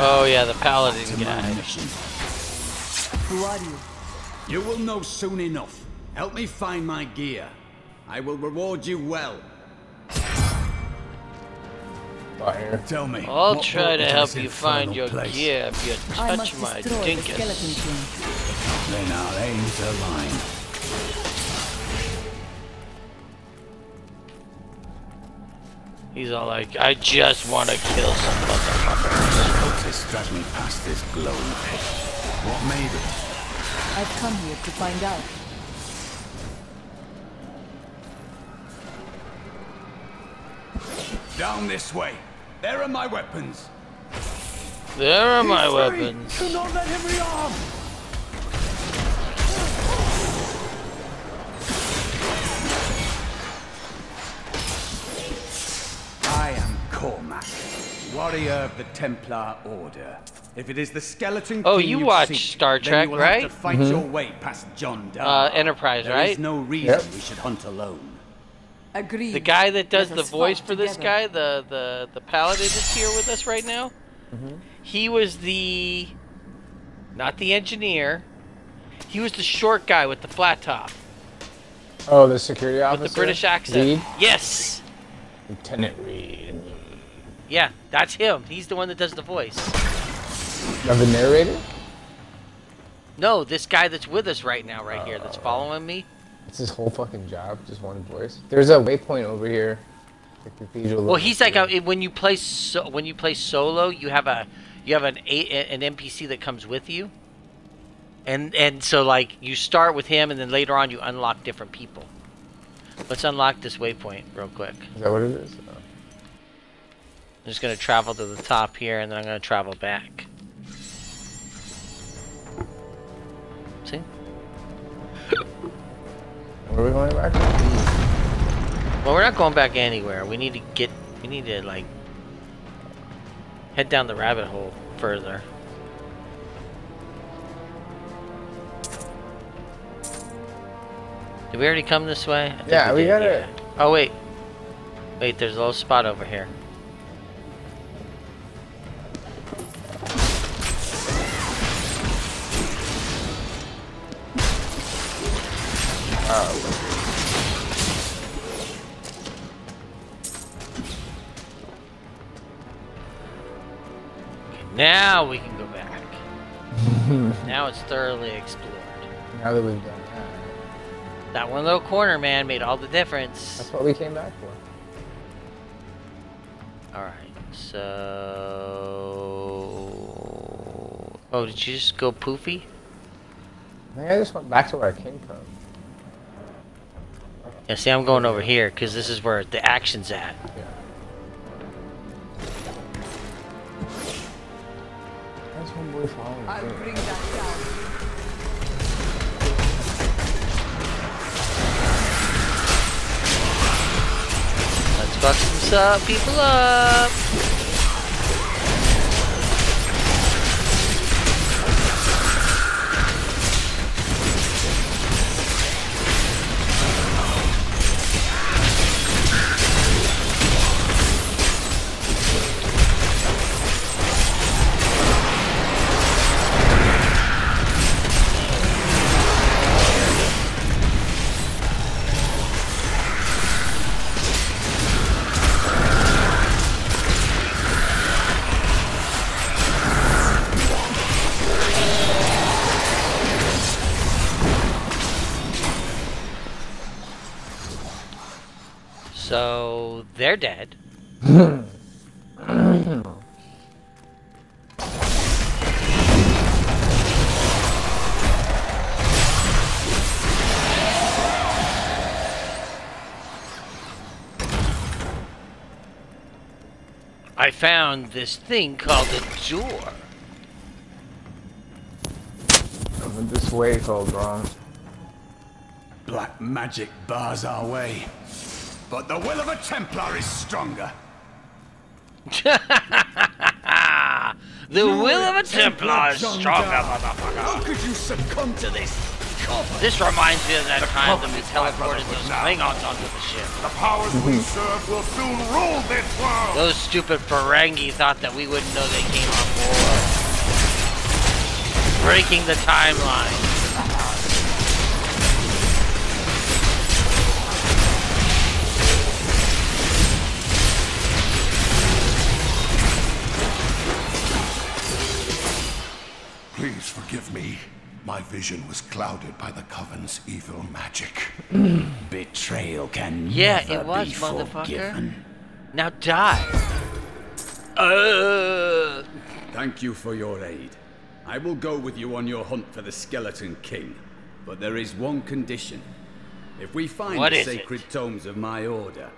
Oh yeah, the paladin to guy. mission. Who are you? You will know soon enough. Help me find my gear. I will reward you well. Fire. Tell me. I'll try to help you find your place? gear if you I touch must my destroy the skeleton dinkus. king. Then our aims align. He's all like, I just want to kill some motherfucker. Cultists drag me past this glowing pit. What made it? I've come here to find out. Down this way. There are my weapons. There are my free. weapons. Do not let him rearm. I am Kormac, warrior of the Templar Order. If it is the skeleton Oh, king you you watch seek, Star then Trek, you will right? Have to fight Mhm. your way past Jondar. Uh, Enterprise, There is right? There is no reason Yep. we should hunt alone. Agreed. The guy that does the voice fight for this together. guy, the the the paladin is here with us right now. Mm-hmm. He was the, not the engineer. He was the short guy with the flat top, Oh, the security officer. with the British accent. Reed? Yes. Lieutenant Reed. Yeah, that's him. He's the one that does the voice. Of the narrator? No, this guy that's with us right now, right here, that's following me. It's his whole fucking job, just one voice. There's a waypoint over here. The cathedral. Well, he's like a, when you play so, when you play solo, you have a you have an a, an NPC that comes with you, and and so like you start with him, and then later on you unlock different people. Let's unlock this waypoint real quick. Is that what it is? Oh. I'm just gonna travel to the top here, and then I'm gonna travel back. See? Where are we going back? Well, we're not going back anywhere. We need to get. We need to like head down the rabbit hole further. Did we already come this way? Yeah, we did, gotta- yeah. Oh wait, wait. There's a little spot over here. Now we can go back. now it's thoroughly explored. Now that we've done that. That one little corner, man, made all the difference. That's what we came back for. Alright, so... Oh, did you just go poofy? I think I just went back to where I came from. Yeah, see, I'm going over here, because this is where the action's at. That's one boy following I'll me. bring that down. Let's fuck some up, people up! They're dead. I found this thing called a door. This way called wrong. Black magic bars our way. But the will of a Templar is stronger. The will of a Templar is stronger, motherfucker. How could you succumb to this? This reminds me of that time that we teleported those Klingons onto the ship. The powers we mm-hmm. serve will soon rule this world. Those stupid Ferengi thought that we wouldn't know they came on board. Breaking the timeline. Forgive me. My vision was clouded by the Coven's evil magic. Betrayal can Yeah, never it was, be forgiven. Now die. Uh, Thank you for your aid. I will go with you on your hunt for the Skeleton King. But there is one condition. If we find What the is it? sacred tomes of my order,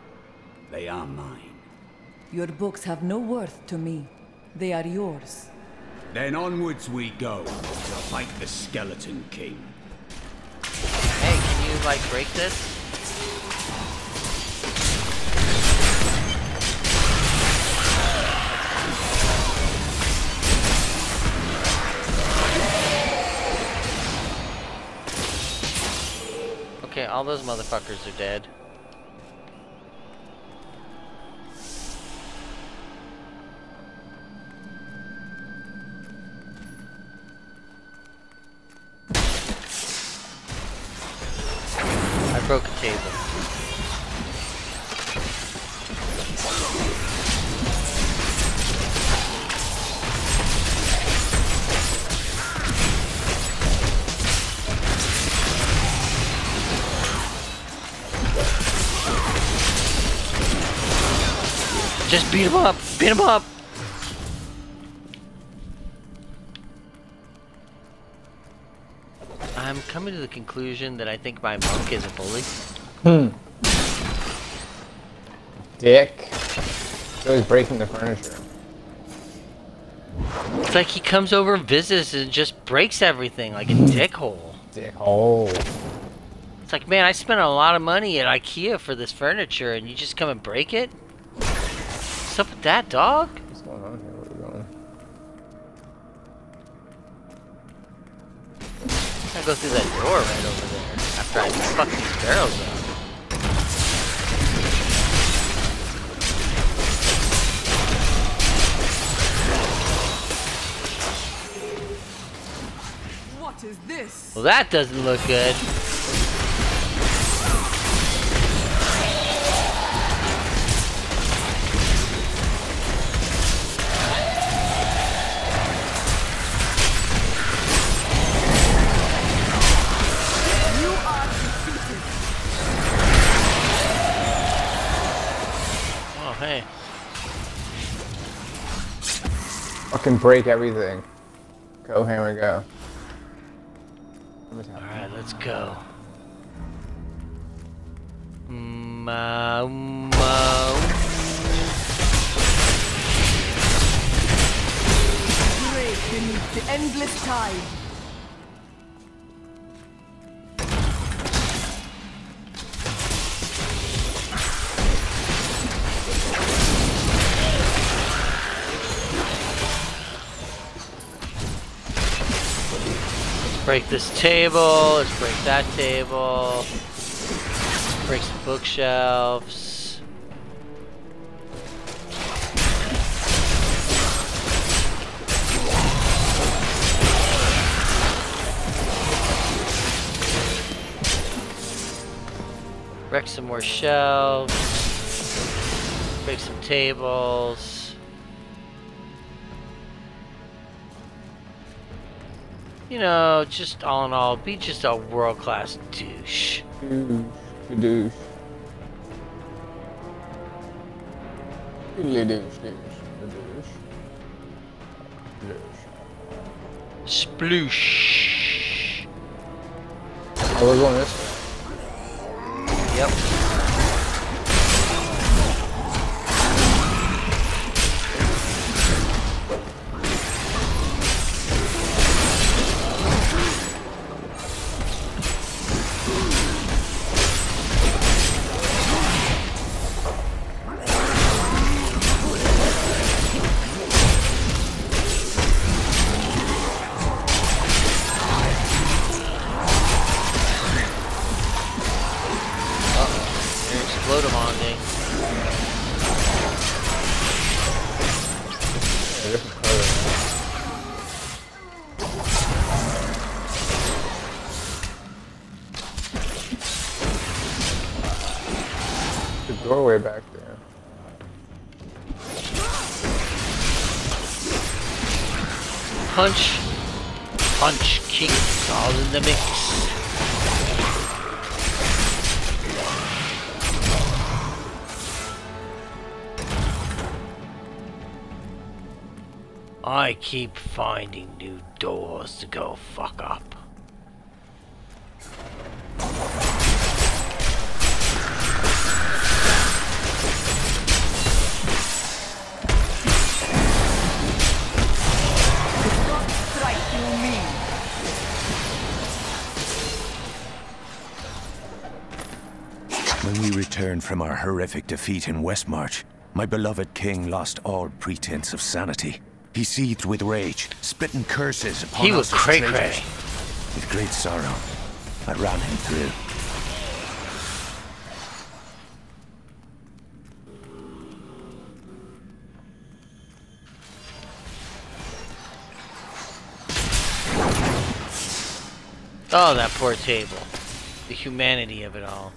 they are mine. Your books have no worth to me. They are yours. Then onwards we go to fight the Skeleton King. hey, can you like break this? Okay, all those motherfuckers are dead. Broke a table. Just beat him up! Beat him up! I'm coming to the conclusion that I think my monk is a bully. Hmm. Dick. He's always breaking the furniture. It's like he comes over and visits and just breaks everything like a dickhole. Dickhole. It's like, man, I spent a lot of money at IKEA for this furniture and you just come and break it? What's up with that, dog? What's going on here? I go through that door right over there after I fuck these barrels up. What is this? Well, that doesn't look good. Fucking break everything. Go hammer, go. Alright, let's go. Ma, ma, Brave beneath the endless tide. Break this table. Let's break that table. Break some bookshelves. Wreck some more shelves. Break some tables. You know, just all in all, be just a world class mm-hmm. douche. Douche. Douche. Douche, douche, douche. Douche. Sploosh. Oh, we're going this way. Yep. Keep finding new doors to go fuck up. When we returned from our horrific defeat in Westmarch, my beloved king lost all pretense of sanity. He seethed with rage, spitting curses upon He was as cray traitors. cray. With great sorrow, I ran him through. Oh, that poor table. The humanity of it all.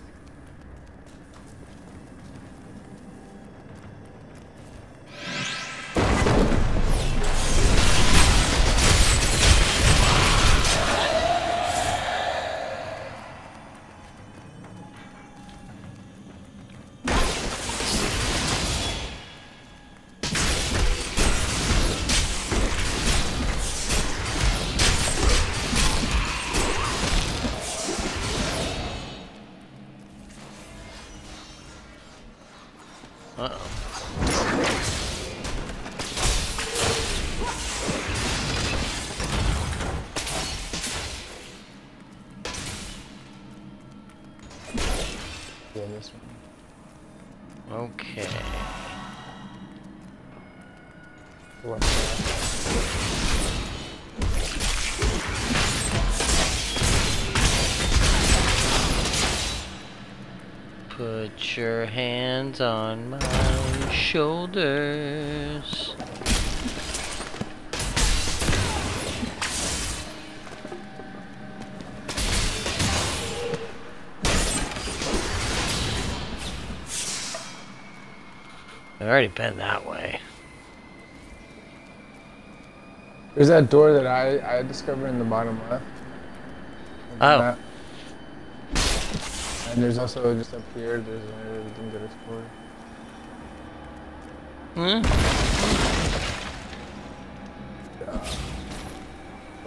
Hands on my shoulders. I've already been that way. There's that door that I, I discovered in the bottom left. Oh. That. And there's also just up here, there's an area we didn't get explored. Hmm?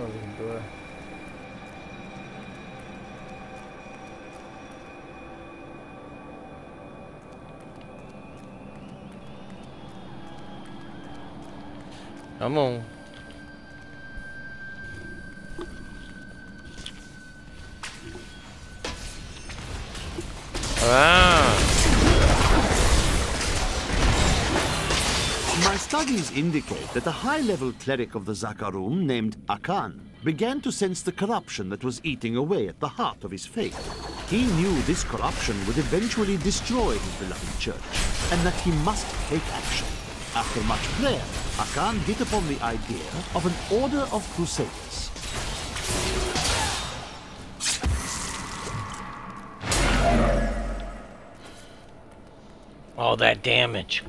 Oh, there's a door. Come on. Ah. My studies indicate that a high-level cleric of the Zakarum named Akkhan began to sense the corruption that was eating away at the heart of his faith. He knew this corruption would eventually destroy his beloved church, and that he must take action. After much prayer, Akkhan hit upon the idea of an order of crusaders. All that damage.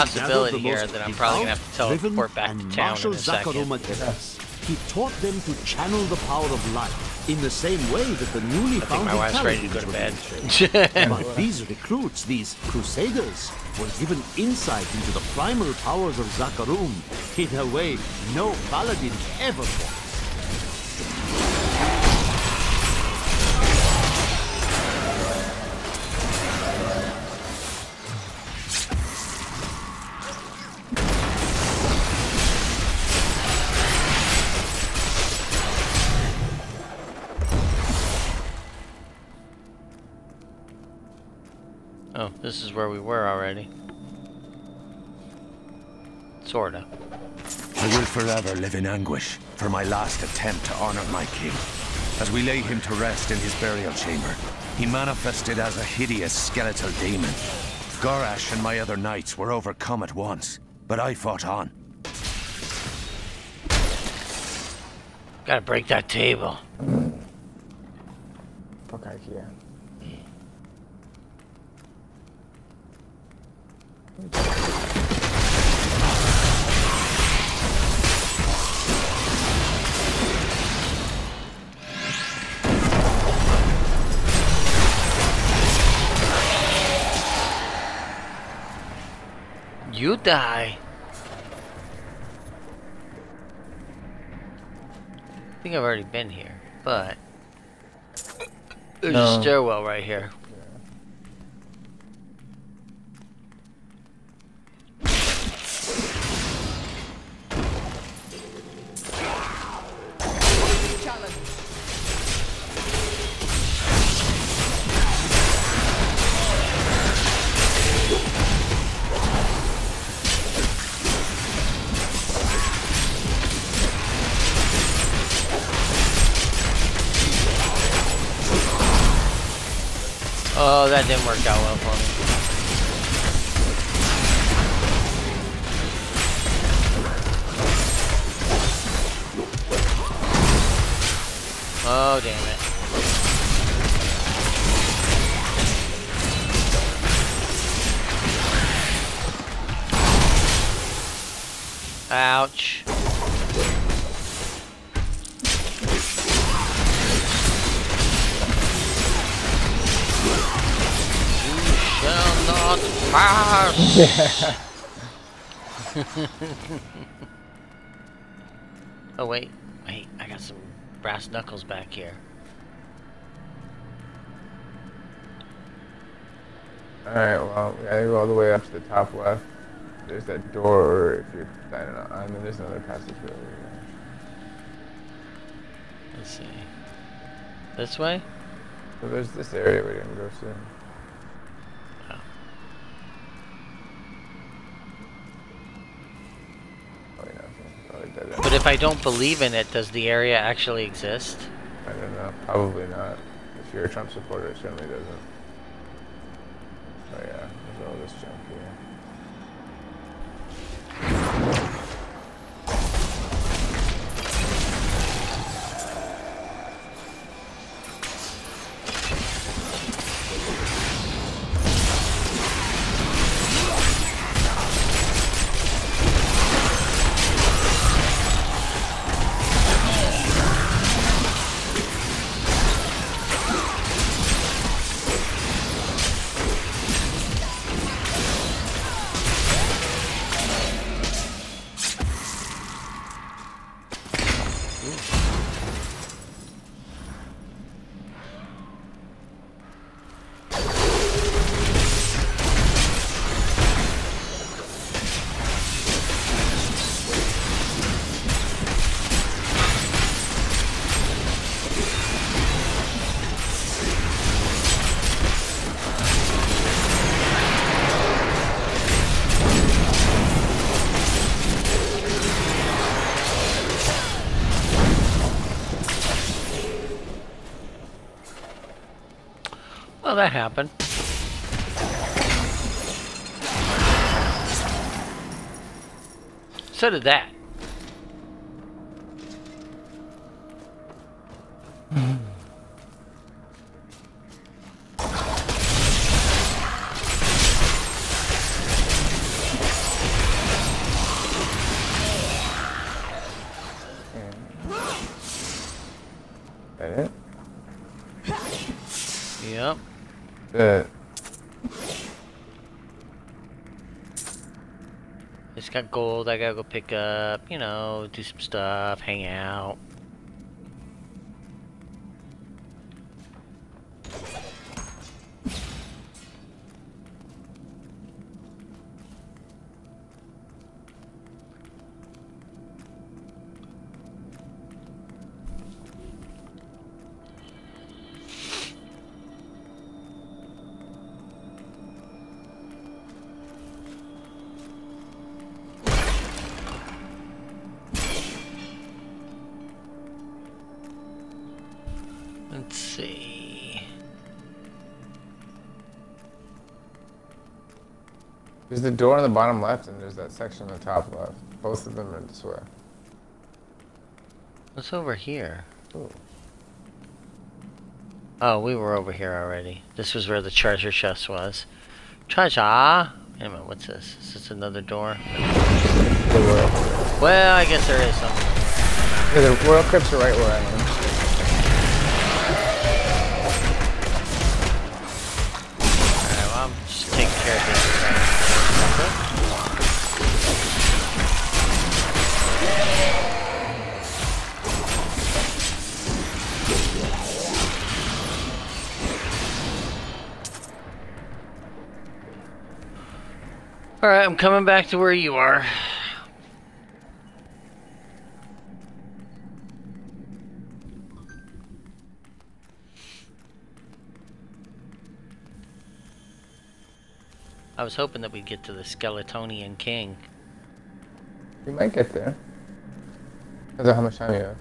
Possibility here that I'm probably gonna have to teleport back to town in a second. He taught them to channel the power of life in the same way that the newly I think my wife's ready to go to bed. but these recruits, these crusaders, were given insight into the primal powers of Zakarum in a way no paladin ever was. This is where we were already. Sorta. I will forever live in anguish for my last attempt to honor my king. As we lay him to rest in his burial chamber, he manifested as a hideous skeletal demon. Gorash and my other knights were overcome at once, but I fought on. Gotta break that table. Fuck IKEA. Die. I think I've already been here, but there's No. a stairwell right here. That didn't work out well for me. Oh, damn pass. oh wait, wait, I got some brass knuckles back here. Alright, well, we gotta go all the way up to the top left. There's that door, or if you're standing on, and then there's another passage over here. Let's see. This way? So there's this area we didn't go to. Oh, yeah, so probably dead end. But if I don't believe in it, does the area actually exist? I don't know. Probably not. If you're a Trump supporter, it certainly doesn't. Oh yeah, there's all this junk here. That happened. So did. That gotta go pick up. You know, do some stuff, hang out. There's the door on the bottom left, and there's that section on the top left. Both of them are this way. What's over here? Ooh. Oh, we were over here already. This was where the treasure chest was. Treasure? Wait a minute, what's this? Is this another door? Well, I guess there is something. Yeah, the Royal Crypts are right where I am. Coming back to where you are. I was hoping that we'd get to the Skeletonian King. We might get there. Depends on how much time you have.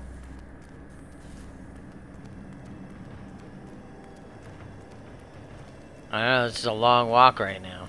I know, this is a long walk right now.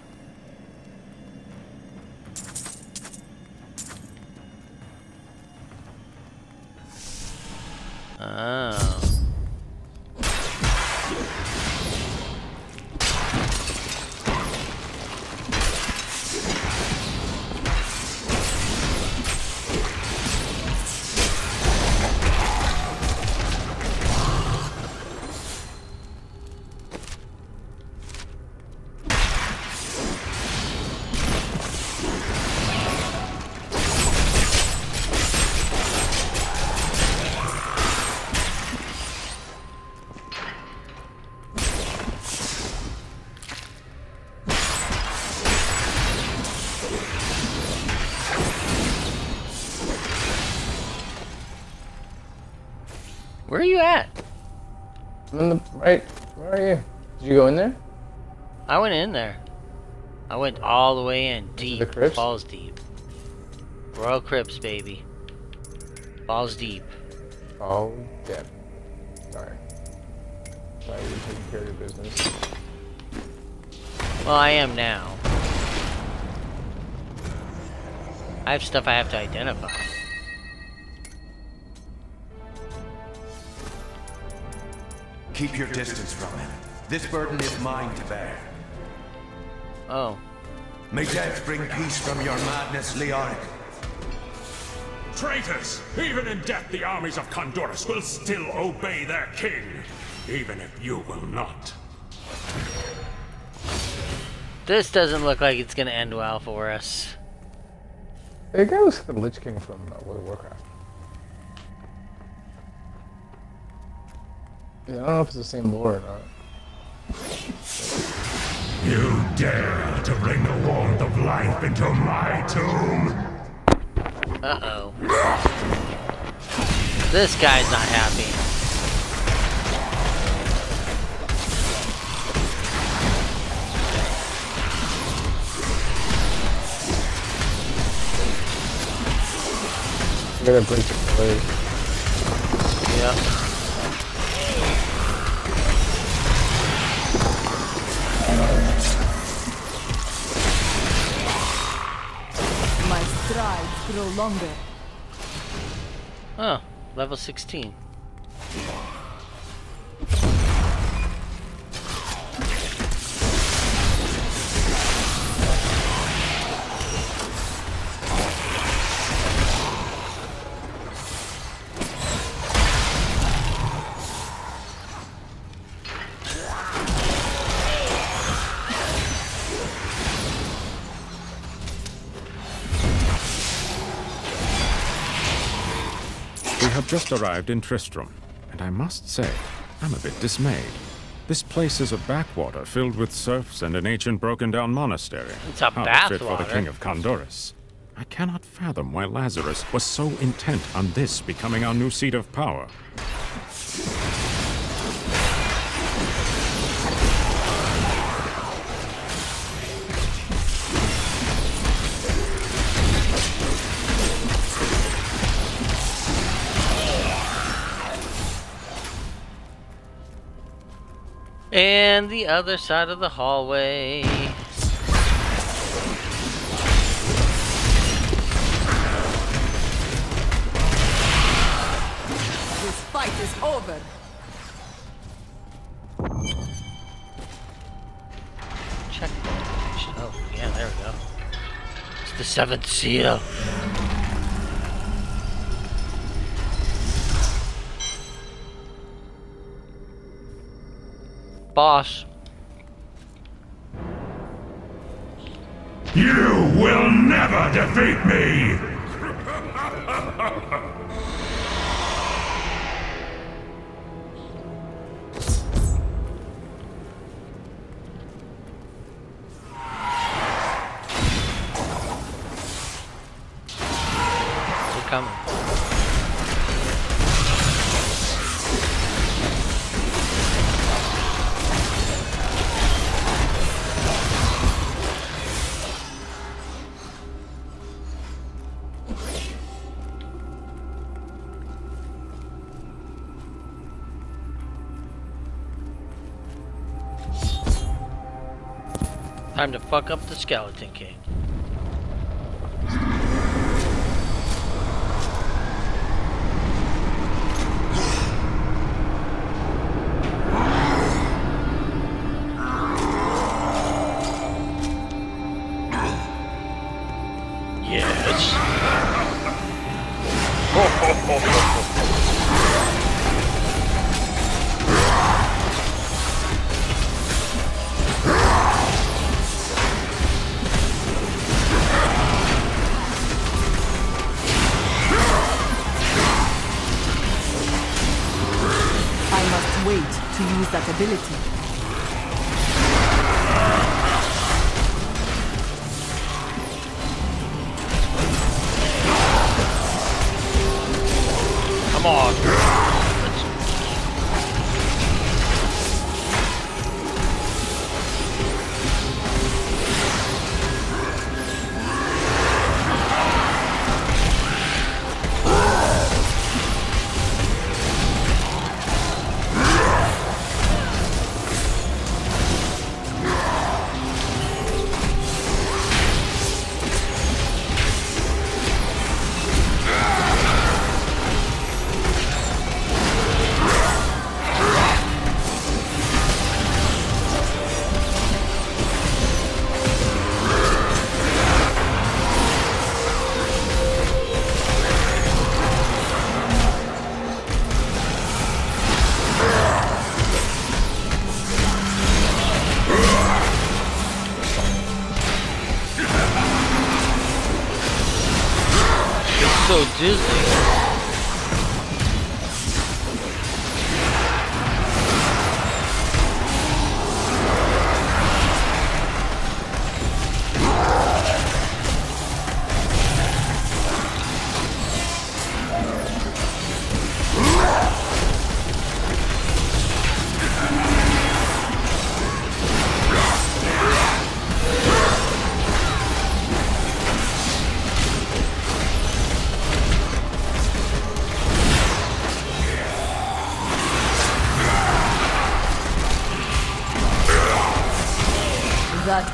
In, deep, balls deep. Royal Crypts, baby. Balls deep. Oh, yeah. Sorry. Sorry, you're taking care of your business. Well, I am now. I have stuff I have to identify. Keep your distance from him. This burden is mine to bear. Oh. May death bring peace from your madness, Leoric. Traitors! Even in death, the armies of Khanduras will still obey their king, even if you will not. This doesn't look like it's gonna end well for us. Hey, guy looks like the Lich King from uh, World of Warcraft. Yeah, I don't know if it's the same lore or not. You dare to bring the warmth of life into my tomb? Uh-oh. This guy's not happy. I gotta break the blade. Yep. My strides grow longer. Oh, level 16. Just arrived in Tristram, and I must say, I'm a bit dismayed. This place is a backwater filled with serfs and an ancient broken-down monastery. It's a fit for the king of Khanduras. I cannot fathom why Lazarus was so intent on this becoming our new seat of power. And the other side of the hallway. This fight is over. Check. Oh, yeah, there we go. It's the seventh seal. Boss. You will never defeat me! Time to fuck up the Skeleton King.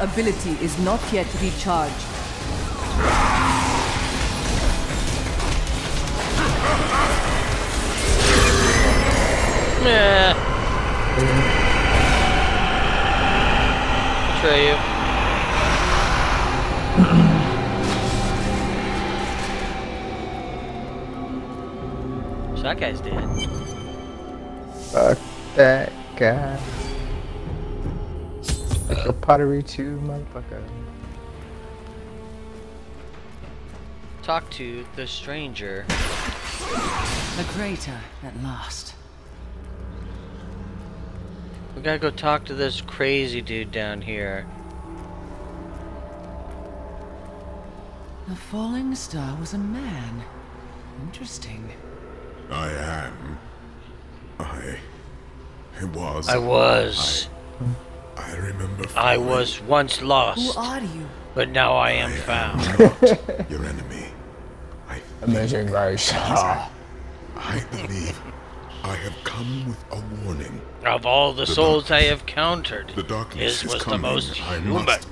Ability is not yet recharged. Meh. Betray you. so that guy's dead. Fuck that guy. Like a pottery too, motherfucker. Talk to the stranger. The crater, at last. We gotta go talk to this crazy dude down here. The falling star was a man. Interesting. I am. I. It was. I was. I, I remember. I falling. was once lost. Who are you? But now I am found. Your enemy. I Amazing race. I believe I have come with a warning. Of all the, The souls I have countered, The darkness his was coming. the most I human. must-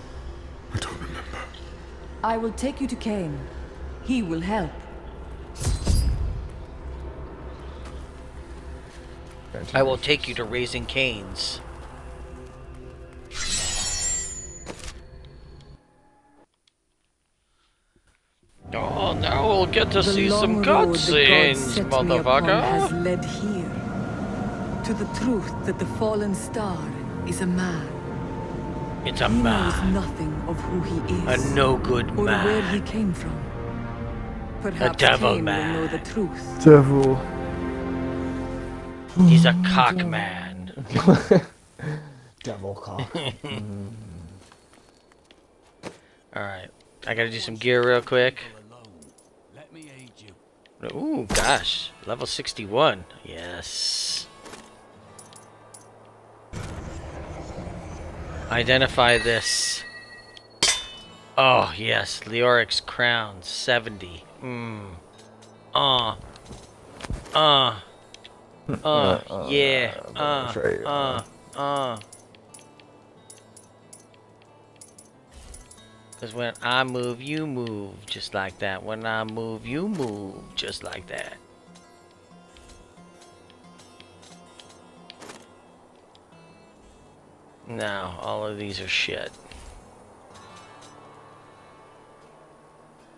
I don't remember. I will take you to Cain. He will help. I will take you to Raising Cane's. Now we'll get to The see some long road the cutscenes, gods set me upon has motherfucker. led here to the truth that the fallen star is a man. It's a he man. knows nothing of who he is. A no good or where he man. came from. Perhaps devil Cain man. will know the truth. Devil. He's a cock man. Devil cock. Alright. I gotta do some gear real quick. Ooh, gosh. Level 61. Yes. Identify this. Oh, yes. Leoric's crown. 70. Mmm. Uh. Uh. Uh. Yeah. Uh. Uh. Uh. Because when I move, you move just like that. When I move, you move just like that. Now, all of these are shit.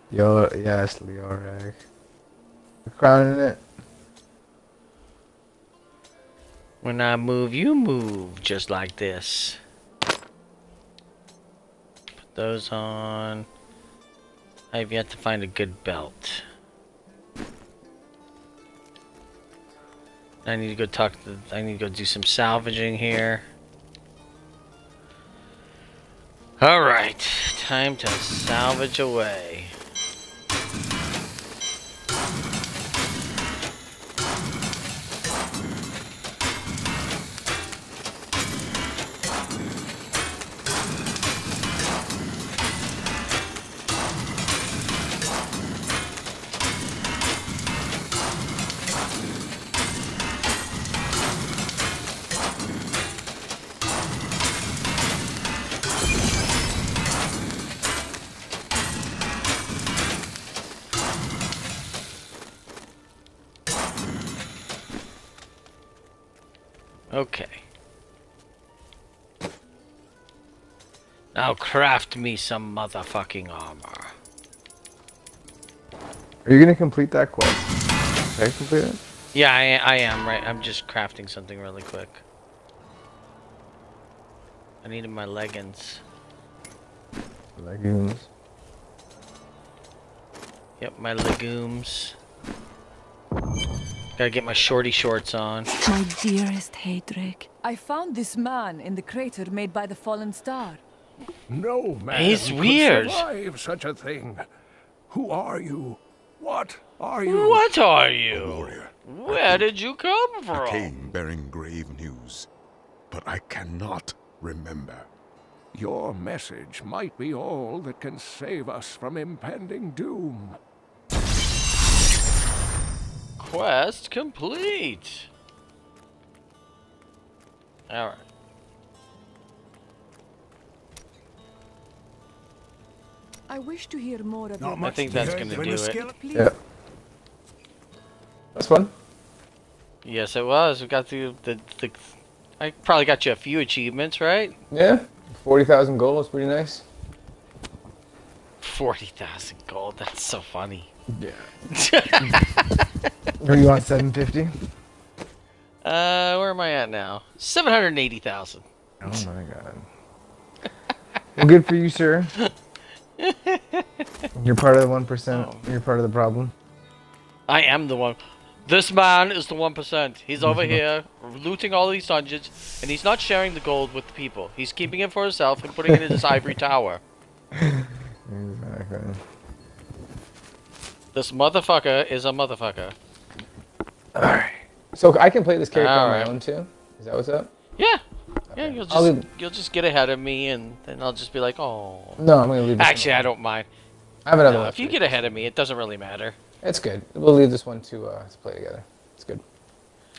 Yo, yes, Leoric. Crowning it. When I move, you move just like this. Those on. I've yet to find a good belt. I need to go talk to. I need to go do some salvaging here. Alright, time to salvage away. Now craft me some motherfucking armor. Are you gonna complete that quest? Can I complete it? Yeah, I, I am, right? I'm just crafting something really quick. I needed my leggings. Legumes. Yep, my legumes. Gotta get my shorty shorts on. My dearest Haedrig. I found this man in the crater made by the fallen star. No man He's could weird. survive such a thing. Who are you? What are you? What are you? Warrior. Where did you come from? I came bearing grave news, but I cannot remember. Your message might be all that can save us from impending doom. Quest complete. Alright. I wish to hear more of I think that's gonna do it. Yeah. That's fun. Yes, it was. We got the, the the. I probably got you a few achievements, right? Yeah. Forty thousand gold is pretty nice. Forty thousand gold. That's so funny. Yeah. Are you on seven fifty? Uh, where am I at now? Seven hundred eighty thousand. Oh my god. well, good for you, sir. You're part of the one percent. Oh. You're part of the problem. I am the one. This man is the one percent. He's over mhm. here looting all these dungeons, and he's not sharing the gold with the people. He's keeping it for himself and putting it in his ivory tower. Exactly. This motherfucker is a motherfucker. All right. So I can play this character on my own too. Is that what's up? Yeah. Yeah, you'll just leave- you'll just get ahead of me, and then I'll just be like, oh. No, I'm gonna leave this Actually, I don't mind. I have another No, one if you get ahead of me, it doesn't really matter. It's good. We'll leave this one to uh, to play together. It's good.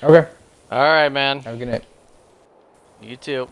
Okay. All right, man. Have a good night. You too.